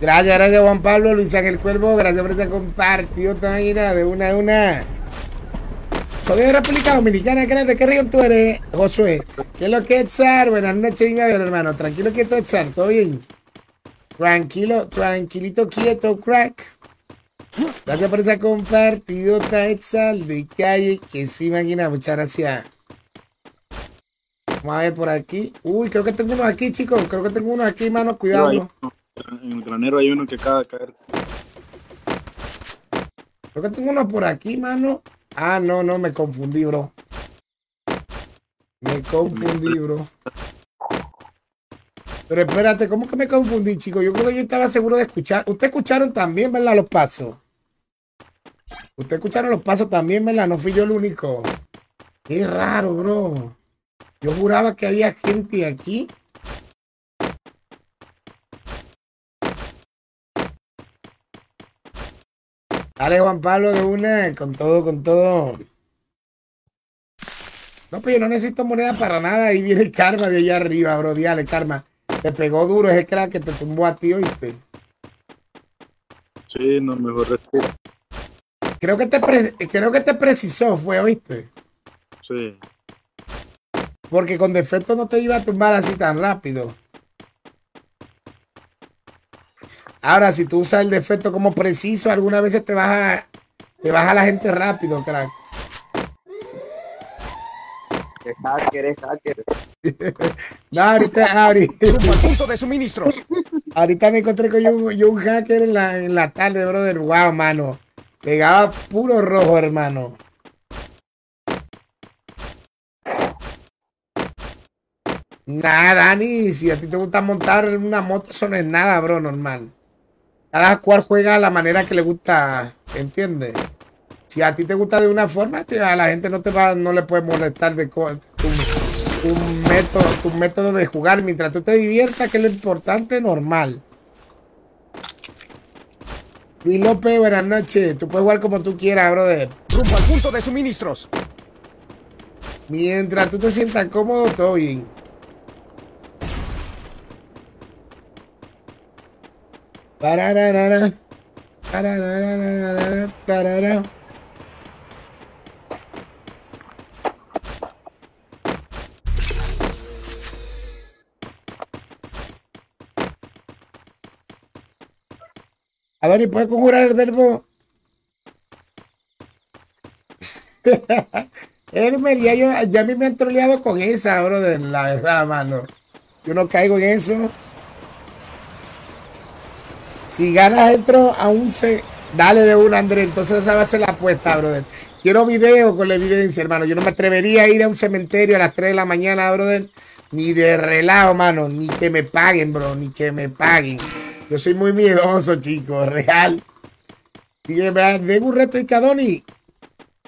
Gracias, gracias Juan Pablo, Luis Ángel Cuervo, gracias por ese compartido también de una a una. Soy de República Dominicana, ¿qué ¿de qué río tú eres, Josué? ¿Qué es lo que es Zar? Buenas noches, dime a ver, hermano. Tranquilo, quieto, Zar, ¿todo bien? Tranquilo, tranquilito, quieto, crack. Gracias por esa compartido, Taexal de calle, que sí, máquina, muchas gracias. Vamos a ver por aquí. Uy, creo que tengo uno aquí, chicos. Creo que tengo uno aquí, mano. Cuidado. Hay. En el granero hay uno que acaba de caer. Creo que tengo uno por aquí, mano. Ah, no, no, me confundí, bro. Me confundí, bro. Pero espérate, ¿cómo que me confundí, chicos? Yo creo que yo estaba seguro de escuchar. Ustedes escucharon también, ¿verdad? Los pasos. Ustedes escucharon los pasos también, ¿verdad? No fui yo el único. Qué raro, bro. Yo juraba que había gente aquí. Dale, Juan Pablo, de una, con todo, con todo. No, pues yo no necesito moneda para nada. Ahí viene karma de allá arriba, bro. Dale, karma. Te pegó duro ese crack que te tumbó a ti, ¿oíste? Sí, no, mejor respira. Creo que te, pre- creo que te precisó, fue, ¿oíste? Sí. Porque con defecto no te iba a tumbar así tan rápido. Ahora, si tú usas el defecto como preciso, algunas veces te baja, te baja la gente rápido, crack. Es hacker, es hacker. *laughs* No, ahorita, ahorita, de suministros. ahorita me encontré con yo un hacker en la, en la tarde, brother. Wow, mano. Pegaba puro rojo, hermano. Nada, Dani. Si a ti te gusta montar una moto, eso no es nada, bro, normal. Cada cual juega la manera que le gusta, ¿entiendes? Si a ti te gusta de una forma, a la gente no te va, no le puede molestar de tu método, tu método de jugar. Mientras tú te diviertas, que es lo importante, normal. Luis López, buenas noches. Tú puedes jugar como tú quieras, brother. Rumbo al punto de suministros. Mientras tú te sientas cómodo, todo bien. Parararara. Parararara, tarara. Adoni, ¿puedes conjurar el verbo? *laughs* Elmer, ya, yo, ya a mí me han troleado con esa, brother, la verdad, mano. Yo no caigo en eso. Si ganas entro a un se... Dale de una, André. Entonces esa va a ser la apuesta, brother. Quiero video con la evidencia, hermano. Yo no me atrevería a ir a un cementerio a las 3 de la mañana, brother. Ni de relajo, mano. Ni que me paguen, bro. Ni que me paguen. Yo soy muy miedoso, chicos. Real. Y que me den un reto y Cadoni.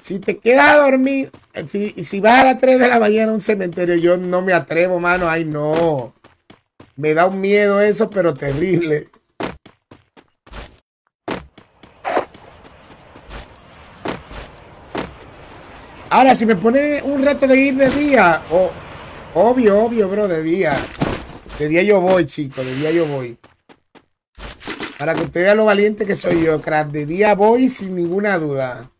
Si te quedas a dormir, si, si vas a las 3 de la mañana a un cementerio, yo no me atrevo, mano. Ay, no. Me da un miedo eso, pero terrible. Ahora, si me pone un reto de ir de día, o obvio, obvio, bro, de día. De día yo voy, chicos, de día yo voy. Para que usted vea lo valiente que soy yo, crack. De día voy sin ninguna duda.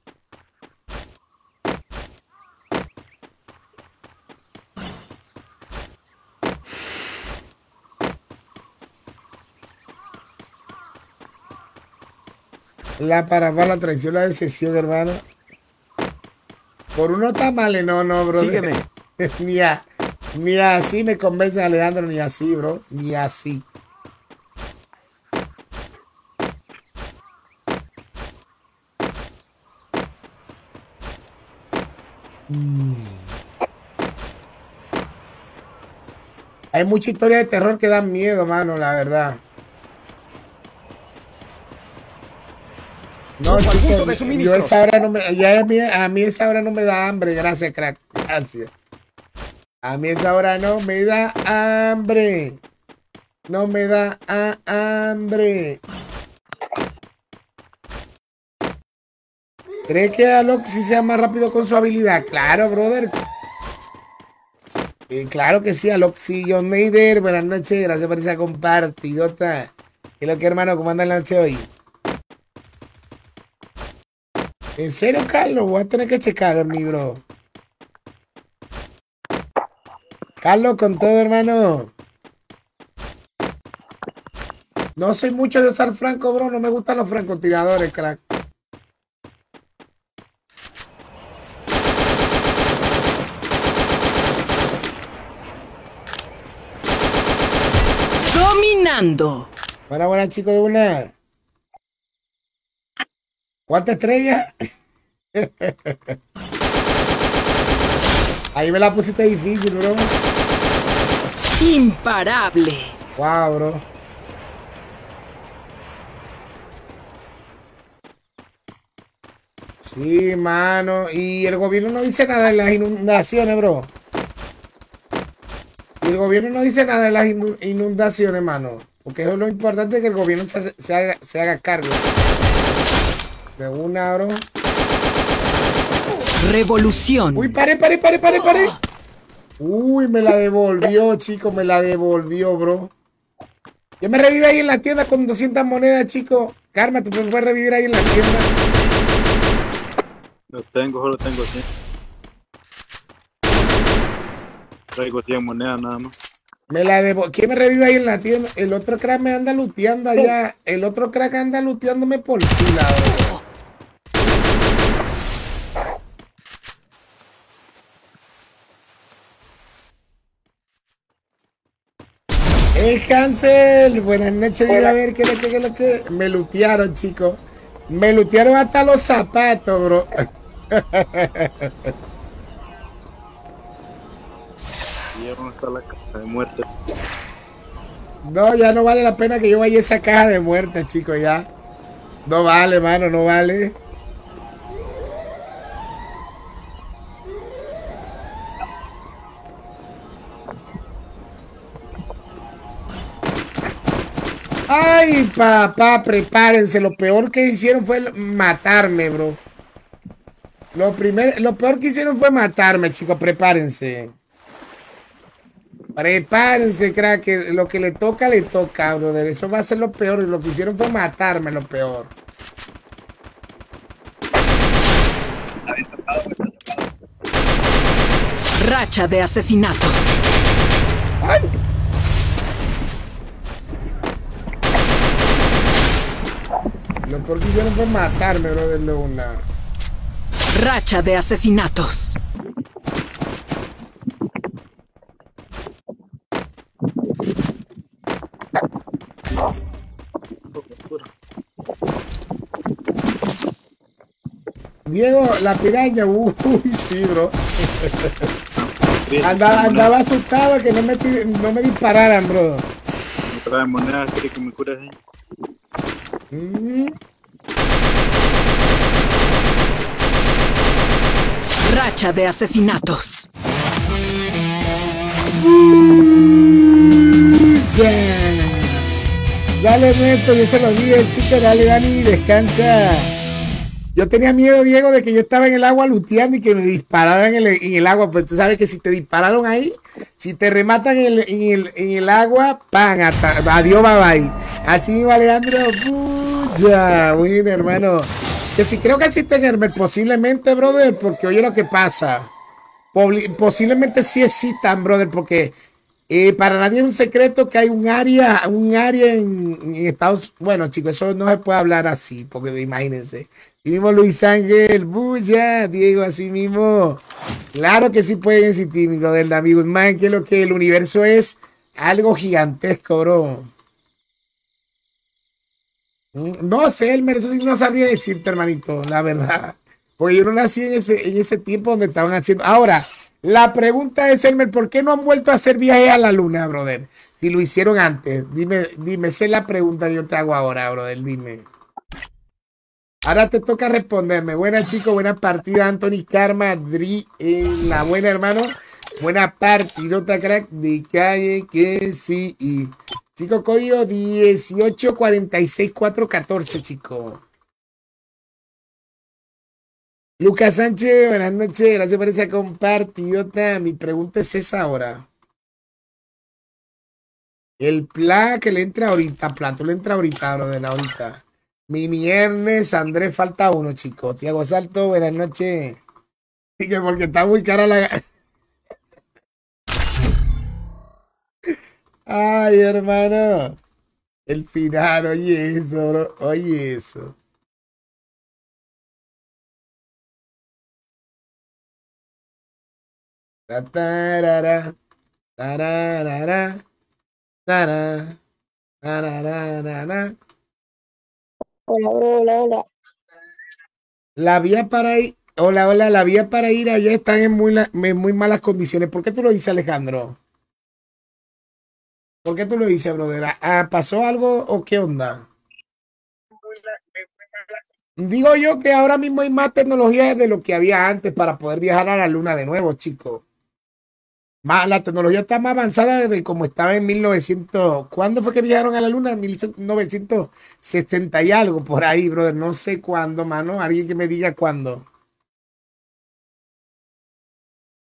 La para la traición, la decepción, hermano. Por unos tamales, no, no, bro. Sígueme. *laughs* ni, a- ni así me convence Alejandro, ni así, bro. Ni así. Hay mucha historia de terror que dan miedo, mano, la verdad. No, chicos, yo esa hora no me, ya a mí, a mí esa hora no me da hambre, gracias, crack. Gracias. A mí esa hora no me da hambre. No me da hambre. ¿Cree que Alok sí sea más rápido con su habilidad? Claro, brother. Eh, claro que sí. John Neider, buenas noches. Gracias por esa compartidota. ¿Qué es lo que, hermano? ¿Cómo anda la noche hoy? ¿En serio, Carlos? Voy a tener que checar, mi bro. Carlos, con todo, hermano. No soy mucho de usar franco, bro. No me gustan los francotiradores, crack. Buenas, buenas, chicos de una. ¿Cuántas estrellas? *laughs* Ahí me la pusiste difícil, bro. Imparable. Wow, bro. Sí, mano. Y el gobierno no dice nada de las inundaciones, bro. Y el gobierno no dice nada de las inun- inundaciones, mano. Porque eso es lo importante que el gobierno se, haga, se haga cargo. De una, bro. Revolución. Uy, pare, pare, pare, pare, pare. Uy, me la devolvió, chico, me la devolvió, bro. Yo me revive ahí en la tienda con 200 monedas, chico. Karma, tú me puedes revivir ahí en la tienda. Lo tengo, solo tengo 100. Traigo 100 monedas nada más. Me la devolvió. ¿Quién me revive ahí en la tienda? El otro crack me anda luteando allá. El otro crack anda luteándome por fila, bro. El Hansel, buenas noches, digo a ver qué es lo que, lo que. Me lutearon, chicos. Me lutearon hasta los zapatos, bro. *laughs* La casa de muerte. No, ya no vale la pena que yo vaya a esa caja de muerte, chicos, ya. No vale, mano, no vale. Ay, papá, prepárense. Lo peor que hicieron fue matarme, bro. Lo, primer, lo peor que hicieron fue matarme, chicos. Prepárense. Prepárense, crack. que Lo que le toca, le toca, brother. Eso va a ser lo peor. Lo que hicieron fue matarme, lo peor. Racha de asesinatos. ¡Ay! Lo peor que hicieron fue matarme, brother, de una. Racha de asesinatos. Diego, la piraña, uy, sí, bro. Andaba, andaba asustado que no me, no me dispararan, bro. Me monedas, quiere que me. Mm. Racha de asesinatos. Ya. Dale, Neto, yo se lo olvide, chico. Dale, Dani, descansa. Yo tenía miedo, Diego, de que yo estaba en el agua luteando y que me dispararan en el, en el agua. Pues tú sabes que si te dispararon ahí, si te rematan en el, en el, en el agua, pan, adiós, bye bye. Así mismo, Alejandro, puya, bueno, hermano. Que si creo que existen Hermes, posiblemente, brother, porque oye lo que pasa. Posiblemente sí existan, brother, porque eh, para nadie es un secreto que hay un área, un área en, en Estados Bueno, chicos, eso no se puede hablar así, porque imagínense. Y mismo Luis Ángel, bulla, Diego, así mismo. Claro que sí pueden existir, mi brother, amigos. Más que lo que el universo es algo gigantesco, bro. Mm, No sé, sí no sabría decirte, hermanito, la verdad. Porque yo no nací en ese, en ese tiempo donde estaban haciendo. Ahora, la pregunta es, Elmer, ¿por qué no han vuelto a hacer viajes a la luna, brother? Si lo hicieron antes. Dime, dime, es la pregunta que yo te hago ahora, brother. Dime. Ahora te toca responderme. Buena, chico, buena partida, Anthony Karma, Dri, en la buena, hermano. Buena partidota, crack, de calle, que sí. Y, chico, código 1846414, chico. Lucas Sánchez, buenas noches, gracias por esa compartidota. Mi pregunta es esa ahora. El pla que le entra ahorita, plato le entra ahorita, bro, de la ahorita. Mimi Ernest, Andrés, falta uno, chico. Tiago Salto, buenas noches. *laughs* Y que porque está muy cara la. Ay, hermano. El final, oye eso, bro. Oye eso. Ta, tarara, tararara, tara, tararara. Hola, hola, hola. La vía para ir, hola, hola, la vía para ir allá están en muy, la- en muy malas condiciones. ¿Por qué tú lo dices, Alejandro? ¿Por qué tú lo dices, brother? Ah, ¿Pasó algo o qué onda? Digo yo que ahora mismo hay más tecnología de lo que había antes para poder viajar a la luna de nuevo, chicos. Más, la tecnología está más avanzada de como estaba en 1900. ¿Cuándo fue que viajaron a la luna? En 1970 y algo por ahí, brother. No sé cuándo, mano. Alguien que me diga cuándo.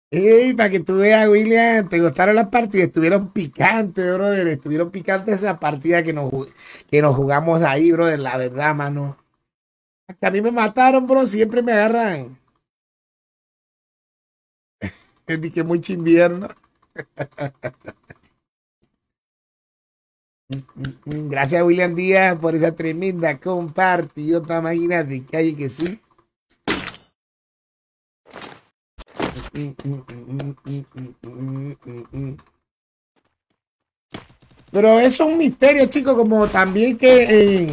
Ey, para que tú veas, William, te gustaron las partidas, estuvieron picantes, brother. Estuvieron picantes esas partidas que nos, que nos jugamos ahí, brother. La verdad, mano. A mí me mataron, bro. Siempre me agarran. *laughs* Ni que mucho invierno. *laughs* Gracias, William Díaz, por esa tremenda compartidota. Imagínate, calle que sí. Pero eso es un misterio, chicos, como también que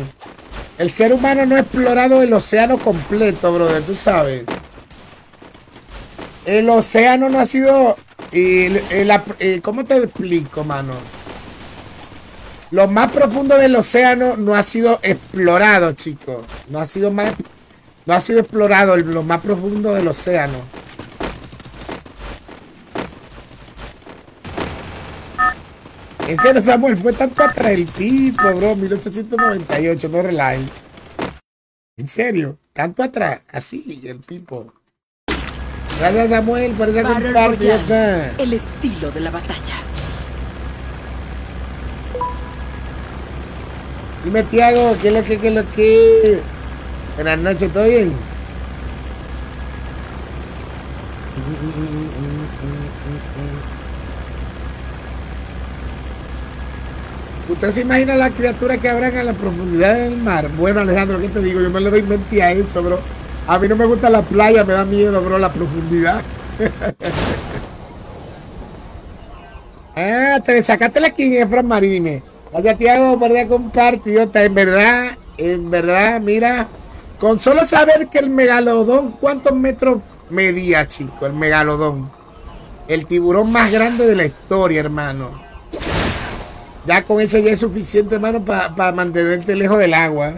el ser humano no ha explorado el océano completo, brother, tú sabes. El océano no ha sido... el- ¿Cómo te explico, mano? Lo más profundo del océano no ha sido explorado, chicos. No ha sido más... No ha sido explorado lo más profundo del océano. En serio, Samuel, fue tanto atrás el pipo, bro, 1898, no relajes. En serio, tanto atrás, así, el pipo. Gracias, Samuel, por esa compartida. Royale, el estilo de la batalla. Dime, Tiago, ¿qué es lo que, qué es lo que? Buenas noches, ¿todo bien? ¿Usted se imagina las criaturas que habrán en la profundidad del mar? Bueno, Alejandro, ¿qué te digo? Yo no le doy mente a eso, bro. A mí no me gusta la playa, me da miedo, bro, la profundidad. *laughs* ah, te sacaste la quién es, Fran Mari, dime. Gracias, Tiago, por la compartidota. En verdad, en verdad, mira, con solo saber que el megalodón, ¿cuántos metros medía, chico? El megalodón. El tiburón más grande de la historia, hermano. Ya con eso ya es suficiente, hermano, para mantenerte lejos del agua.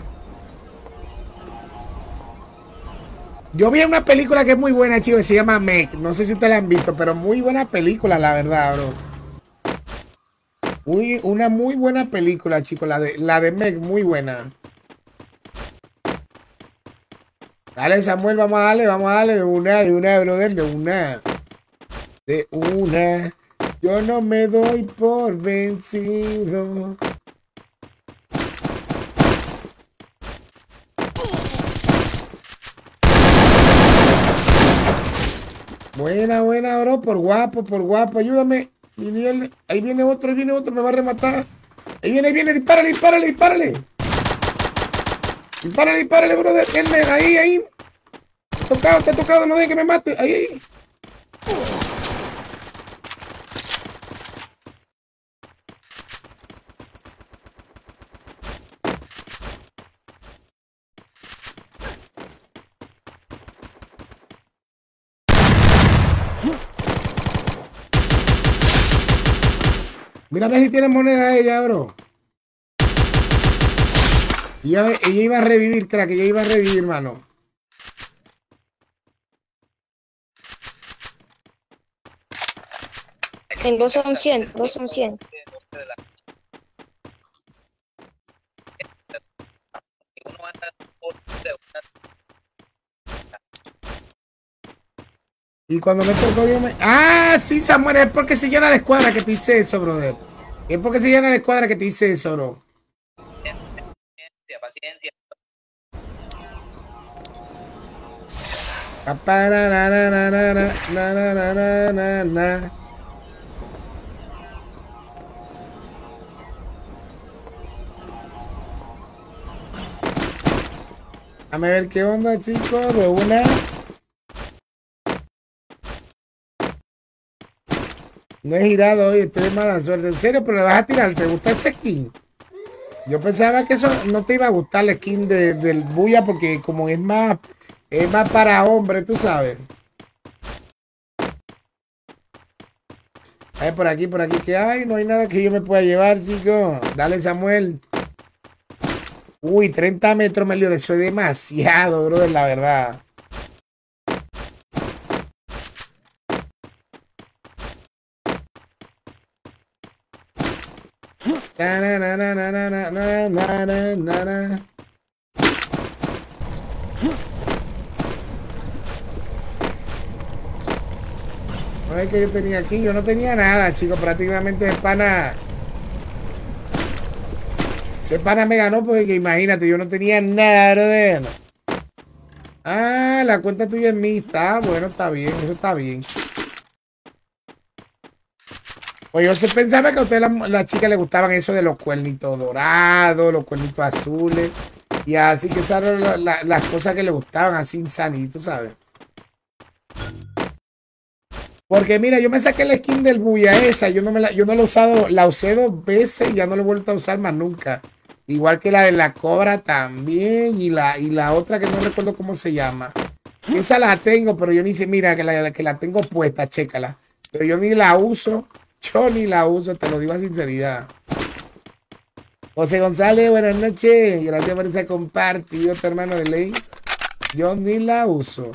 Yo vi una película que es muy buena, chicos, que se llama Meg. No sé si ustedes la han visto, pero muy buena película, la verdad, bro. Muy, una muy buena película, chicos. La de, la de Meg, muy buena. Dale, Samuel, vamos a darle, vamos a darle de una, de una, brother, de una. De una. Yo no me doy por vencido. Buena, buena, bro. Por guapo, por guapo. Ayúdame. Viene- Ahí viene otro, ahí viene otro. Me va a rematar. Ahí viene, ahí viene. Dispárale, dispárale, dispárale. Dispárale, dispárale, bro. Denle, ahí, ahí. Tocado, está tocado. No deje que me mate. Ahí, ahí. Mira a si tiene moneda ella, bro. Ella, ella iba a revivir, crack. Ella iba a revivir, hermano. Tengo son 100, dos son 100. Y cuando meto el código me... Ah, sí, Samuel, es porque se llena la escuadra que te dice eso, brother. Es porque se llena la escuadra que te dice eso, bro. paciencia. Pa, pa, ra, ra, ra, ra, ra, ra, na, na, na, na, na, na. Dame ver qué onda, chicos, de una. No he girado hoy, estoy de mala suerte. En serio, pero le vas a tirar. ¿Te gusta ese skin? Yo pensaba que eso no te iba a gustar el skin de- del Buya porque como es más, es más para hombres, tú sabes. A ver, por aquí, por aquí, que hay? No hay nada que yo me pueda llevar, chicos. Dale, Samuel. Uy, 30 metros me lío de eso es demasiado, brother, la verdad. A ver qué yo tenía aquí. Yo no tenía nada, chicos. Prácticamente ese pana. Ese pana me ganó porque imagínate, yo no tenía nada, brother. Ah, la cuenta tuya es mixta. Ah, bueno, está bien, eso está bien. Pues yo se pensaba que a usted, la, la chica, le gustaban eso de los cuernitos dorados, los cuernitos azules. Y así que esas eran la- la- las cosas que le gustaban, así insanitos, ¿sabes? Porque mira, yo me saqué la skin del Buya esa, yo no me la, yo no la he usado, la usé dos veces y ya no la he vuelto a usar más nunca. Igual que la de la cobra también y la, y la otra que no recuerdo cómo se llama. Esa la tengo, pero yo ni sé, mira, que la, que la tengo puesta, chécala. Pero yo ni la uso, yo ni la uso, te lo digo a sinceridad. José González, buenas noches. Gracias por esa compartido, hermano de ley. Yo ni la uso.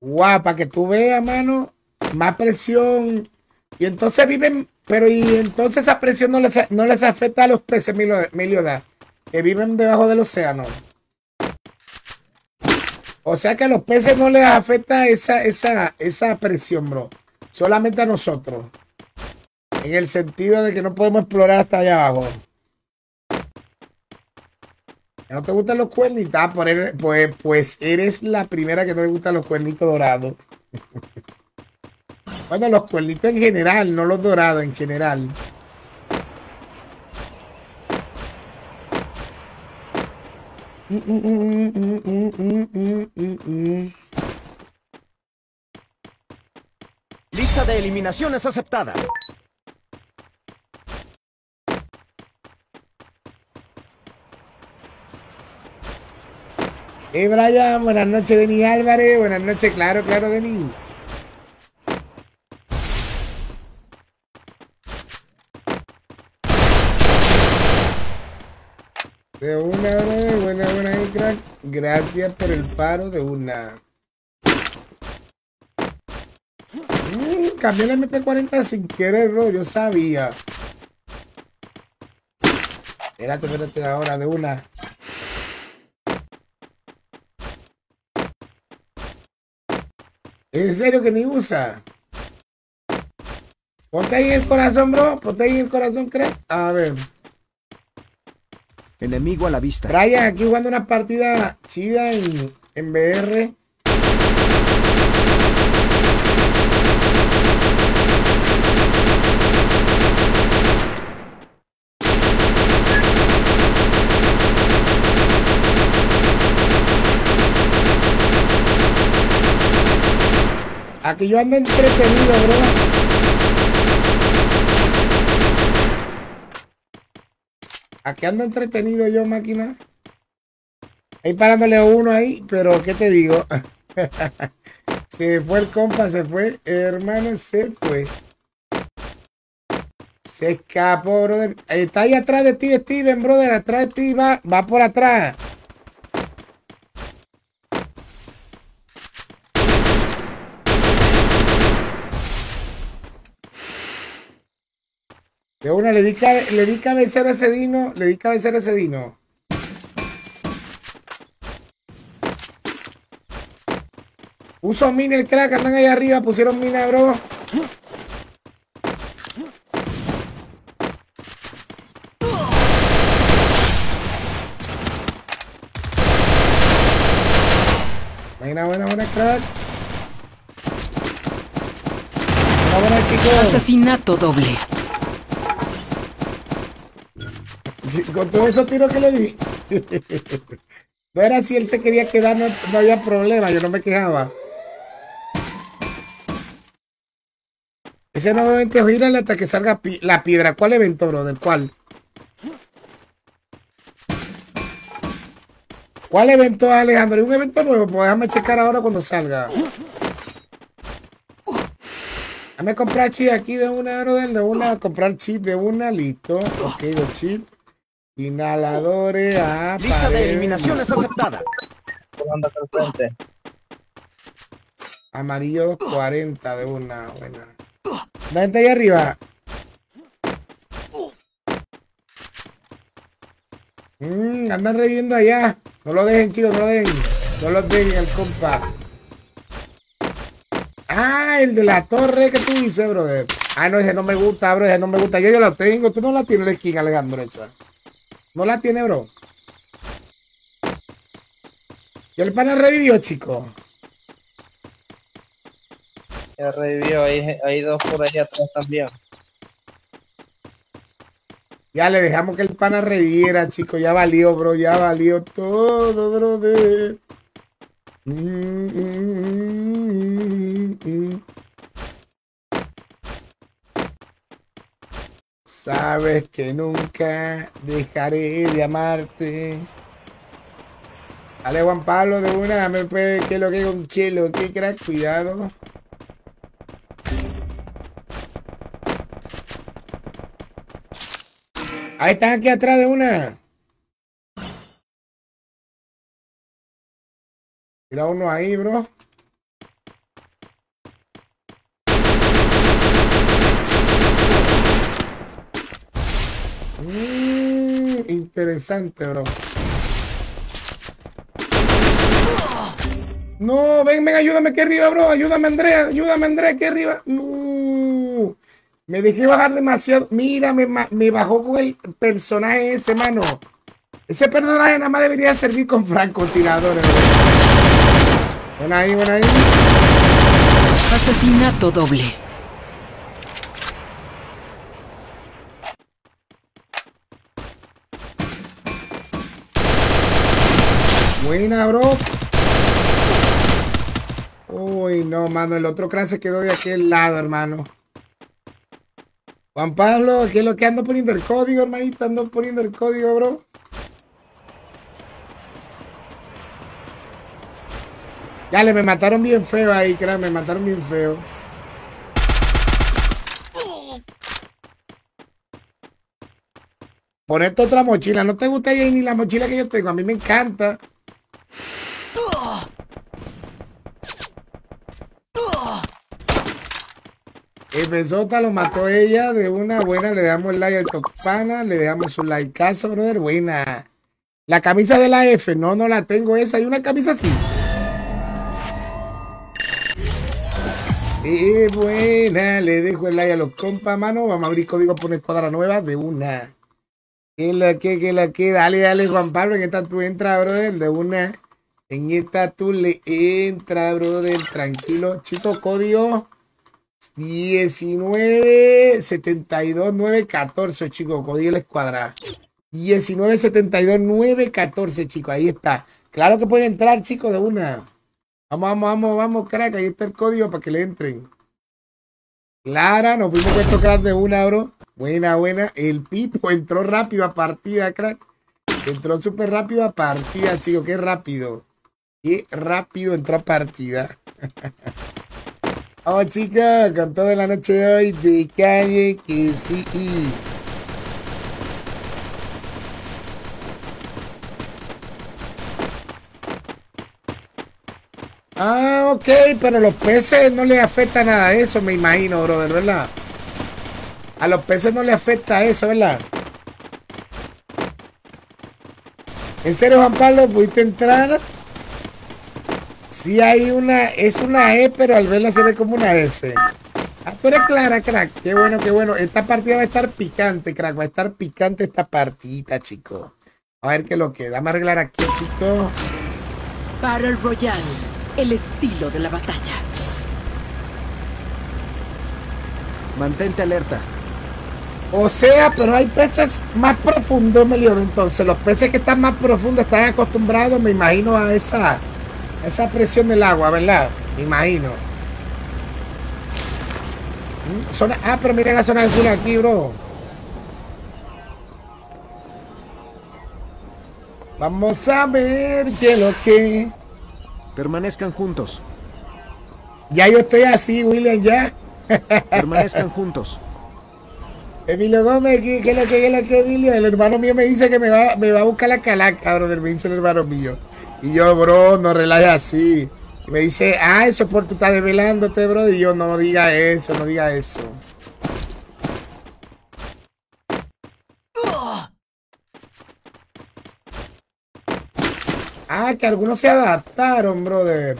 Guau, para que tú veas, mano, más presión. Y entonces viven, pero y entonces esa presión no les, no les afecta a los peces, Melio- Meliodas, que viven debajo del océano. O sea que a los peces no les afecta esa, esa, esa presión, bro. Solamente a nosotros. En el sentido de que no podemos explorar hasta allá abajo. ¿No te gustan los cuernitos? Ah, pues, pues eres la primera que no le gustan los cuernitos dorados. *laughs* Bueno, los cuernitos en general, no los dorados en general. Lista de eliminaciones aceptada. Hey Brian, buenas noches Denis Álvarez, buenas noches, claro, claro Denis. De una, buena, buena, ahí, crack. Gracias por el paro de una. Mm, cambié el MP40 sin querer, bro, yo sabía. Espérate, espérate ahora, de una. ¿En serio que ni usa? Ponte ahí el corazón, bro. Ponte ahí el corazón, creo. A ver. Enemigo a la vista. Brian, aquí jugando una partida chida en, en BR. Aquí yo ando entretenido, bro. Aquí ando entretenido yo, máquina. Ahí parándole a uno ahí, pero ¿qué te digo? *laughs* se fue el compa, se fue. Hermano, se fue. Se escapó, brother. Está ahí atrás de ti, Steven, brother. Atrás de ti, va, va por atrás. De una, le di, le di cabecero a ese dino. Le di cabecero a ese dino. Puso mina el crack, andan ahí arriba, pusieron mina, bro. Buena, buena, buena, crack. Buena, buena, chicos. Asesinato doble. *laughs* Con todos esos tiros que le di. *laughs* No era si él se quería quedar, no, no había problema, yo no me quejaba. Ese nuevamente gírale hasta que salga la piedra. ¿Cuál evento, bro? ¿Del cuál? ¿Cuál evento, Alejandro? ¿Hay un evento nuevo? Pues déjame checar ahora cuando salga. Déjame comprar chip aquí de una, brother, de una, comprar chip de una, listo. Ok, dos chip. Inhaladores, ah, Lista de pared. eliminaciones aceptada. Amarillo 40 de una, buena. La gente ahí arriba. Mm, andan reviendo allá. No lo dejen, chicos, no lo dejen. No lo dejen al compa. Ah, el de la torre que tú dices, brother. Ah, no, ese no me gusta, bro. Ese no me gusta. Yo, yo la tengo. Tú no la tienes la skin, Alejandro, esa. No la tiene, bro. Y el pana revivió, chico. Ya revivió, hay, hay dos por ahí atrás también. Ya le dejamos que el pana reviera, chicos. Ya valió, bro. Ya valió todo, brother. Mm, mm, mm, Sabes que nunca dejaré de amarte. Dale, Juan Pablo, de una. Me puede que lo que con chelo. Que crack, cuidado. Ahí están aquí atrás de una. Mira uno ahí, bro. Mm, interesante, bro. No, ven, ven, ayúdame aquí arriba, bro. Ayúdame, Andrea. Ayúdame, Andrea, aquí arriba. No. Me dejé bajar demasiado. Mira, me, me bajó con el personaje ese, mano. Ese personaje nada más debería servir con francotiradores. bro. Buena ahí, buena ahí. Asesinato doble. Buena, bro. Uy, no, mano. El otro crack se quedó de aquel lado, hermano. Juan Pablo, ¿qué es lo que ando poniendo el código, hermanito? Ando poniendo el código, bro. Ya le me mataron bien feo ahí, crack. Me mataron bien feo. Ponerte otra mochila. ¿No te gusta ahí ni la mochila que yo tengo? A mí me encanta. El Besota lo mató ella de una buena. Le damos like al Topana. Le damos un likeazo, brother. Buena. La camisa de la F. No, no la tengo esa. Hay una camisa así. Eh, buena. Le dejo el like a los compas, mano. Vamos a abrir código por una escuadra nueva de una. Que la que, que la que. Dale, dale, Juan Pablo. En esta tú entras, brother. De una. En esta tú le entra, brother. Tranquilo. Chico, código. 19 72 9 14, chicos. Código la escuadra. 19 72 9 14, chicos. Ahí está. Claro que puede entrar, chicos, de una. Vamos, vamos, vamos, vamos, crack. Ahí está el código para que le entren. Clara, nos fuimos con estos crack de una, bro. Buena, buena. El Pipo entró rápido a partida, crack. Entró súper rápido a partida, chico. Qué rápido. Qué rápido entró a partida. *laughs* Vamos, chicos, con toda la noche de hoy de calle que sí. Ah, ok, pero los peces no les afecta nada eso, me imagino, brother, ¿verdad? A los peces no les afecta eso, ¿verdad? ¿En serio, Juan Pablo, pudiste entrar? Sí hay una, es una E, pero al verla se ve como una F. Ah, tú eres clara, crack. Qué bueno, qué bueno. Esta partida va a estar picante, crack. Va a estar picante esta partidita, chico. A ver qué lo que. Dame a arreglar aquí, chico. Battle Royale, el estilo de la batalla. Mantente alerta. O sea, pero hay peces más profundos, Melior. Entonces, los peces que están más profundos están acostumbrados, me imagino, a esa, esa presión del agua, ¿verdad? Me imagino. Mm, Zona, ah, pero mira la zona azul aquí, bro. Vamos a ver qué es lo que. Permanezcan juntos. Ya yo estoy así, William, ya. *laughs* Permanezcan juntos. Emilio Gómez, ¿qué, qué es lo que qué es lo que, Emilio? El hermano mío me dice que me va, me va a buscar la calaca, brother. Me dice el hermano mío. Y yo, bro, no relajes así. Y me dice, ah, eso es por tú estás desvelándote, bro. Y yo, no diga eso, no diga eso. Ah, que algunos se adaptaron, brother.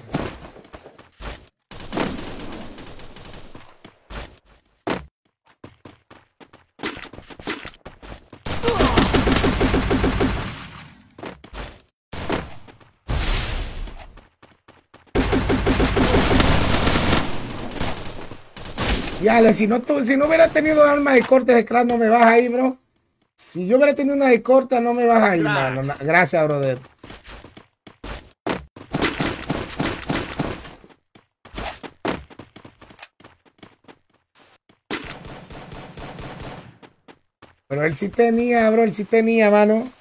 Ya, si no, si no hubiera tenido arma de corte de crack, no me vas ahí, bro. Si yo hubiera tenido una de corta, no me vas ahí, mano. Gracias, brother. Pero él sí tenía, bro, él sí tenía, mano.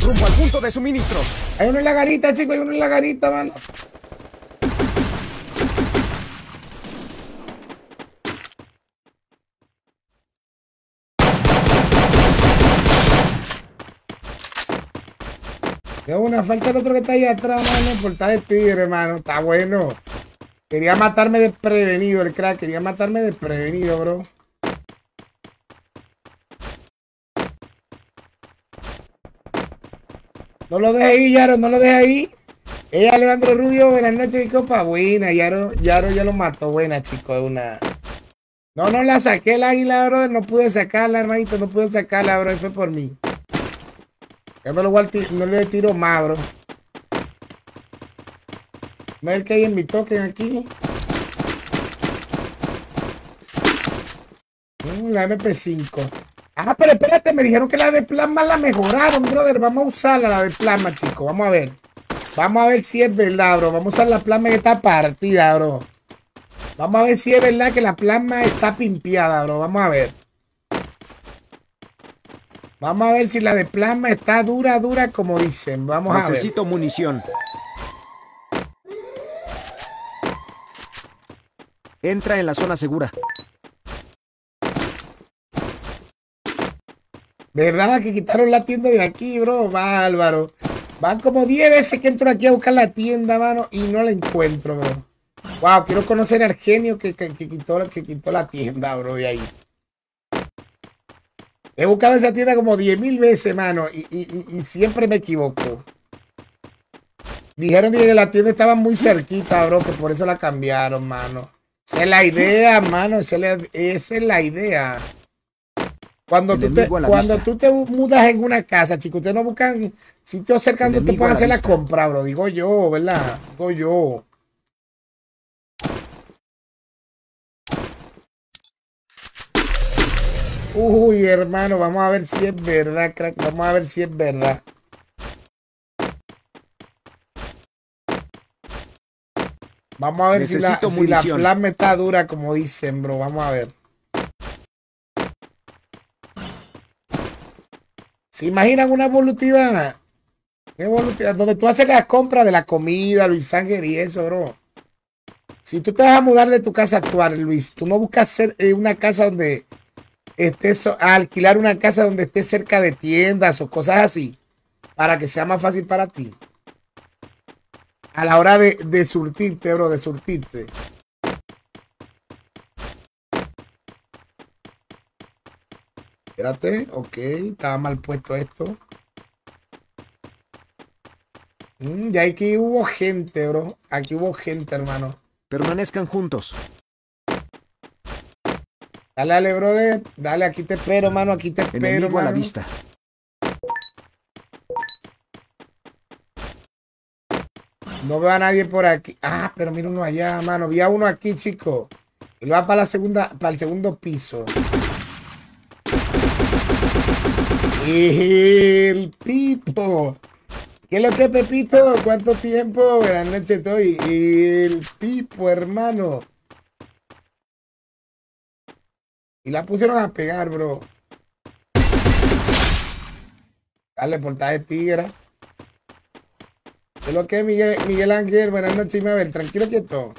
Rumbo al punto de suministros. Hay uno en la garita, chico, hay uno en la garita, mano. De una, falta el otro que está ahí atrás, mano, por estar de tigre, hermano. Está bueno. Quería matarme desprevenido el crack, quería matarme desprevenido, bro. No lo deje ahí, Yaro, no lo deje ahí. Eh, Alejandro Rubio, buenas noches, mi copa. Buena, Yaro, Yaro ya lo mató. Buena, chico, es una. No, no la saqué el águila, bro. No pude sacarla, hermanito. No pude sacarla, bro. Fue por mí. Ya no, lo voy a no le tiro más, bro. Es el que hay en mi token aquí. Mm, la MP5. Ah, pero espérate, me dijeron que la de plasma la mejoraron, brother. Vamos a usarla, la de plasma, chicos. Vamos a ver. Vamos a ver si es verdad, bro. Vamos a usar la plasma que está partida, bro. Vamos a ver si es verdad que la plasma está pimpeada, bro. Vamos a ver. Vamos a ver si la de plasma está dura, dura, como dicen. Vamos a ver. Necesito munición. Entra en la zona segura. ¿Verdad que quitaron la tienda de aquí, bro? Va, Álvaro. Van como 10 veces que entro aquí a buscar la tienda, mano, y no la encuentro, bro. Wow, quiero conocer al genio que, que- que quitó, que quitó la tienda, bro, de ahí. He buscado esa tienda como 10 mil veces, mano, y, siempre me equivoco. Dijeron que la tienda estaba muy cerquita, bro, que por eso la cambiaron, mano. Esa es la idea, mano, esa es la idea. Cuando, tú te, la cuando vista. tú te mudas en una casa, chicos, ustedes no buscan sitios cerca donde te puedan la hacer la vista. compra, bro. Digo yo, ¿verdad? Digo yo. Uy, hermano, vamos a ver si es verdad, crack. Vamos a ver si es verdad. Vamos a ver si la, si la plasma está dura, como dicen, bro. Vamos a ver. ¿Se imaginan una evolutiva? ¿Qué evolutiva? Donde tú haces las compras de la comida, Luis Ángel y eso, bro. Si tú te vas a mudar de tu casa actual, Luis, tú no buscas hacer eh, una casa donde estés, a alquilar una casa donde estés cerca de tiendas o cosas así, para que sea más fácil para ti. A la hora de, de surtirte, bro, de surtirte. Espérate, ok, estaba mal puesto esto. Mm, ya aquí hubo gente, bro. Aquí hubo gente, hermano. Permanezcan juntos. Dale, dale, brother. Dale, aquí te espero, mano. Aquí te espero, Enemigo a la mano. vista. No veo a nadie por aquí. Ah, pero mira uno allá, mano. Vi a uno aquí, chico. Él va para la segunda, para el segundo piso. El Pipo. ¿Qué es lo que, Pepito? ¿Cuánto tiempo? Buenas noches, estoy. El Pipo, hermano. Y la pusieron a pegar, bro. Dale, portada de tigre. ¿Qué es lo que, Miguel, Ángel? Buenas noches, ver, tranquilo, quieto.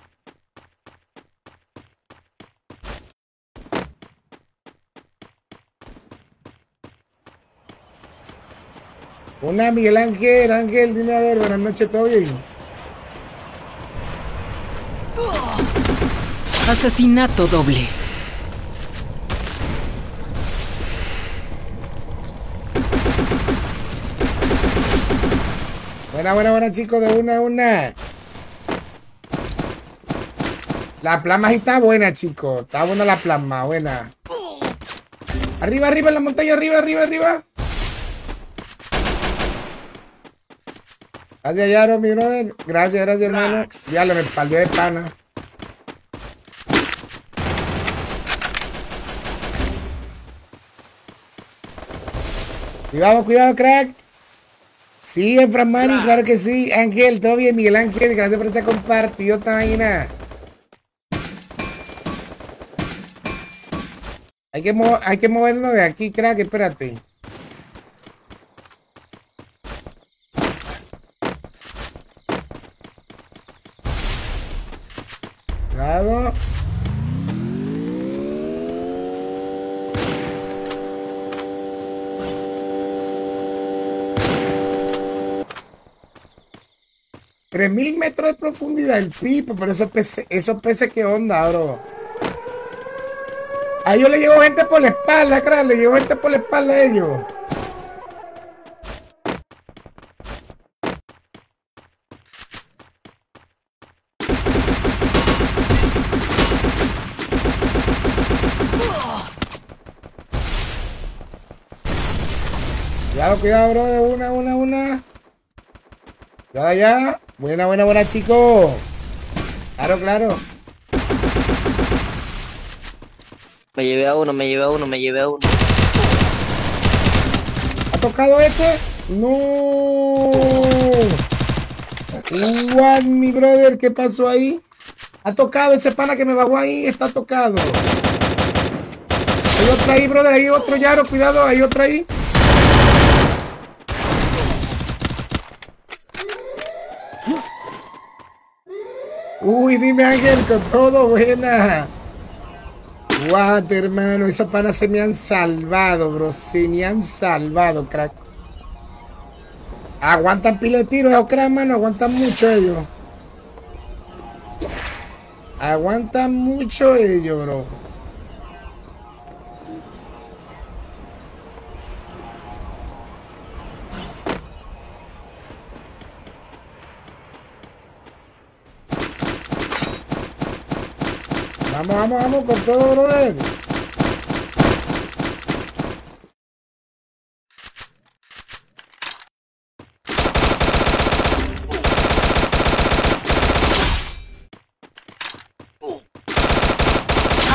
Una Miguel Ángel, Ángel, dime a ver, buenas noches, ¿todo bien? Asesinato doble. Buena, buena, buena, chicos, de una a una. La plasma está buena, chicos. Está buena la plasma, buena. Arriba, arriba, en la montaña, arriba, arriba, arriba. Gracias, Yaro, mi brother. Gracias, gracias, hermano. Ya le me espaldé de pana. Cuidado, cuidado, crack. Sí, Efraín Mani, claro que sí. Ángel, todo bien, Miguel Ángel, gracias por estar compartido esta vaina. Hay que, hay que movernos de aquí, crack, espérate. 3000 metros de profundidad el pipo, pero esos peces, esos peces qué onda, bro. A ellos le llegó gente por la espalda, crack, le llegó gente por la espalda a ellos. Cuidado, cuidado, bro. Una, una, una. Ya, ya. Buena, buena, buena, chicos. Claro, claro. Me llevé a uno, me llevé a uno, me llevé a uno. ¿Ha tocado este? No. Juan, mi brother, ¿qué pasó ahí? Ha tocado ese pana que me bajó ahí, está tocado. Hay otro ahí, brother, hay otro Yaro, cuidado, hay otro ahí. Uy, dime Ángel, con todo, buena. What, hermano, esos panas se me han salvado, bro. Se me han salvado, crack. Aguantan pila de esos crack, mano. Aguantan mucho ellos. Aguantan mucho ellos, bro. Vamos, vamos, vamos con todo, brother.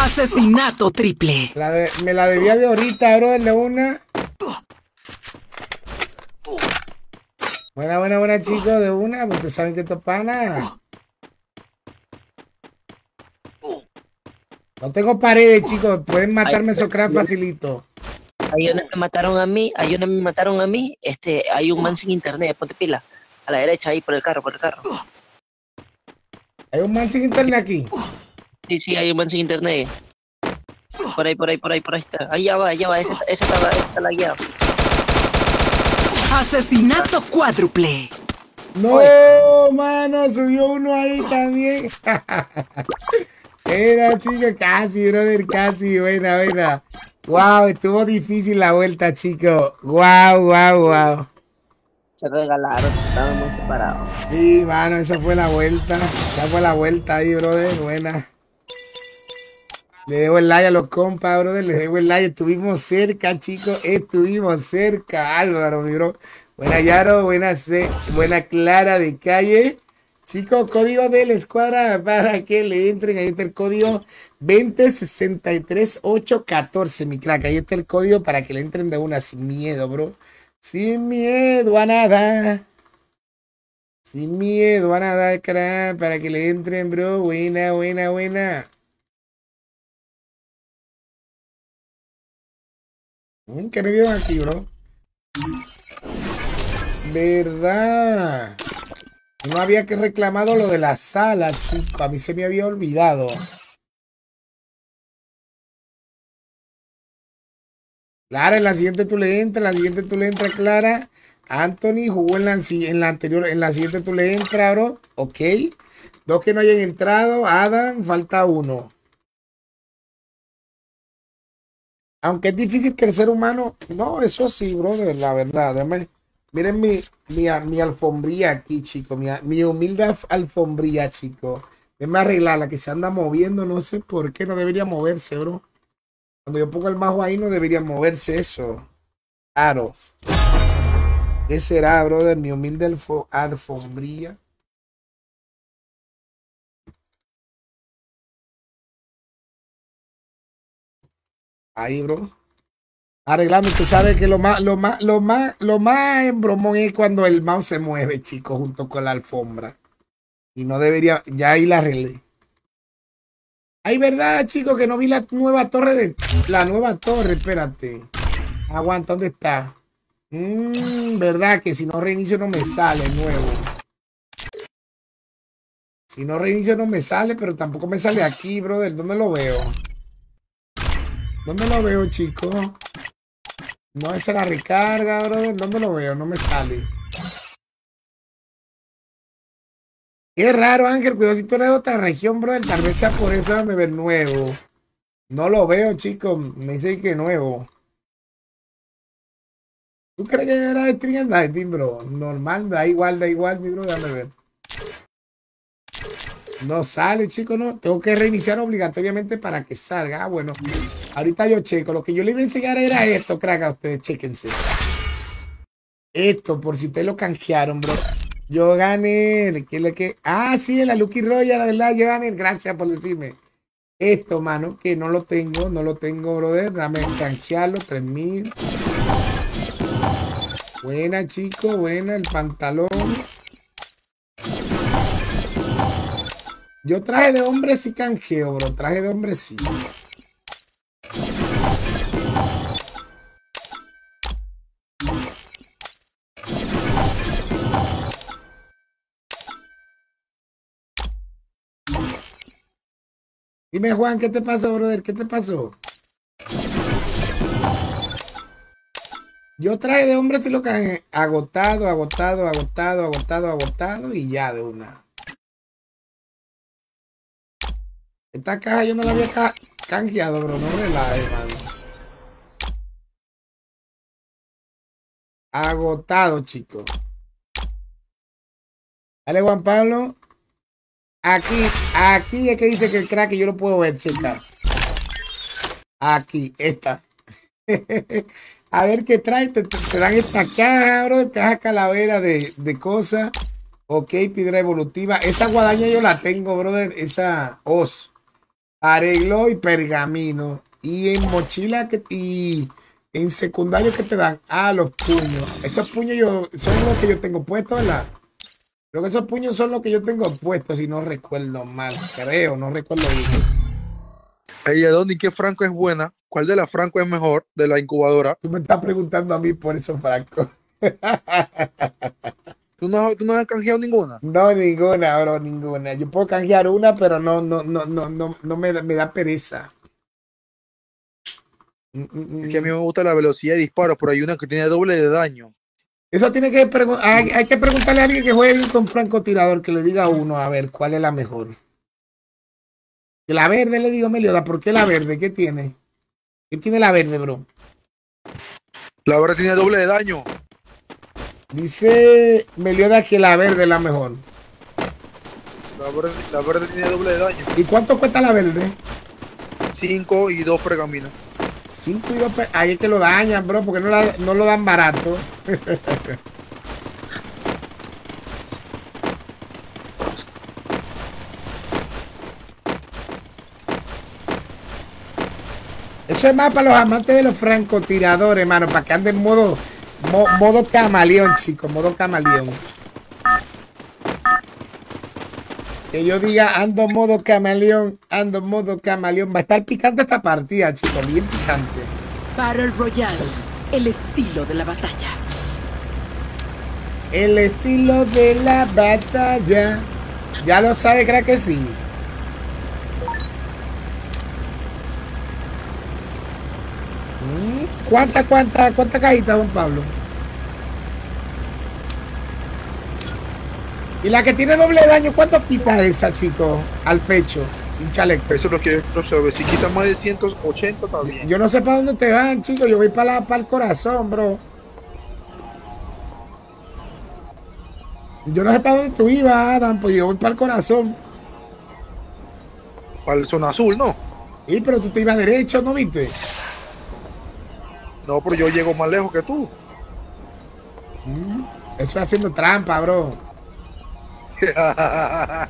Asesinato triple. La de- me la debía de ahorita, brother, de una. Buena, buena, buena, chicos, de una. Ustedes saben que esto es pana. No tengo paredes, chicos. Pueden matarme esos cracks facilito. Hay una me mataron a mí, hay una me mataron a mí, este, hay un man sin internet, ponte pila. A la derecha, ahí por el carro, por el carro. Hay un man sin internet aquí. Sí, sí, hay un man sin internet. Por ahí, por ahí, por ahí, por ahí está. Ahí ya va, ya va, ese, ese está, ese está la guía. Asesinato cuádruple. No, mano, subió uno ahí también. *laughs* Era, chicos, casi, brother, casi. Buena, buena. Wow, estuvo difícil la vuelta, chicos. Wow, wow, wow. Se regalaron, estaban muy separados. Sí, mano, esa fue la vuelta. Esa fue la vuelta ahí, brother. Buena. Le debo el like a los compas, brother. Le debo el like. Estuvimos cerca, chicos. Estuvimos cerca. Álvaro, mi bro. Buena Yaro, buena, C, buena Clara de calle. Chicos, código de la escuadra para que le entren. Ahí está el código 2063814, mi crack. Ahí está el código para que le entren de una sin miedo, bro. Sin miedo a nada. Sin miedo a nada, crack. Para que le entren, bro. Buena, buena, buena. Mm, ¿Qué me dieron aquí, bro? ¿Verdad? No había que reclamado lo de la sala. A mí se me había olvidado. Clara, en la siguiente tú le entras, en la siguiente tú le entras, Clara. Anthony jugó en la, en la anterior, en la siguiente tú le entras, bro. Ok. Dos que no hayan entrado. Adam, falta uno. Aunque es difícil que el ser humano. No, eso sí, brother, la verdad. Miren mi, mi, mi alfombría aquí, chico. Mi, mi humilde alf- alfombría, chico. Déjame arreglarla, que se anda moviendo. No sé por qué no debería moverse, bro. Cuando yo pongo el majo ahí, no debería moverse eso. Claro. ¿Qué será, brother? Mi humilde alfo- alfombría. Ahí, bro. Arreglando, usted sabe que lo más, lo más, lo más, lo más embromón es cuando el mouse se mueve, chico, junto con la alfombra. Y no debería, ya ahí la arreglé. Ay, verdad, chico, que no vi la nueva torre de. La nueva torre, espérate. Aguanta, ¿dónde está? Mmm, verdad que si no reinicio no me sale nuevo. Si no reinicio no me sale, pero tampoco me sale aquí, brother. ¿Dónde lo veo? ¿Dónde lo veo, chico? No es la recarga, brother. ¿Dónde lo veo? No me sale. Qué raro, Ángel. Cuidado si tú eres de otra región, brother. Tal vez sea por eso me ver nuevo. No lo veo, chico. Me dice que nuevo. ¿Tú crees que era de Diving, bro? Normal, da igual, da igual, mi bro. Déjame ver. No sale, chico, no. Tengo que reiniciar obligatoriamente para que salga. Ah, bueno. Ahorita yo checo. Lo que yo le iba a enseñar era esto, crack. A ustedes, chéquense. Esto, por si ustedes lo canjearon, bro. Yo gané. ¿Qué le que? Ah, sí, la Lucky Royal, la verdad, yo gané. Gracias por decirme. Esto, mano, que no lo tengo, no lo tengo, brother. Dame canjearlo, 3000. Buena, chico, buena, el pantalón. Yo traje de hombre sí canjeo, bro. Traje de hombre sí. Dime, Juan, ¿qué te pasó, brother? ¿Qué te pasó? Yo traje de hombre sí lo canjeé. Agotado, agotado, agotado, agotado, agotado y ya de una. Esta caja yo no la había ca- canjeado, bro. No relaje, mano. Agotado, chicos. Dale, Juan Pablo. Aquí, aquí es que dice que el crack yo lo puedo ver, chica. Aquí, esta. *laughs* A ver qué trae. Te dan esta caja, bro. Caja calavera de, de cosas. Ok, piedra evolutiva. Esa guadaña yo la tengo, brother. Esa os. Arreglo y pergamino. Y en mochila que, y en secundario que te dan. Ah, los puños. Esos puños yo, son los que yo tengo puestos, ¿verdad? Creo que esos puños son los que yo tengo puestos, si no recuerdo mal. Creo, no recuerdo bien. Ey, ¿dónde y qué Franco es buena? ¿Cuál de las Franco es mejor de la incubadora? Tú me estás preguntando a mí por eso, Franco. *laughs* ¿Tú no, tú no has canjeado ninguna? No, ninguna, bro, ninguna. Yo puedo canjear una, pero no, no, no, no, no, no me, da- me da pereza. Mm, mm, Es que a mí mm. me gusta la velocidad de disparo, pero hay una que tiene doble de daño. Eso tiene que hay, hay que preguntarle a alguien que juegue bien con francotirador, que le diga a uno, a ver, cuál es la mejor. Que la verde, le digo, Melioda, ¿por qué la verde? ¿Qué tiene? ¿Qué tiene la verde, bro? La verdad tiene doble de daño. Dice Melioda que la verde es la mejor. La verde, la verde tiene doble de daño. ¿Y cuánto cuesta la verde? 5 y 2 pergaminos. Cinco y dos pe- Ahí es que lo dañan, bro, porque no, la- no lo dan barato. *laughs* Eso es más para los amantes de los francotiradores, hermano, para que anden en modo, mo- modo camaleón, chicos, modo camaleón. Que yo diga, ando modo camaleón, ando modo camaleón. Va a estar picante esta partida, chicos, bien picante. Battle Royale, el estilo de la batalla. El estilo de la batalla. Ya lo sabe, creo que sí. Mm, ¿Cuánta, cuánta, cuánta cajita, Juan Pablo? Y la que tiene doble daño, ¿cuánto quita esa, chico? Al pecho, sin chaleco. Eso es lo que yo saber. Si quita más de 180, está bien. Yo no sé para dónde te van, chicos. Yo voy para, para el corazón, bro. Yo no sé para dónde tú ibas, Adam, pues yo voy para el corazón. Para el zona azul, ¿no? Y pero tú te ibas derecho, ¿no viste? No, pero yo llego más lejos que tú. Eso es haciendo trampa, bro. *laughs*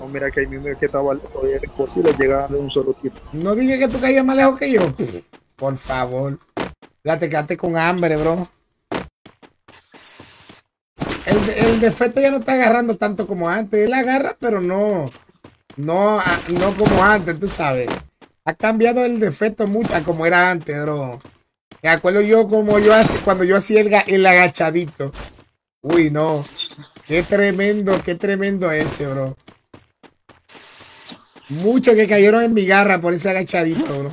no, mira que ahí mismo es que estaba. Era imposible llegar de un solo tiro. No dije que tú caías más lejos que yo. Por favor. Ya te quedaste con hambre, bro. El, de- el defecto ya no está agarrando tanto como antes. Él agarra, pero no. No, a- no como antes, tú sabes. Ha cambiado el defecto mucho como era antes, bro. Me acuerdo yo como yo hacía, cuando yo hacía el agachadito. Uy, no. Qué tremendo, qué tremendo ese, bro. Muchos que cayeron en mi garra por ese agachadito, bro.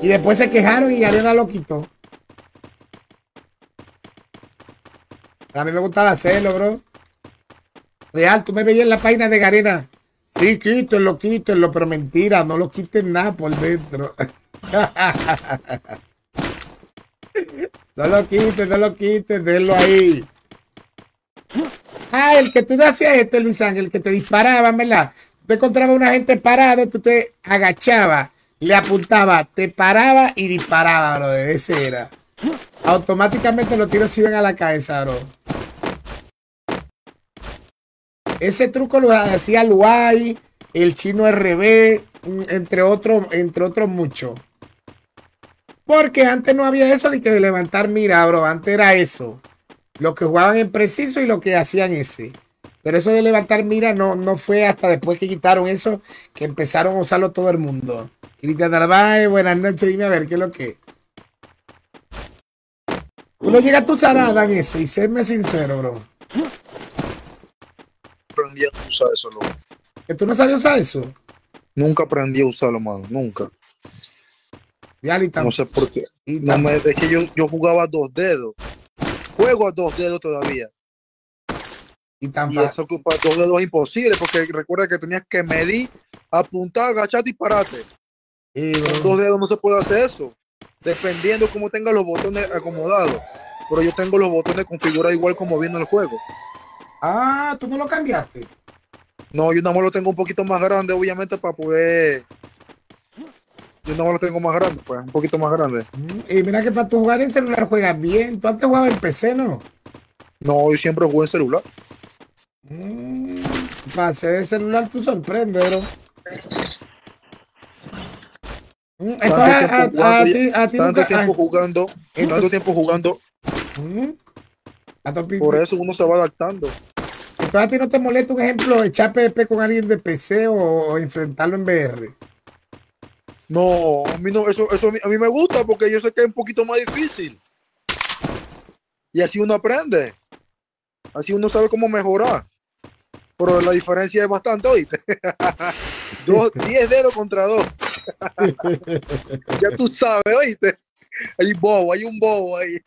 Y después se quejaron y Garena lo quitó. A mí me gustaba hacerlo, bro. Real, tú me veías en la página de Garena. Sí, quítenlo, quítenlo, pero mentira, no lo quiten nada por dentro. *laughs* no lo quiten, no lo quiten, déjenlo ahí. Ah, el que tú hacías este, Luis Ángel, que te disparaban, ¿verdad? Te encontrabas una gente parado, tú te agachabas, le apuntaba, te paraba y disparaba, bro. Ese era. Automáticamente los tiros iban a la cabeza, bro. Ese truco lo hacía el Guay, el chino RB, mm, entre otros, entre muchos. Porque antes no había eso de que levantar mira, bro. Antes era eso. Los que jugaban en preciso y lo que hacían ese. Pero eso de levantar mira no, no fue hasta después que quitaron eso que empezaron a usarlo todo el mundo. Cristian Narváez, buenas noches, dime a ver qué es lo que. Uno llega a tu Adam ese y séme sincero, bro. Aprendí a usar eso, loco. Que tú no sabías usar eso. Nunca aprendí a usarlo, mano. Nunca. No sé por qué. No me, es que yo, yo jugaba a dos dedos. Juego a dos dedos todavía. y tan Y eso que para dos dedos es imposible, porque recuerda que tenías que medir, apuntar, agachar, disparate. y, Con dos dedos no se puede hacer eso. Dependiendo cómo tenga los botones acomodados. Pero yo tengo los botones configurados igual como viendo el juego. Ah, tú no lo cambiaste. No, yo nada más lo tengo un poquito más grande, obviamente, para poder. Yo nada más lo tengo más grande, pues, un poquito más grande. Mm, Y mira que para tu jugar en celular juegas bien. Tú antes jugabas en PC, ¿no? No, yo siempre jugué en celular. Mm, Para hacer el celular tú sorprendes, bro. Mm, Entonces, a, a- a ti, a ti Tanto nunca... tiempo jugando, tanto entonces- tiempo jugando, mm, por eso uno se va adaptando. Entonces a ti no te molesta un ejemplo echar PvP con alguien de PC o, o enfrentarlo en VR. No, a mí no, eso, eso a mí, a mí me gusta porque yo sé que es un poquito más difícil. Y así uno aprende. Así uno sabe cómo mejorar. Pero la diferencia es bastante, oíste. *laughs* dos, *laughs* diez dedos contra dos. *laughs* ya tú sabes, oíste. Hay bobo, hay un bobo ahí.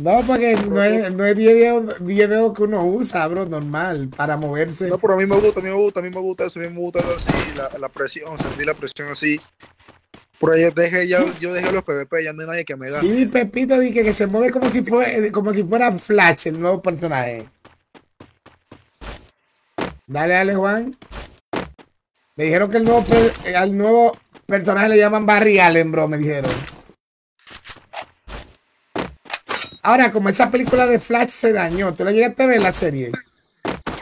No, porque no es, no es 10 dedos, 10 dedos que uno usa, bro, normal, para moverse. No, pero a mí me gusta, a mí me gusta, a mí me gusta eso, a mí me gusta así, la, la presión, sentir la presión así. Por ahí dejé, ya, yo dejé los PvP, ya no hay nadie que me gane. Sí, Pepito dije que se mueve como si fuera, como si fuera Flash, el nuevo personaje. Dale, dale, Juan. Me dijeron que el nuevo, al nuevo personaje le llaman Barry Allen, bro, me dijeron. Ahora, como esa película de Flash se dañó, ¿tú la llegaste a ver la serie?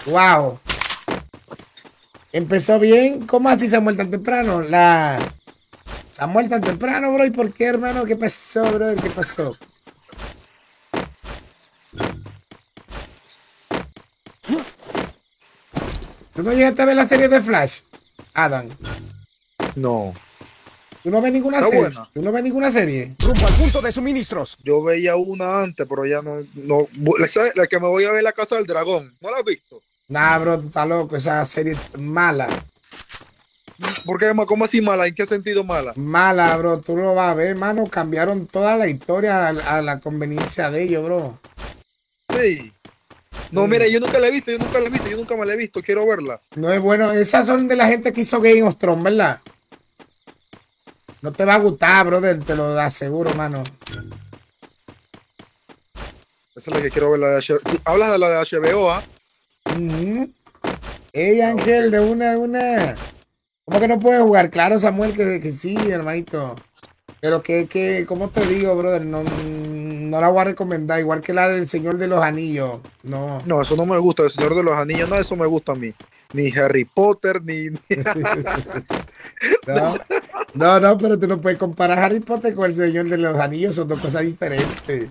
Wow. Empezó bien. ¿Cómo así Samuel tan temprano? La Samuel tan temprano, bro. ¿Y por qué, hermano? ¿Qué pasó, bro? ¿Qué pasó? ¿Tú no llegaste a ver la serie de Flash? Adam. No, ¿Tú no ves ninguna Está serie? buena. ¿Tú no ves ninguna serie? Rumbo al punto de suministros. yo veía una antes, pero ya no, no, la, la que me voy a ver la casa del dragón, ¿no la has visto? Nah, bro, tú estás loco. Esa serie es mala. ¿Por qué, ¿Cómo así mala? ¿En qué sentido mala? Mala, bro. Tú lo vas a ver, hermano. Cambiaron toda la historia a, a la conveniencia de ellos, bro. Sí. No, mira, yo nunca la he visto, yo nunca la he visto, yo nunca me la he visto, quiero verla. No es bueno. Esas son de la gente que hizo Game of Thrones, ¿verdad? No te va a gustar, brother. Te lo aseguro, mano. Esa es la que quiero ver, la de HBO. Hablas de la de HBO, ¿ah? Ujú. Ey, Ángel, de una, de una. ¿Cómo que no puedes jugar? Claro, Samuel, que, que sí, hermanito. Pero que, que, ¿cómo te digo, brother? No, no la voy a recomendar. Igual que la del Señor de los Anillos. No. No, eso no me gusta, el Señor de los Anillos, no, eso me gusta a mí. Ni Harry Potter, ni... ni- *laughs* No, no, no, pero tú no puedes comparar Harry Potter con el Señor de los Anillos. Son dos cosas diferentes.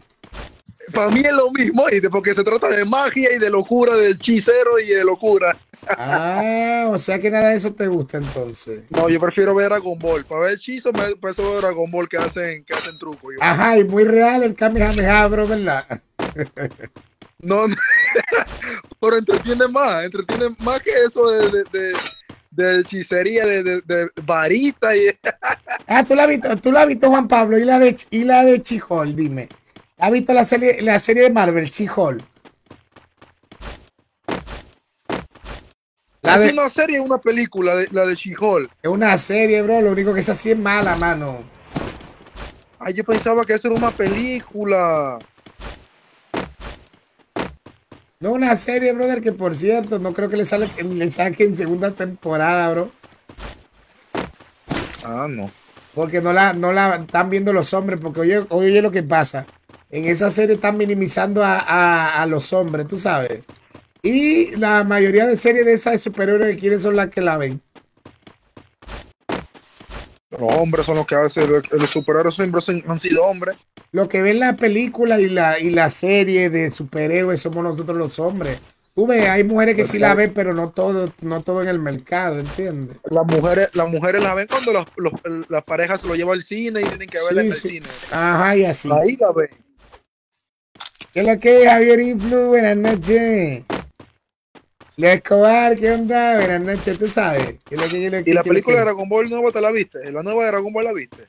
Para mí es lo mismo, porque se trata de magia y de locura, de hechicero y de locura. Ah, o sea que nada de eso te gusta entonces. No, yo prefiero ver Dragon Ball. Para ver hechizos, me paso ver Dragon Ball que hacen, que hacen truco. Yo- Ajá, y muy real el Kamehameha, bro, ¿verdad? *laughs* No, no. *laughs* pero entretiene más, entretiene más que eso de, de, de, de hechicería, de, varita y... *laughs* Ah, tú la has visto, tú la has visto, Juan Pablo, y la de y la de Chihol, dime. ¿Has visto la serie, la serie de Marvel, Chihol? La ¿Es de, una serie una película, de, la de She-Hulk? es una serie, bro. Lo único que es así es mala, mano. Ay, yo pensaba que esa era una película. No una serie, brother, que por cierto, no creo que le, sale, le saquen segunda temporada, bro. Ah, no. Porque no la, no la están viendo los hombres. Porque oye, oye lo que pasa. En esa serie están minimizando a, a- a los hombres, tú sabes. Y la mayoría de series de esas de superhéroes que quieren son las que la ven. Los hombres son los que hacen, los, superhéroes siempre han sido hombres. Lo que ven la película y la, y la serie de superhéroes somos nosotros los hombres. Tú ves, hay mujeres que sí la ven, pero no todo, no todo en el mercado, ¿entiendes? Las mujeres, las mujeres la ven cuando los- los- las parejas se lo llevan al cine y tienen que verla Sí, en el cine. Ajá, y así. Ahí la ven. ¿Qué es lo que es, Javier Influ? Buenas noches. Leo Escobar, ¿qué onda? Buenas noches, tú sabes. ¿Qué es lo que- qué es lo que- ¿Y la película de Dragon Ball nueva te la viste? ¿La nueva de Dragon Ball la viste?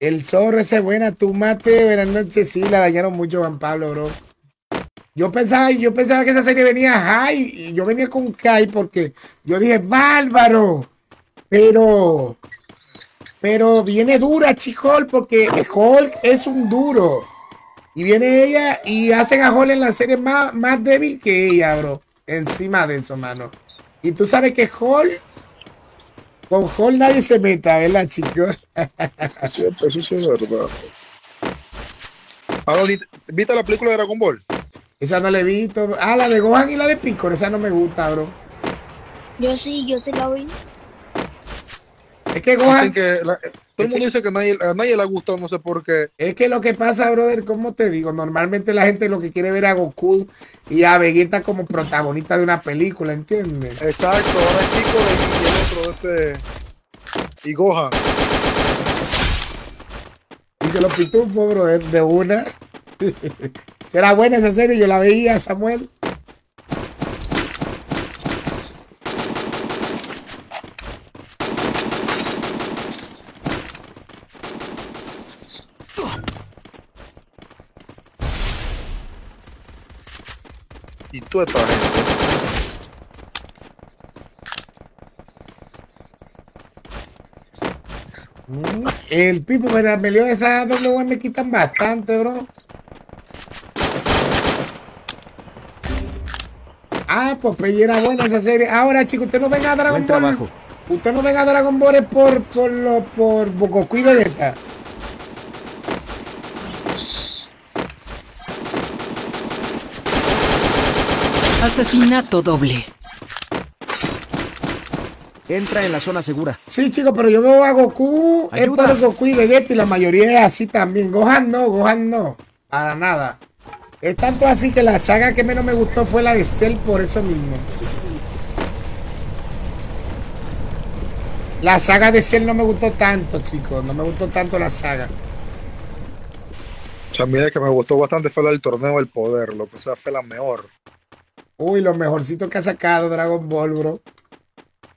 El zorro ese buena, tu mate, buenas noches. Sí, la dañaron mucho Juan Pablo, bro. Yo pensaba, yo pensaba que esa serie venía high y yo venía con Kai porque yo dije, bárbaro. Pero, pero viene dura, Chihol, porque Hulk es un duro. Y viene ella y hacen a Hulk en la serie más, más débil que ella, bro. Encima de eso, mano. Y tú sabes que Hulk, con Hulk nadie se meta, ¿verdad, chicos? Es cierto, eso sí es verdad. Ahora, ¿viste la película de Dragon Ball? Esa no la he visto. Ah, la de Gohan y la de Piccolo. Esa no me gusta, bro. Yo sí, yo sí la vi. Es que Dicen Gohan. que la, el mundo dice que a nadie, a nadie le ha gustado, no sé por qué. Es que lo que pasa, brother, como te digo, normalmente la gente lo que quiere ver a Goku y a Vegeta como protagonista de una película, ¿entiendes? Exacto, ahora el chico de, y el otro, este. Y Gohan. Y que los pitufos, brother, de una. *laughs* Será buena esa serie, yo la veía, Samuel. Tú esta gente. Mm, El Pipo, pero me leo de esa W me quitan bastante, bro. Ah, pues Peggy era buena esa serie. Ahora, chicos, usted no venga a Dragon Buen Ball. trabajo. Usted no venga a Dragon Ball por, por, lo, por Goku y Vegeta. Asesinato doble. Entra en la zona segura. Sí, chicos, pero yo veo a Goku, es Ayuda. por Goku y Vegeta y la mayoría es así también. Gohan no, Gohan no, para nada. Es tanto así que la saga que menos me gustó fue la de Cell por eso mismo. La saga de Cell no me gustó tanto, chicos, no me gustó tanto la saga. O sea, mira que me gustó bastante fue la del torneo del poder, lo que sea, fue la mejor. Uy, lo mejorcito que ha sacado Dragon Ball, bro.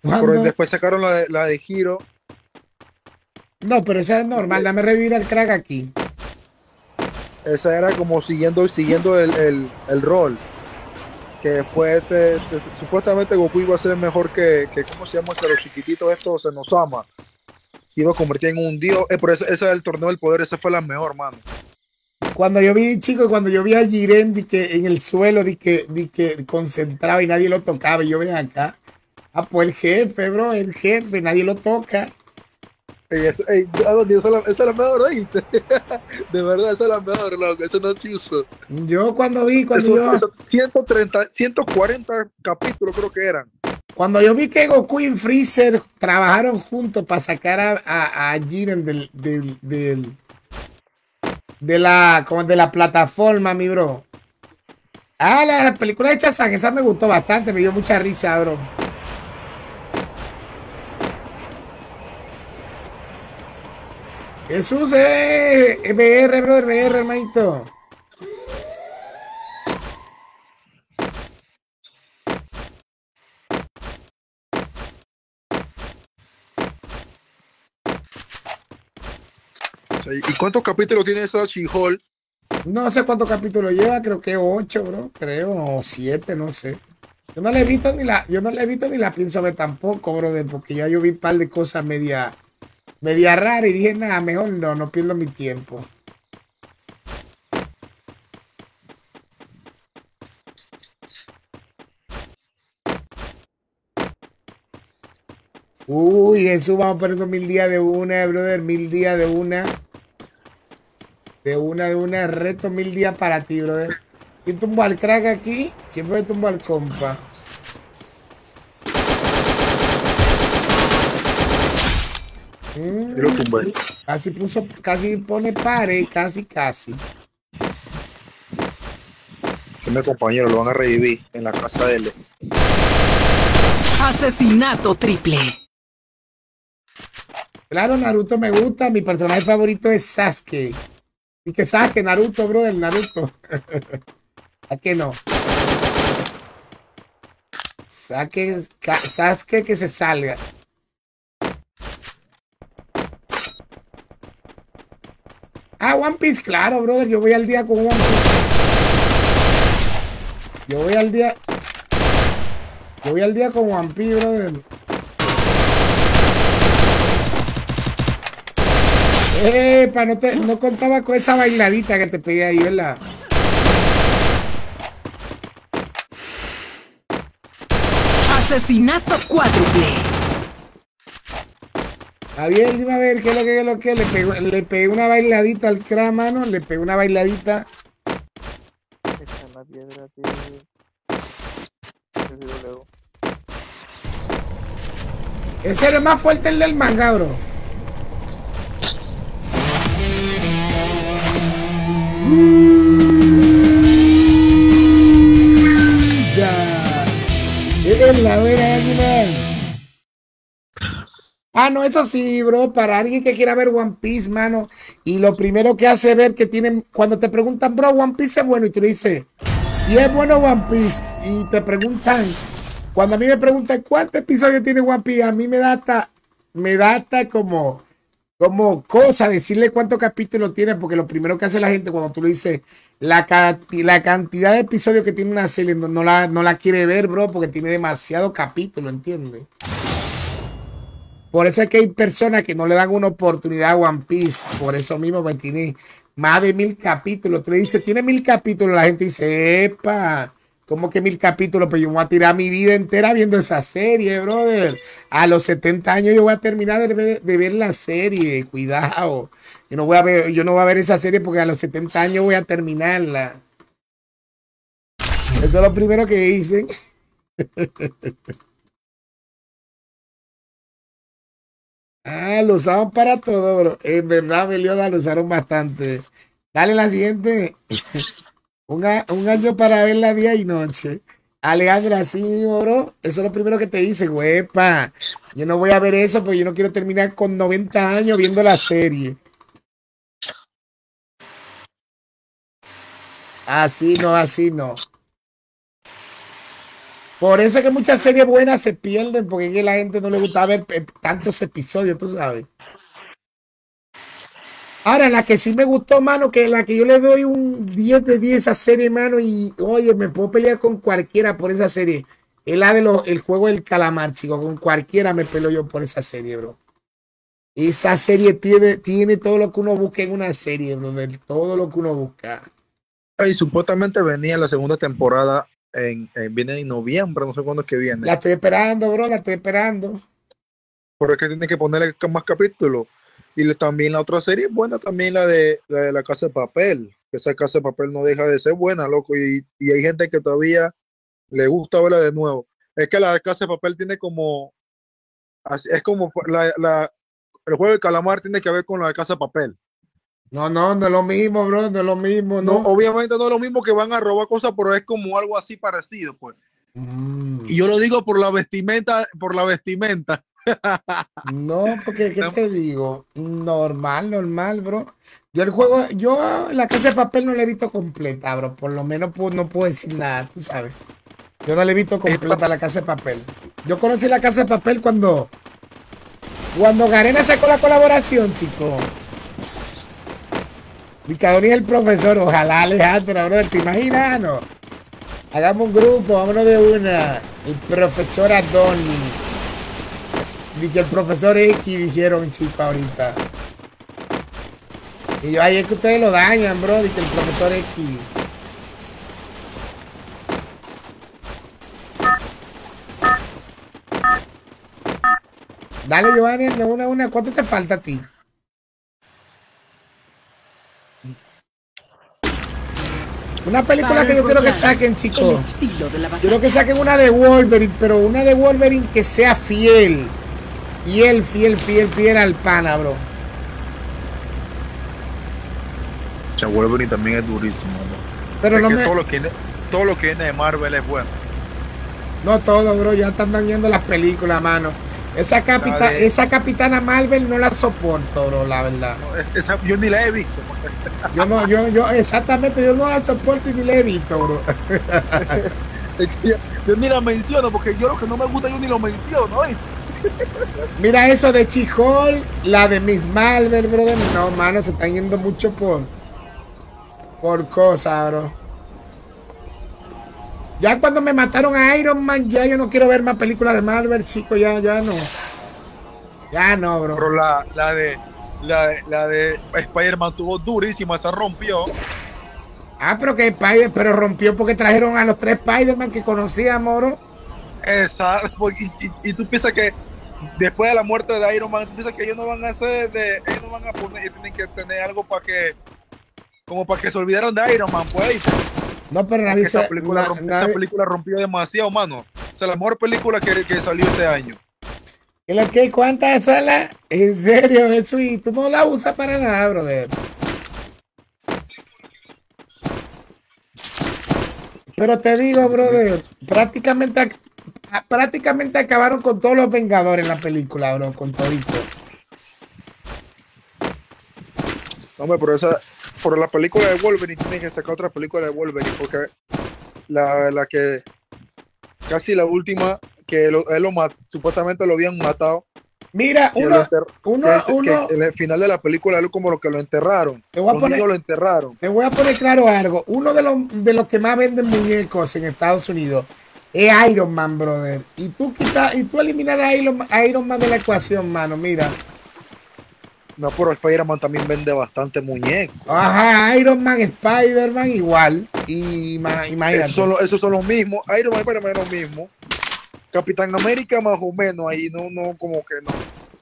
Pero después sacaron la de, la de Hiro. No, pero eso es normal, dame revivir al crack aquí. Esa era como siguiendo, siguiendo el, el, el rol. Que después este, este, supuestamente Goku iba a ser mejor que, que ¿cómo se llama? Que los chiquititos estos Senosama. Se iba a convertir en un dios. Eh, pero esa, esa del torneo del poder, esa fue la mejor, mano. Cuando yo vi, chicos, cuando yo vi a Jiren di que en el suelo, di que, di que concentraba y nadie lo tocaba, y yo ven acá. Ah, pues el jefe, bro, el jefe, nadie lo toca. Ey, esa, ey, Adonis, esa, es la, mejor, ¿oíste? *laughs* De verdad, esa es la mejor, loco. Eso no es chuzo. Yo cuando vi, cuando Eso- yo, eso, 130, 140 capítulos creo que eran. cuando yo vi que Goku y Freezer trabajaron juntos para sacar a, a, a Jiren del, del, del- de la, como de la plataforma, mi bro. Ah, la película de Chazán, esa me gustó bastante, me dio mucha risa, bro. Jesús, eh, BR, brother, BR, hermanito. Cuántos capítulos tiene esa She-Hulk? No sé cuántos capítulos lleva, creo que ocho, bro, creo, o siete, no sé. Yo no le he visto ni la, yo no le he visto ni la pienso ver tampoco, brother, porque ya yo vi un par de cosas media, media raras y dije, nada, mejor no, no pierdo mi tiempo. Uy, Jesús, vamos por esos mil días de una, brother, mil días de una. De una, de una, reto mil días para ti, brother. ¿Quién tumbó al crack aquí? ¿Quién fue que tumbó al compa? Mm, Yo lo tumbé. casi puso, casi pone pare, casi, casi. Que mi compañero lo van a revivir en la casa de él. Asesinato triple. Claro, Naruto me gusta, mi personaje favorito es Sasuke. Y que Sasuke, Naruto, brother, Naruto. *laughs* ¿A qué no? Sasuke, ca- Sasuke que se salga. Ah, One Piece, claro, brother. Yo voy al día con One Piece. Yo voy al día. Yo voy al día con One Piece, brother. Epa, no, te, no contaba con esa bailadita que te pegué ahí, ¿verdad? Asesinato cuádruple. Javier, dime a ver qué es lo que qué es lo que le pegó, le pegué una bailadita al cra, mano, le pegué una bailadita. Ese era más fuerte el del manga, bro. Ya. Es la buena animal. Ah, no, eso sí, bro, para alguien que quiera ver One Piece, mano, y lo primero que hace ver que tienen, cuando te preguntan, bro, One Piece es bueno, y tú le dices, si es bueno One Piece, y te preguntan, cuando a mí me preguntan cuántos episodios tiene One Piece, a mí me da hasta, me da hasta como, como cosa decirle cuántos capítulos tiene, porque lo primero que hace la gente cuando tú le dices la, la cantidad de episodios que tiene una serie, no, la, no la quiere ver, bro, porque tiene demasiado capítulo, ¿entiendes? Por eso es que hay personas que no le dan una oportunidad a One Piece. Por eso mismo, pues tiene más de mil capítulos. Tú le dices, tiene mil capítulos. La gente dice, epa, ¿cómo que mil capítulos? Pues yo voy a tirar mi vida entera viendo esa serie, brother. A los 70 años yo voy a terminar de ver, la serie. Cuidado. Yo no, voy a ver, yo no voy a ver esa serie porque a los 70 años voy a terminarla. Eso es lo primero que dicen. *laughs* Ah, lo usaban para todo, bro. En verdad, Melioda lo usaron bastante. Dale la siguiente. *laughs* un, a- un año para verla día y noche. Alejandra, sí, bro. Eso es lo primero que te dice, huepa. Yo no voy a ver eso porque yo no quiero terminar con 90 años viendo la serie. Así no, así no. Por eso es que muchas series buenas se pierden, porque es que la gente no le gusta ver eh, tantos episodios, tú sabes. Ahora, la que sí me gustó, mano, que la que yo le doy un 10 de 10 a esa serie, mano, y oye, me puedo pelear con cualquiera por esa serie. Es la de los, el juego del calamar, chico. Con cualquiera me peleo yo por esa serie, bro. Esa serie tiene, tiene todo lo que uno busca en una serie, donde todo lo que uno busca. Y supuestamente venía la segunda temporada en, en- viene en noviembre, no sé cuándo es que viene. La estoy esperando, bro, la estoy esperando. Pero es que tiene que ponerle más capítulos. Y también la otra serie es buena, también la de la, de la Casa de Papel. Que esa Casa de Papel no deja de ser buena, loco. Y, y hay gente que todavía le gusta verla de nuevo. Es que la Casa de Papel tiene como. Es como la, la- el juego del calamar tiene que ver con la Casa de Papel. No, no, no es lo mismo, bro, no es lo mismo, No, no. obviamente no es lo mismo que van a robar cosas, pero es como algo así parecido, pues. Mm. Y yo lo digo por la vestimenta, por la vestimenta. *laughs* No, porque, ¿qué te digo? Normal, normal, bro. Yo el juego, yo la casa de papel no la he visto completa, bro. Por lo menos pu- no puedo decir nada, tú sabes. Yo no la he visto completa la casa de papel. Yo conocí la casa de papel cuando, cuando Garena sacó la colaboración, chico. Dicadoni es el profesor, ojalá Alejandro, bro, ¿te imaginas? No? Hagamos un grupo, vámonos de una. El profesor Adoni. Ni que el profesor X dijeron, chico, ahorita. Y yo, ay, es que ustedes lo dañan, bro. Dice el profesor X. Dale, Giovanni, de una a una. ¿Cuánto te falta a ti? Una película que yo quiero que saquen, chicos. batalla. Quiero que saquen una de Wolverine, pero una de Wolverine que sea fiel. Fiel, fiel, fiel, fiel al pana, bro. Wolverine también es durísimo, ¿no? Pero Es no que me. todo lo que viene- todo lo que viene de Marvel es bueno. No todo, bro. Ya están dañando las películas, mano. Esa, capita, de- esa capitana Marvel no la soporto, bro, la verdad. No, es- esa- yo ni la he visto. Yo no, yo, yo, exactamente, yo no la soporto y ni la he visto, bro. *laughs* Yo, yo ni la menciono porque yo lo que no me gusta yo ni lo menciono, ¿eh? Mira eso de Chihol, la de Miss Marvel, brother. No, mano, se están yendo mucho por. Por cosas, bro. Ya cuando me mataron a Iron Man, ya yo no quiero ver más películas de Marvel, chico, ya, ya no. Ya no, bro. Pero la, la de la, de- la de Spider-Man tuvo durísima, se rompió. Ah, pero que Spider, pero rompió porque trajeron a los tres Spider-Man que conocíamos, bro. Esa, *laughs* y, y- y tú piensas que después de la muerte de Iron Man, tú piensas que ellos no van a hacer de, ellos no van a poner, ellos tienen que tener algo para que, como para que se olvidaran de Iron Man, pues. No, pero nadie esa, se. película, nadie- película rompió demasiado, mano. O sea, la mejor película que, que salió este año. ¿Y la que cuántas salas? En serio, eso y tú no la usas para nada, brother. Pero te digo, brother, prácticamente, prácticamente acabaron con todos los Vengadores en la película, bro, con todito. No, hombre, pero esa, por la película de Wolverine tienen que sacar otra película de Wolverine, porque la, la que casi la última que lo, él lo mat- supuestamente lo habían matado. Mira, uno, uno, que es- que uno, en el final de la película como lo que lo enterraron. Te voy a Los poner- niños lo enterraron. te voy a poner claro algo. Uno de los, de los que más venden muñecos en Estados Unidos es Iron Man, brother. Y tú quitas, y tú eliminar a Iron, a Iron Man de la ecuación, mano, mira. No, pero Spider-Man también vende bastante muñecos. Ajá, Iron Man, Spider-Man igual. Y ma- imagínate. Esos son, esos son los mismos. Iron Man y Spider-Man es lo mismo. Capitán América más o menos ahí, no, no, como que no.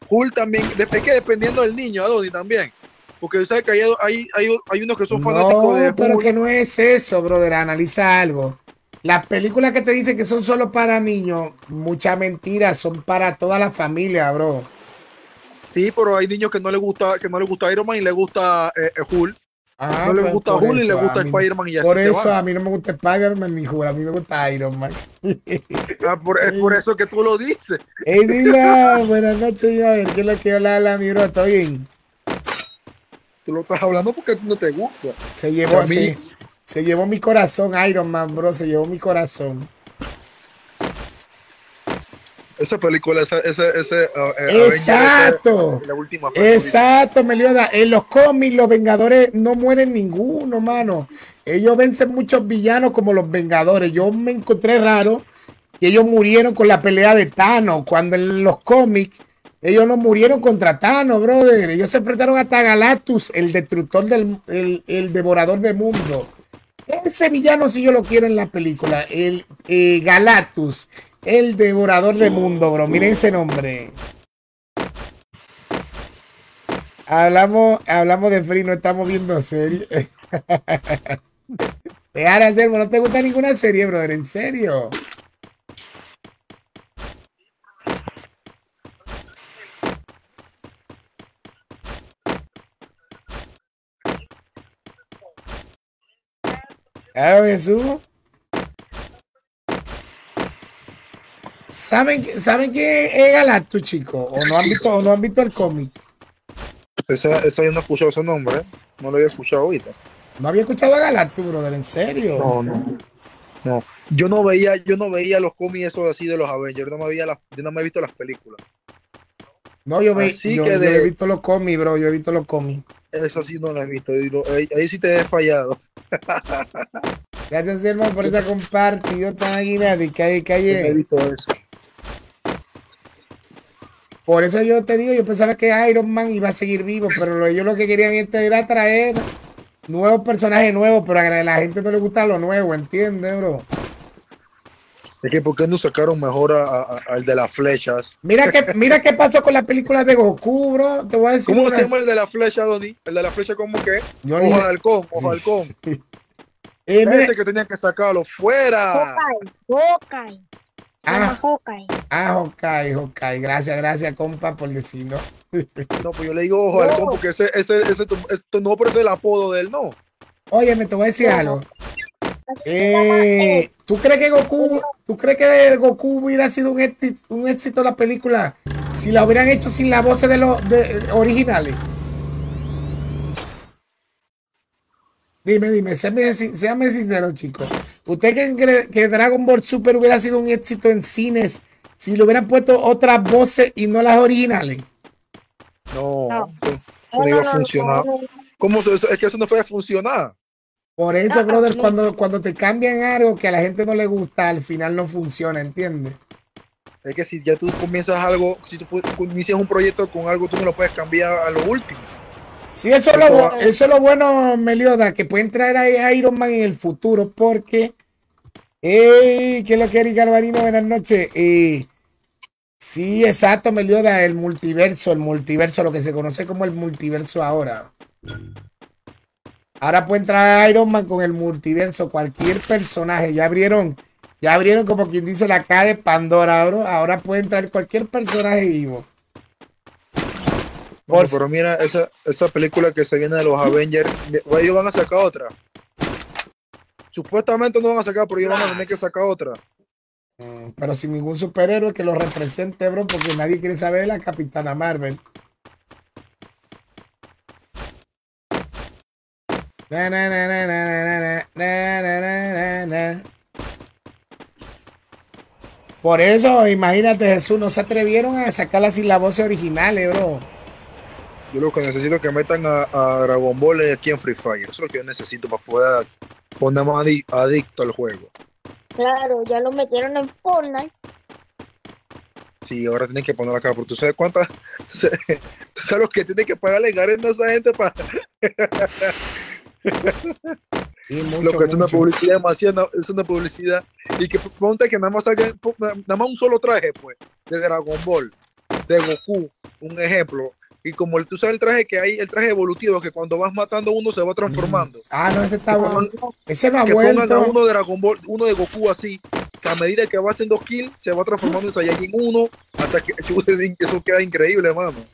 Hulk también, es que dependiendo del niño, Adoni también. Porque sabes que hay, hay, hay, hay unos que son fanáticos No, de pero Hulk. que no es eso, brother. Analiza algo. Las películas que te dicen que son solo para niños, muchas mentiras, son para toda la familia, bro. Sí, pero hay niños que no les gusta, que no les gusta Iron Man y les gusta eh, eh, Hulk. Ah, no les pues, gusta por Hulk y eso, les gusta a mí no- Spider-Man y así Por eso a mí no me gusta Spider-Man ni Hulk, a mí me gusta Iron Man. *laughs* Ah, por- es por eso que tú lo dices. Ey, dila, *laughs* buenas noches, yo, ¿qué es lo que hola, la mi bro? ¿Estoy bien? Tú lo estás hablando porque no te gusta. Se llevó, A mí- se, se llevó mi corazón, Iron Man, bro, se llevó mi corazón. Esa película, esa, uh, eh, Avenger, Exacto. esa- la última. Exacto, Melioda. En los cómics, los Vengadores no mueren ninguno, mano. Ellos vencen muchos villanos como los Vengadores. Yo me encontré raro que ellos murieron con la pelea de Thanos, cuando en los cómics ellos no murieron contra Thanos, brother. Ellos se enfrentaron hasta Galactus, el destructor del el, el devorador de mundo. Ese villano sí yo lo quiero en la película, el eh, Galactus, el devorador de mundo, bro. Miren ese nombre. Hablamos, hablamos de free, no estamos viendo serie. *laughs* Dejar de hacer, no te gusta ninguna serie, brother, en serio. Claro, Jesús. ¿Saben, qué- ¿Saben qué es Galactus, chicos? ¿O no han visto, o no han visto el cómic? Esa, esa yo no he escuchado ese nombre, ¿eh? No lo había escuchado ahorita. ¿No había escuchado a Galactus, brother? ¿En serio? No, no. No. Yo no veía, yo no veía los cómics esos así de los Avengers, no me las, yo no me he visto las películas. No, yo, Así yo, que yo he visto los cómics, bro. Yo he visto los cómics. Eso sí no lo he visto. y lo- ahí, ahí sí te he fallado. *laughs* Gracias, hermano, por esa compartido tan aguinada y calle, no he calle. visto eso. Por eso yo te digo, yo pensaba que Iron Man iba a seguir vivo, pero lo- ellos lo que querían este era traer nuevos personajes nuevos, pero a la gente no le gusta lo nuevo, ¿entiendes, bro? Es que ¿por qué no sacaron mejor a- a- a- al de las flechas? Mira qué, *laughs* mira qué pasó con la película de Goku, bro. Te voy a decir. ¿Cómo una- se llama el de la flecha, Donny? El de la flecha, ¿cómo que? Yo Ojo de halcón, ojo de halcón. Sí. Eh, mira- Ese que tenían que sacarlo fuera. Hawkeye, ah, Hawkeye. ah, Hawkeye, Hawkeye. Gracias, gracias, compa, por decirlo. *laughs* No, pues yo le digo ojo de halcón porque ese, ese, ese, esto no, pero es el apodo de él, no. Oye, me te voy a decir algo. Eh, él. ¿Tú crees que Goku, tú crees que Goku hubiera sido un éxito, un éxito la película si la hubieran hecho sin la voz de los de- originales? Dime, dime, séame, sin- séame sincero, chicos. ¿Usted cree que, que Dragon Ball Super hubiera sido un éxito en cines si le hubieran puesto otras voces y no las originales? No, No. eso no iba a funcionar. no, no. ¿Cómo es que eso no puede funcionar? Por eso, brother, cuando, cuando te cambian algo que a la gente no le gusta, al final no funciona, ¿entiendes? Es que si ya tú comienzas algo, si tú inicias un proyecto con algo, tú no lo puedes cambiar a lo último. Sí, eso es, lo, eso es lo bueno, Melioda, que pueden traer a Iron Man en el futuro, porque. ¡Ey! ¿Qué es lo que Eric Alvarino? Buenas noches. Eh, sí, exacto, Melioda, el multiverso, el multiverso, lo que se conoce como el multiverso ahora. Ahora pueden traer a Iron Man con el multiverso, cualquier personaje. Ya abrieron, ya abrieron como quien dice la caja de Pandora, bro. Ahora pueden traer cualquier personaje vivo. Bueno, pero mira, esa, esa película que se viene de los Avengers, ellos van a sacar otra. Supuestamente no van a sacar, pero ellos van a tener que sacar otra. Mm, Pero sin ningún superhéroe que lo represente, bro, porque nadie quiere saber de la Capitana Marvel. Por eso, imagínate, Jesús, no se atrevieron a sacar las voces originales, eh, bro. Yo lo que necesito es que metan a, Dragon Ball aquí en Free Fire. Eso es lo que yo necesito para poder poner más adicto al juego. Claro, ya lo metieron en Fortnite. Sí, ahora tienen que poner acá, porque tú sabes cuántas. *laughs* Tú sabes, lo que tienen que pagarle Garen a esa gente para. *laughs* *laughs* Lo mucho, que es una publicidad demasiado, es una publicidad. Y que ponte que nada más salga, nada más un solo traje, pues, de Dragon Ball, de Goku, un ejemplo. Y como el, tú sabes el traje que hay, el traje evolutivo, que cuando vas matando a uno se va transformando. Ah, no, ese está bueno. Ese no ha que a uno de Dragon Ball, uno de Goku así, que a medida que va haciendo kill, se va transformando en Saiyajin 1, hasta que *laughs* eso queda increíble, hermano.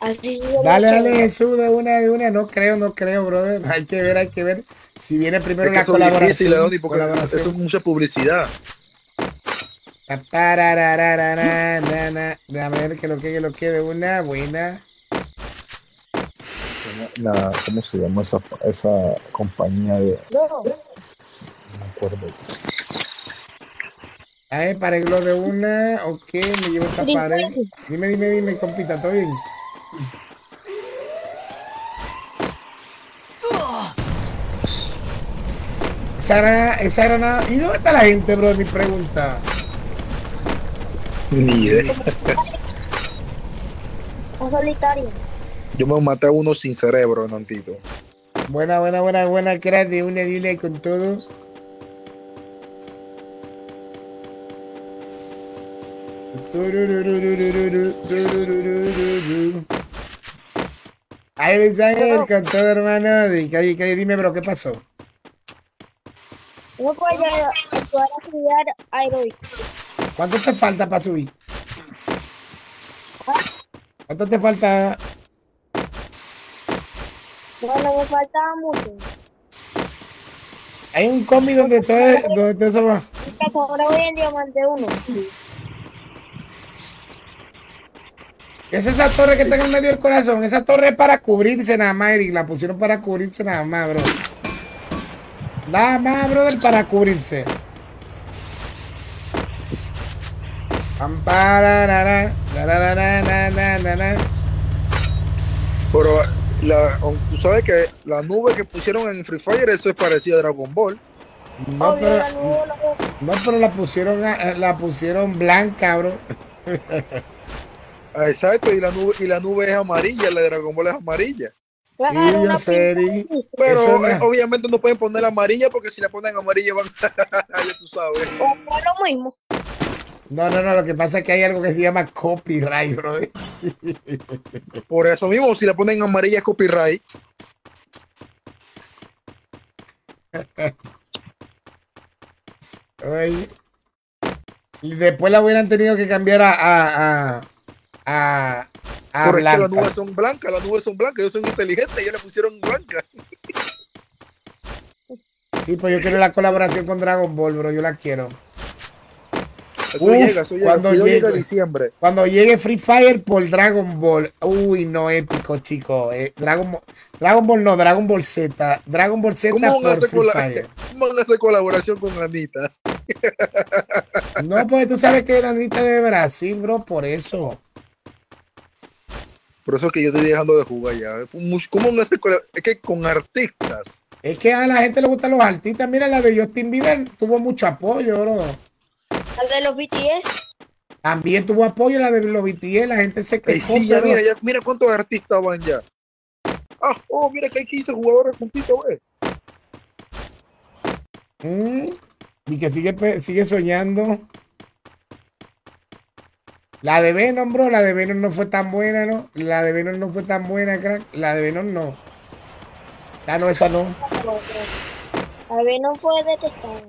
Así Dale, dale, de una, de una. No creo, no creo, brother. Hay que ver, hay que ver. Si viene primero Es que la eso es difícil, colaboración. Leoni, porque eso- colaboración. eso es mucha publicidad. Déjame ver que lo que, que lo que de una buena. La, ¿Cómo se llama esa, esa compañía de.? No, No me acuerdo. Ay, pareglo de una. Ok, me llevo esta pared. Dime, dime, dime, compita, ¿todo bien? Esa granada, esa granada. ¿Y dónde está la gente, bro? Mi pregunta. Ni idea. un solitario. Yo me maté a uno sin cerebro, Nantito. Buena, buena, buena, buena, crack, de una, de una y con todo. Ahí Luis Ángel con todo, hermano. Di- calle, calle, Dime, bro, ¿qué pasó? Uno puede llegar a estudiar aeróbico. ¿Cuánto te falta para subir? ¿Cuánto te falta? Bueno, me faltaba mucho. Hay un cómic donde todo, donde todo eso va. Ahora voy en diamante 1. ¿Qué es esa torre que está en el medio del corazón? Esa torre es para cubrirse nada más, Eric. La pusieron para cubrirse nada más, bro. Nada más, brother, para cubrirse. Pam, pararara, tararara, na, na, na, na. Pero la, tú sabes que la nube que pusieron en Free Fire, eso es parecido a Dragon Ball. No, Obvio, pero, la nube lo- no, pero la pusieron, la pusieron blanca, bro. Ah, Exacto, y la nube, y la nube es amarilla, la de Dragon Ball es amarilla. Sí, Claro, Eric. así. Pero no- eh, obviamente no pueden poner amarilla porque si la ponen amarilla van *laughs* ya tú sabes. O lo mismo. No, no, no, lo que pasa es que hay algo que se llama copyright, bro. Por eso mismo, si la ponen amarilla es copyright. *laughs* Ay. Y después la hubieran tenido que cambiar a, a, a, a, a Porque es que las nubes son blancas, las nubes son blancas, ellos son inteligentes, ellos le pusieron blanca. Sí, pues yo quiero la colaboración con Dragon Ball, bro. Yo la quiero. Eso Uf, llega, eso llega. cuando llega llegue. diciembre. Cuando llegue Free Fire por Dragon Ball. Uy, no, épico, chico. Eh, Dragon, Ball- Dragon Ball no, Dragon Ball Z. Dragon Ball Z ¿Cómo van, a por Free Fire. *laughs* ¿Cómo van a hacer colaboración con Anita? No, pues tú sabes que Anita de Brasil, bro, por eso. Por eso es que yo estoy dejando de jugar ya. ¿Cómo colaboración? Es que con artistas. Es que a la gente le gustan los artistas. Mira, la de Justin Bieber tuvo mucho apoyo, bro. El de los BTS. También tuvo apoyo la de los BTS. La gente se Ey, quejó, sí, ya pero- mira, ya, mira cuántos artistas van ya. Ah, oh, mira que hay 15 jugadores juntitos, ve. Mm, Y que sigue, sigue soñando. La de Venom, bro, la de Venom no fue tan buena, ¿no? La de Venom no fue tan buena, crack. La de Venom no. Esa no, esa no. A ver, no fue detestado.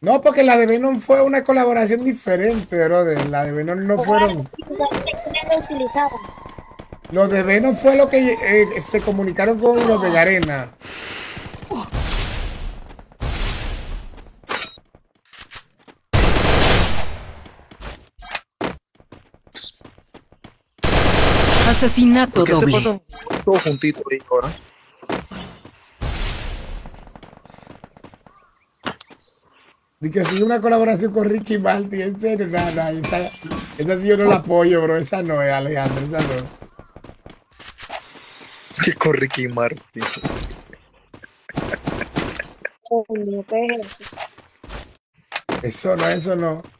No, porque la de Venom fue una colaboración diferente, brother. La de Venom no fueron. Los de Venom fue lo que eh, se comunicaron con los de Garena. Asesinato ¿Por qué se doble. pasan todos juntitos ahí ahora? Dice que si una colaboración con Ricky Martin, en serio, nada, nada, esa, esa sí yo no la apoyo, bro, esa no es, Alejandro, esa no. Que con Ricky Martin. Eso no, eso no.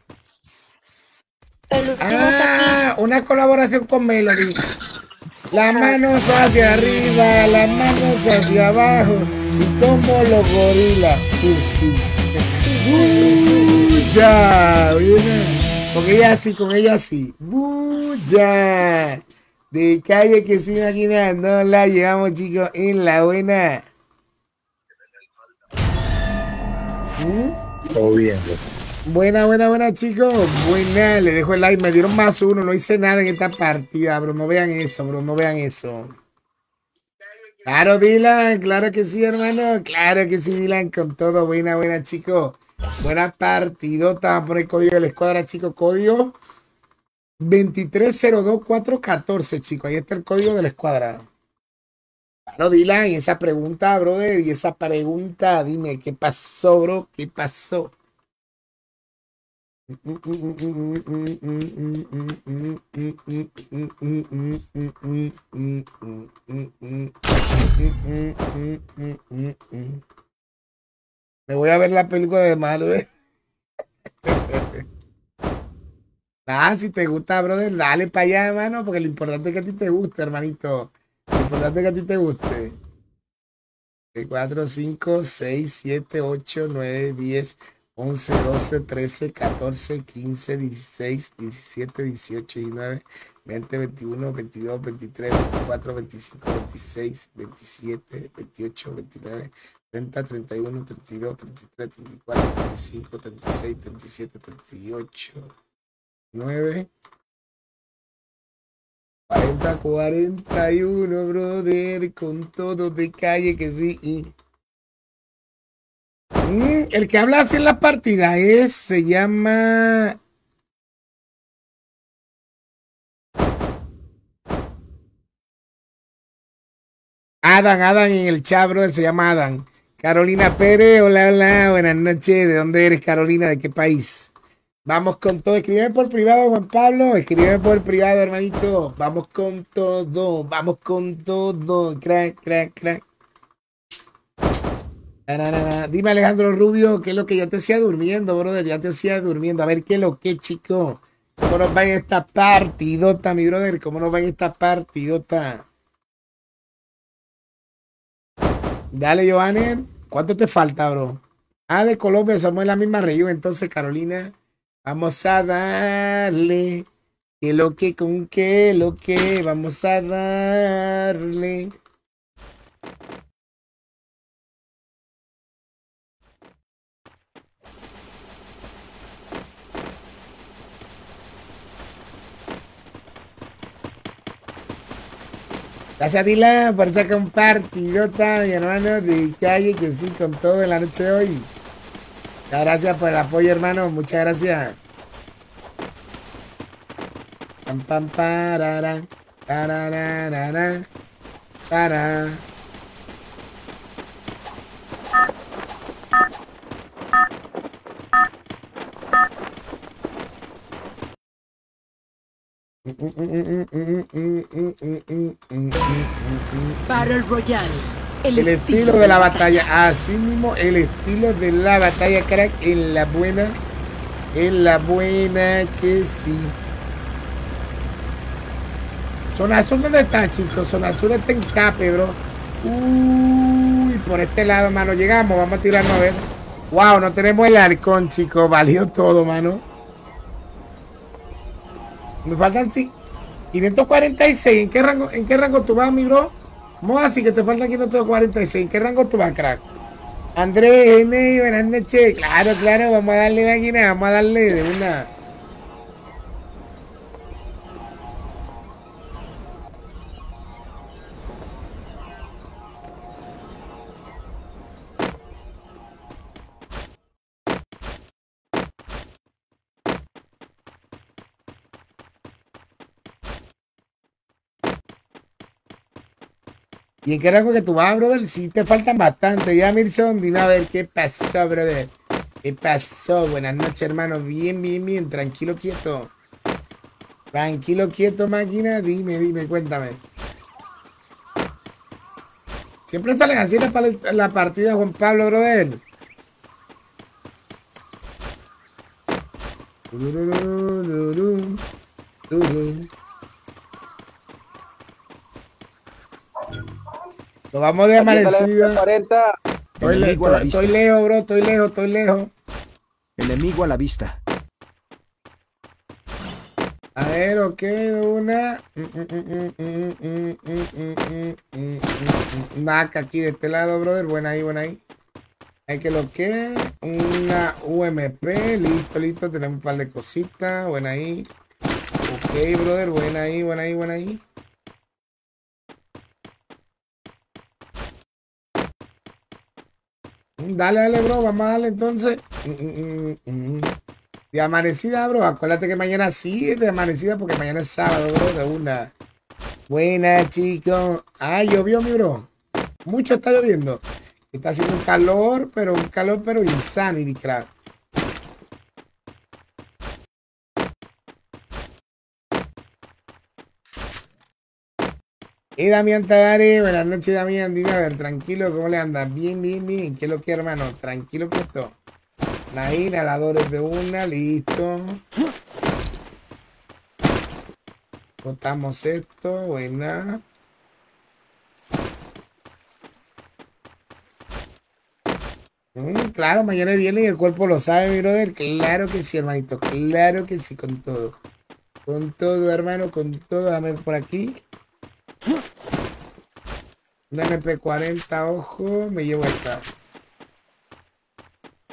El. Ah, una colaboración con Melody. Las manos hacia arriba, las manos hacia abajo, y como los gorilas. Viene. Con ella sí, con ella sí. ¡Bulla! De calle que sí, máquina, no la llevamos, chicos, en la buena. ¿Mm? Todo bien, bro. Buena, buena, buena, chicos. Buena, le dejo el like. Me dieron más uno. No hice nada en esta partida, bro. No vean eso, bro. No vean eso. Claro, Dylan. Claro que sí, hermano. Claro que sí, Dylan. Con todo. Buena, buena, chicos. Buena partidota. Vamos a poner código de la escuadra, chicos. Código 2302414, chicos. Ahí está el código de la escuadra. Claro, Dylan. Y esa pregunta, brother. Y esa pregunta. Dime, ¿qué pasó, bro? ¿Qué pasó? Me voy a ver la película de Marvel. Ah, si te gusta, brother, dale para allá, hermano, porque lo importante es que a ti te guste, hermanito. Lo importante es que a ti te guste. 4, 5, 6, 7, 8, 9, 10, 11, 12, 13, 14, 15, 16, 17, 18, 19, 20, 21, 22, 23, 24, 25, 26, 27, 28, 29, 30, 31, 32, 33, 34, 35, 36, 37, 38, 9, 40, 41, brother, con todo de calle que sí. y- Mm, el que habla así en la partida es, se llama... Adam, Adam en el chat, brother, se llama Adam. Carolina Pérez, hola, hola, buenas noches. ¿De dónde eres, Carolina? ¿De qué país? Vamos con todo. Escríbeme por privado, Juan Pablo. Escríbeme por privado, hermanito. Vamos con todo. Vamos con todo. Crack, crack, crack. Dime, Alejandro Rubio, ¿qué es lo que ya te hacía durmiendo, brother? Ya te hacía durmiendo. A ver, ¿qué es lo que, chico? ¿Cómo nos va en esta partidota, mi brother? ¿Cómo nos va en esta partidota? Dale, Johanner. ¿Cuánto te falta, bro? Ah, de Colombia, somos en la misma región, entonces, Carolina. Vamos a darle. Que lo que con que lo que vamos a darle. Gracias, Dylan, por esa compartidota, mi hermano de calle, que sí, con todo en la noche de hoy. Muchas gracias por el apoyo, hermano. Muchas gracias. Pam, pam, parara, tarararara, para. Battle Royale. El, El estilo de la batalla, así mismo el estilo de la batalla, crack, en la buena, en la buena que sí. Zona Azul, ¿dónde está, chicos? Zona Azul está en cape, bro. Uy, por este lado, mano, llegamos, vamos a tirarnos a ver. Wow, no tenemos el halcón, chicos, valió todo, mano. Me faltan, sí, 546. ¿En qué rango, en qué rango tú vas, mi bro? ¿Cómo así que te faltan 546? ¿En qué rango tú vas, crack? Andrés, N, buenas noches. Claro, claro, vamos a darle máquina, vamos a darle de una. Y en rango que tú vas, brother, sí te faltan bastante. Ya, Mirson, dime a ver qué pasó, brother. ¿Qué pasó? Buenas noches, hermano. Bien, bien, bien. Tranquilo, quieto. Tranquilo, quieto, máquina. Dime, dime, cuéntame. Siempre salen así la, pal- la partida, Juan Pablo, brother. Nos vamos de amanecida. Estoy, le, estoy, lejos, bro. Estoy lejos, estoy lejos. Enemigo a la vista. A ver, ok, una. Naca aquí de este lado, brother. Buena ahí, buena ahí. Hay que lo que. Una UMP. Listo, listo. Tenemos un par de cositas. Buena ahí. Ok, brother. Buena ahí, buena ahí, buena ahí. Dale, dale, bro. Vamos a darle entonces. Mm, mm, mm. De amanecida, bro. Acuérdate que mañana sí es de amanecida porque mañana es sábado, bro. De una. Buena, chicos. Ah, llovió, mi bro. Mucho está lloviendo. Está haciendo un calor, pero un calor, pero insanity, crack. Y Damián Tagare, buenas noches, Damián. Dime a ver, tranquilo, ¿cómo le andas? Bien, bien, bien. ¿Qué es lo que, hermano? Tranquilo, quieto. Ahí, inhaladores de una, listo. Botamos esto, buena. Mm, claro, mañana viene y el cuerpo lo sabe, mi brother. Claro que sí, hermanito. Claro que sí, con todo. Con todo, hermano, con todo. Dame por aquí. Una MP40, ojo, me llevo esta.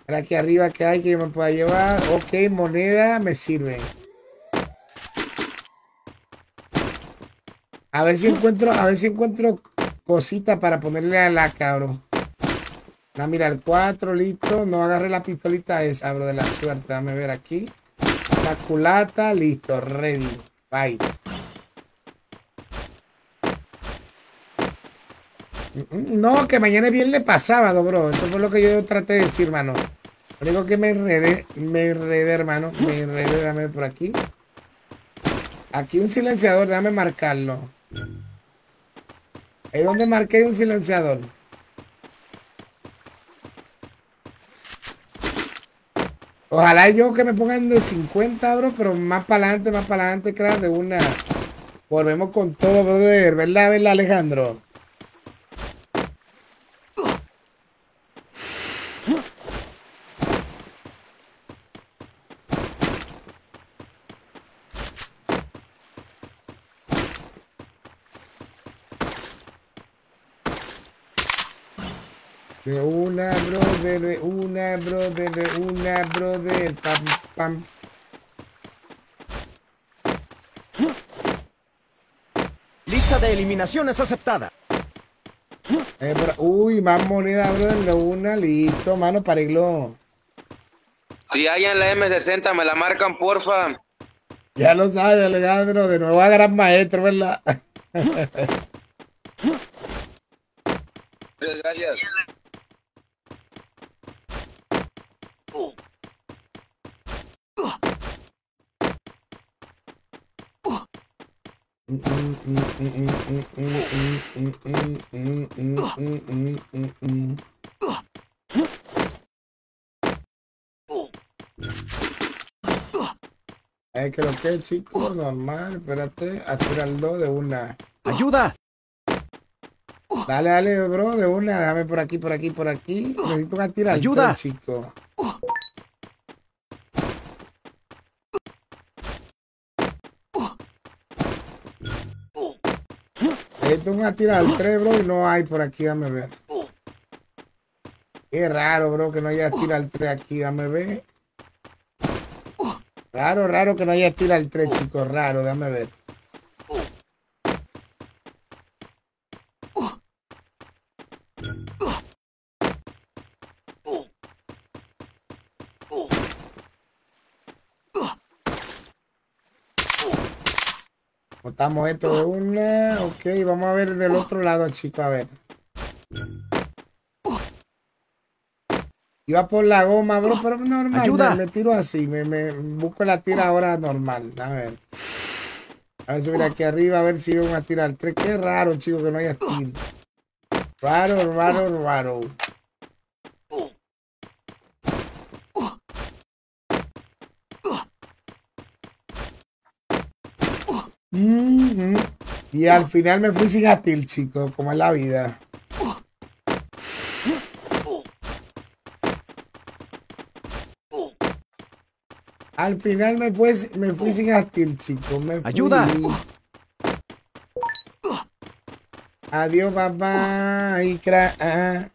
Para aquí arriba que hay que yo me pueda llevar. Ok, moneda, me sirve. A ver si encuentro, a ver si encuentro cosita para ponerle a la cabrón. No, mira, el 4, listo. No agarré la pistolita esa, bro, de la suerte. Dame ver aquí. La culata, listo, ready. Fight. Mm, mm, No, que mañana es viernes para sábado, bro. Eso fue lo que yo traté de decir, hermano. Lo único que me enredé, me enredé, hermano. Me enredé, dame por aquí. Aquí un silenciador, déjame marcarlo. ¿Es donde marqué un silenciador? Ojalá yo que me pongan de 50, bro, pero más para adelante, más para adelante, crack, de una. Volvemos con todo, brother. ¿Verdad, verdad, Alejandro? De una, brother, de una, brother, de una, brother. Pam, pam. Lista de eliminaciones aceptada. Eh, Uy, más moneda, brother, de una. Listo, mano, pareglo. Si hay en la M60, me la marcan, porfa. Ya lo sabes, Alejandro. De nuevo a gran maestro, ¿verdad? Muchas gracias. Es que lo que, chico, normal. Espérate, a tirar el 2 de una. ¡Ayuda! Dale, dale, bro, de una. Dame por aquí, por aquí, por aquí. Necesito una tira Ayuda. chico. Necesito una tira al 3, bro, y no hay por aquí, dame ver. Qué raro, bro, que no haya tira al 3 aquí, dame ver. Raro, raro que no haya tira al 3, chicos, raro, dame ver. Botamos esto de una. Ok, vamos a ver del otro lado, chico. A ver. Iba por la goma, bro, pero normal. Ayuda. Me, me tiro así. Me, me busco la tira ahora normal. A ver. A ver, subir aquí arriba a ver si veo una tira al 3. Qué raro, chico, que no haya tiro. Raro, raro, raro. Y al final me fui sin atil, chico, como es la vida. Al final me fui, me fui sin atil, chico. Me fui. Ayuda. Adiós, papá. Y ah.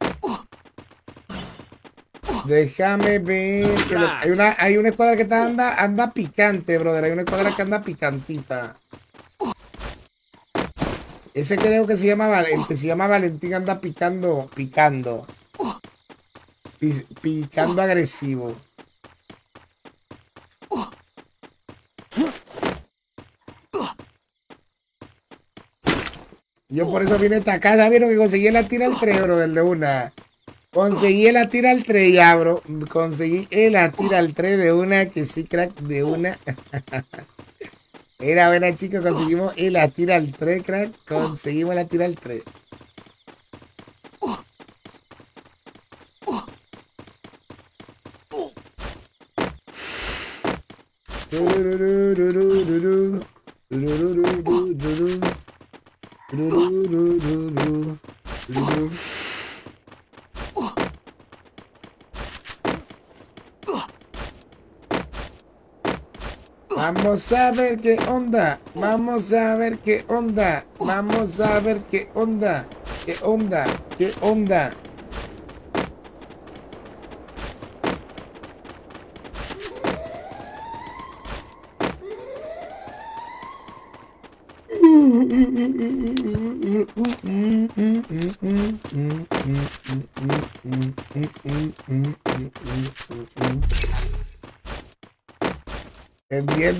Déjame ver. que lo- hay, una, hay una escuadra que está anda, anda picante, brother. Hay una escuadra que anda picantita. Ese creo que se llama el que se llama Valentín anda picando, picando. Pi- picando agresivo. Yo por eso vine a esta casa, vieron que conseguí la tira al 3, bro, de una. Conseguí la tira al 3 ya, bro. Conseguí la tira al 3 de una, que sí, crack, de una. *laughs* Era buena, chicos, conseguimos la tira al 3, crack. Conseguimos la tira al 3. Vamos a ver qué onda, vamos a ver qué onda, vamos a ver qué onda, qué onda, qué onda.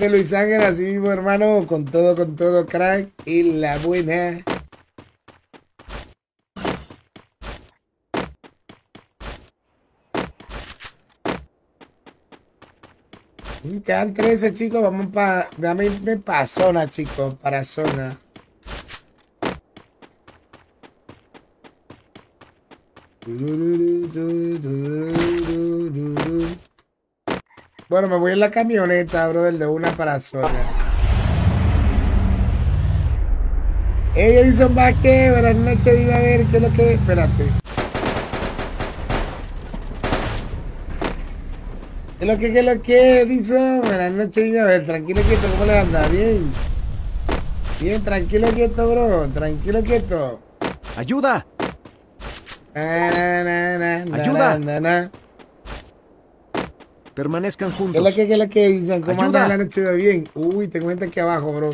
Luis Ángel, así mismo hermano, con todo, con todo, crack, y la buena. Quedan 13 chicos, vamos para, dame para zona chicos, para zona. Bueno, me voy en la camioneta, brother, de una para zona. Hey, Edison Vázquez, buenas noches, iba a ver qué es lo que... Espérate. ¿Qué es lo que, qué es lo que, Edison? Buenas noches, iba a ver, tranquilo quieto, ¿cómo le anda? Bien. Bien, tranquilo quieto, bro, tranquilo quieto. ¡Ayuda! Na, na, Ayuda. Permanezcan ¿Qué es juntos. lo que, qué es lo que dicen? ¿Cómo Ayuda. la noche de bien? Uy, te cuento aquí abajo, bro.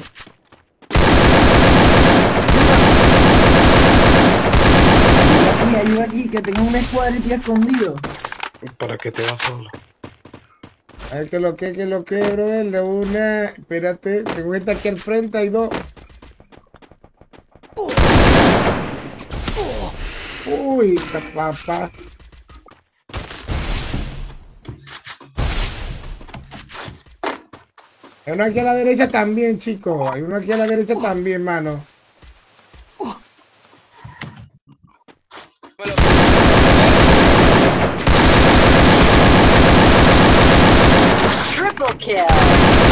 Aquí, ayuda aquí, que tengo una estoy escondido. ¿Para qué te vas solo? A ver qué es lo que, qué es lo que, brother. De una. Espérate, te cuento aquí al frente, hay dos. Uy, esta papá. Hay uno aquí a la derecha también, chicos. Hay uno aquí a la derecha también, mano. Triple kill.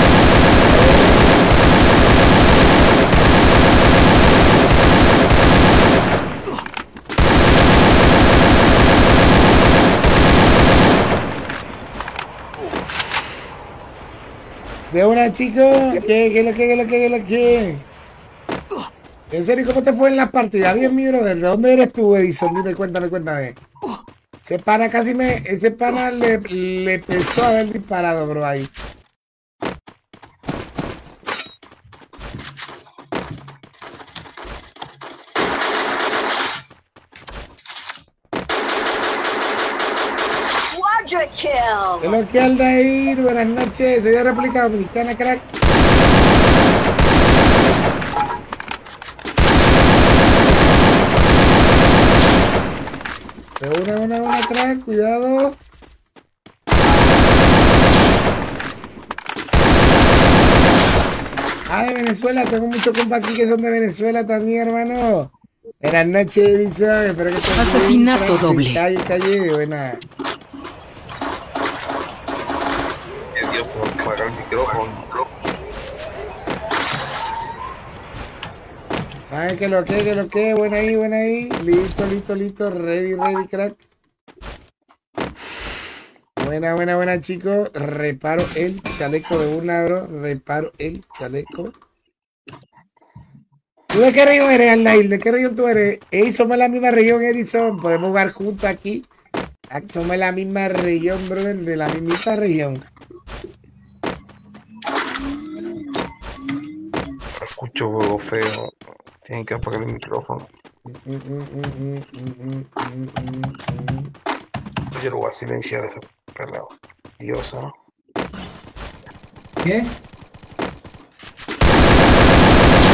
De una, chico. ¿Qué, qué lo que, qué lo que, qué que? En serio, ¿cómo te fue en la partida? Bien, mi brother. ¿De dónde eres tú, Edison? Dime, cuéntame, cuéntame. Ese pana casi me... Ese pana le, le pesó haber disparado, bro, ahí. Es lo que anda buenas noches, soy de República Dominicana, crack. De una, una, una, crack, cuidado. Ah, de Venezuela, tengo muchos compas aquí que son de Venezuela también, hermano. Buenas noches, Edison. Espero que Asesinato doble. Calle, calle, buena. Se el micrófono. Ay, que lo que, que lo que, buena ahí, buena ahí. Listo, listo, listo. Ready, ready, crack. Buena, buena, buena, chicos. Reparo el chaleco de una, bro. Reparo el chaleco. ¿Tú de qué región eres, Aldair? ¿De qué región tú eres? Ey, somos la misma región, Edison. Podemos jugar juntos aquí. Ah, Somos la misma región, brother. De la mismita región. Escucho huevo feo. Tienen que apagar el micrófono. Yo lo voy a silenciar ese perreo. Dios, ¿no? ¿Qué?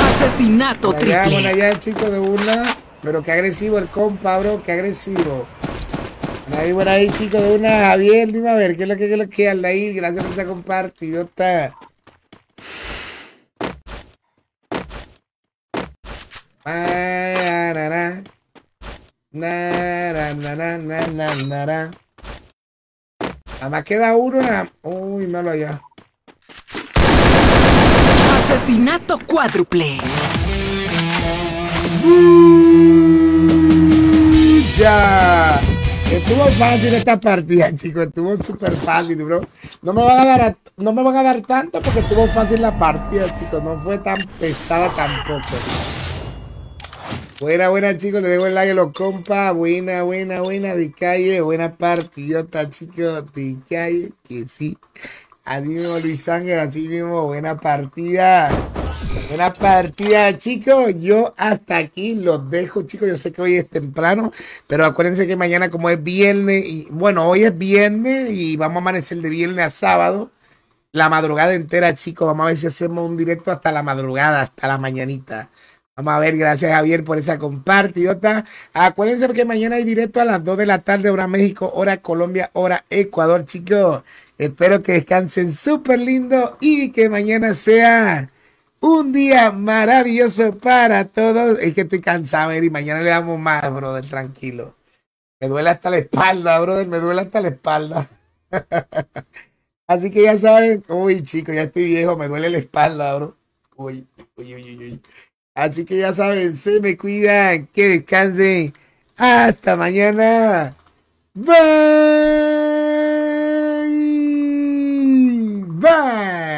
Asesinato Allá, bueno, triple. allá, chico, de una. Pero qué agresivo el compa, bro, qué agresivo. Ahí, bueno, ahí, chico, de una. Javier, dime a ver, ¿qué es lo que, qué es lo que anda ahí? Gracias por esa compartidota. Na, na, na. Na, na, na, na, na, na, na, na. Nada más queda uno. Uy, malo allá. Asesinato cuádruple. Ya. Estuvo fácil esta partida, chicos. Estuvo súper fácil, bro. No me van a dar no me van a dar tanto porque estuvo fácil la partida, chicos. No fue tan pesada tampoco. Buena, buena, chicos. Le dejo el like a los compas. Buena, buena, buena de calle. Buena partidota, chicos. De calle. Que sí. Mismo, Luis Ángel. Así mismo. Buena partida. Buena partida, chicos. Yo hasta aquí los dejo, chicos. Yo sé que hoy es temprano, pero acuérdense que mañana, como es viernes, y bueno, hoy es viernes y vamos a amanecer de viernes a sábado. La madrugada entera, chicos. Vamos a ver si hacemos un directo hasta la madrugada, hasta la mañanita. Vamos a ver, gracias Javier por esa compartidota. Acuérdense que mañana hay directo a las 2 de la tarde, hora México, hora Colombia, hora Ecuador, chicos. Espero que descansen súper lindo y que mañana sea un día maravilloso para todos. Es que estoy cansado, Eri. Mañana le damos más, brother, tranquilo. Me duele hasta la espalda, brother. Me duele hasta la espalda. *laughs* Así que ya saben. Uy, chicos, ya estoy viejo. Me duele la espalda, bro. Uy, uy, uy, uy, uy. Así que ya saben, se me cuidan. Que descansen. Hasta mañana. Bye. Right.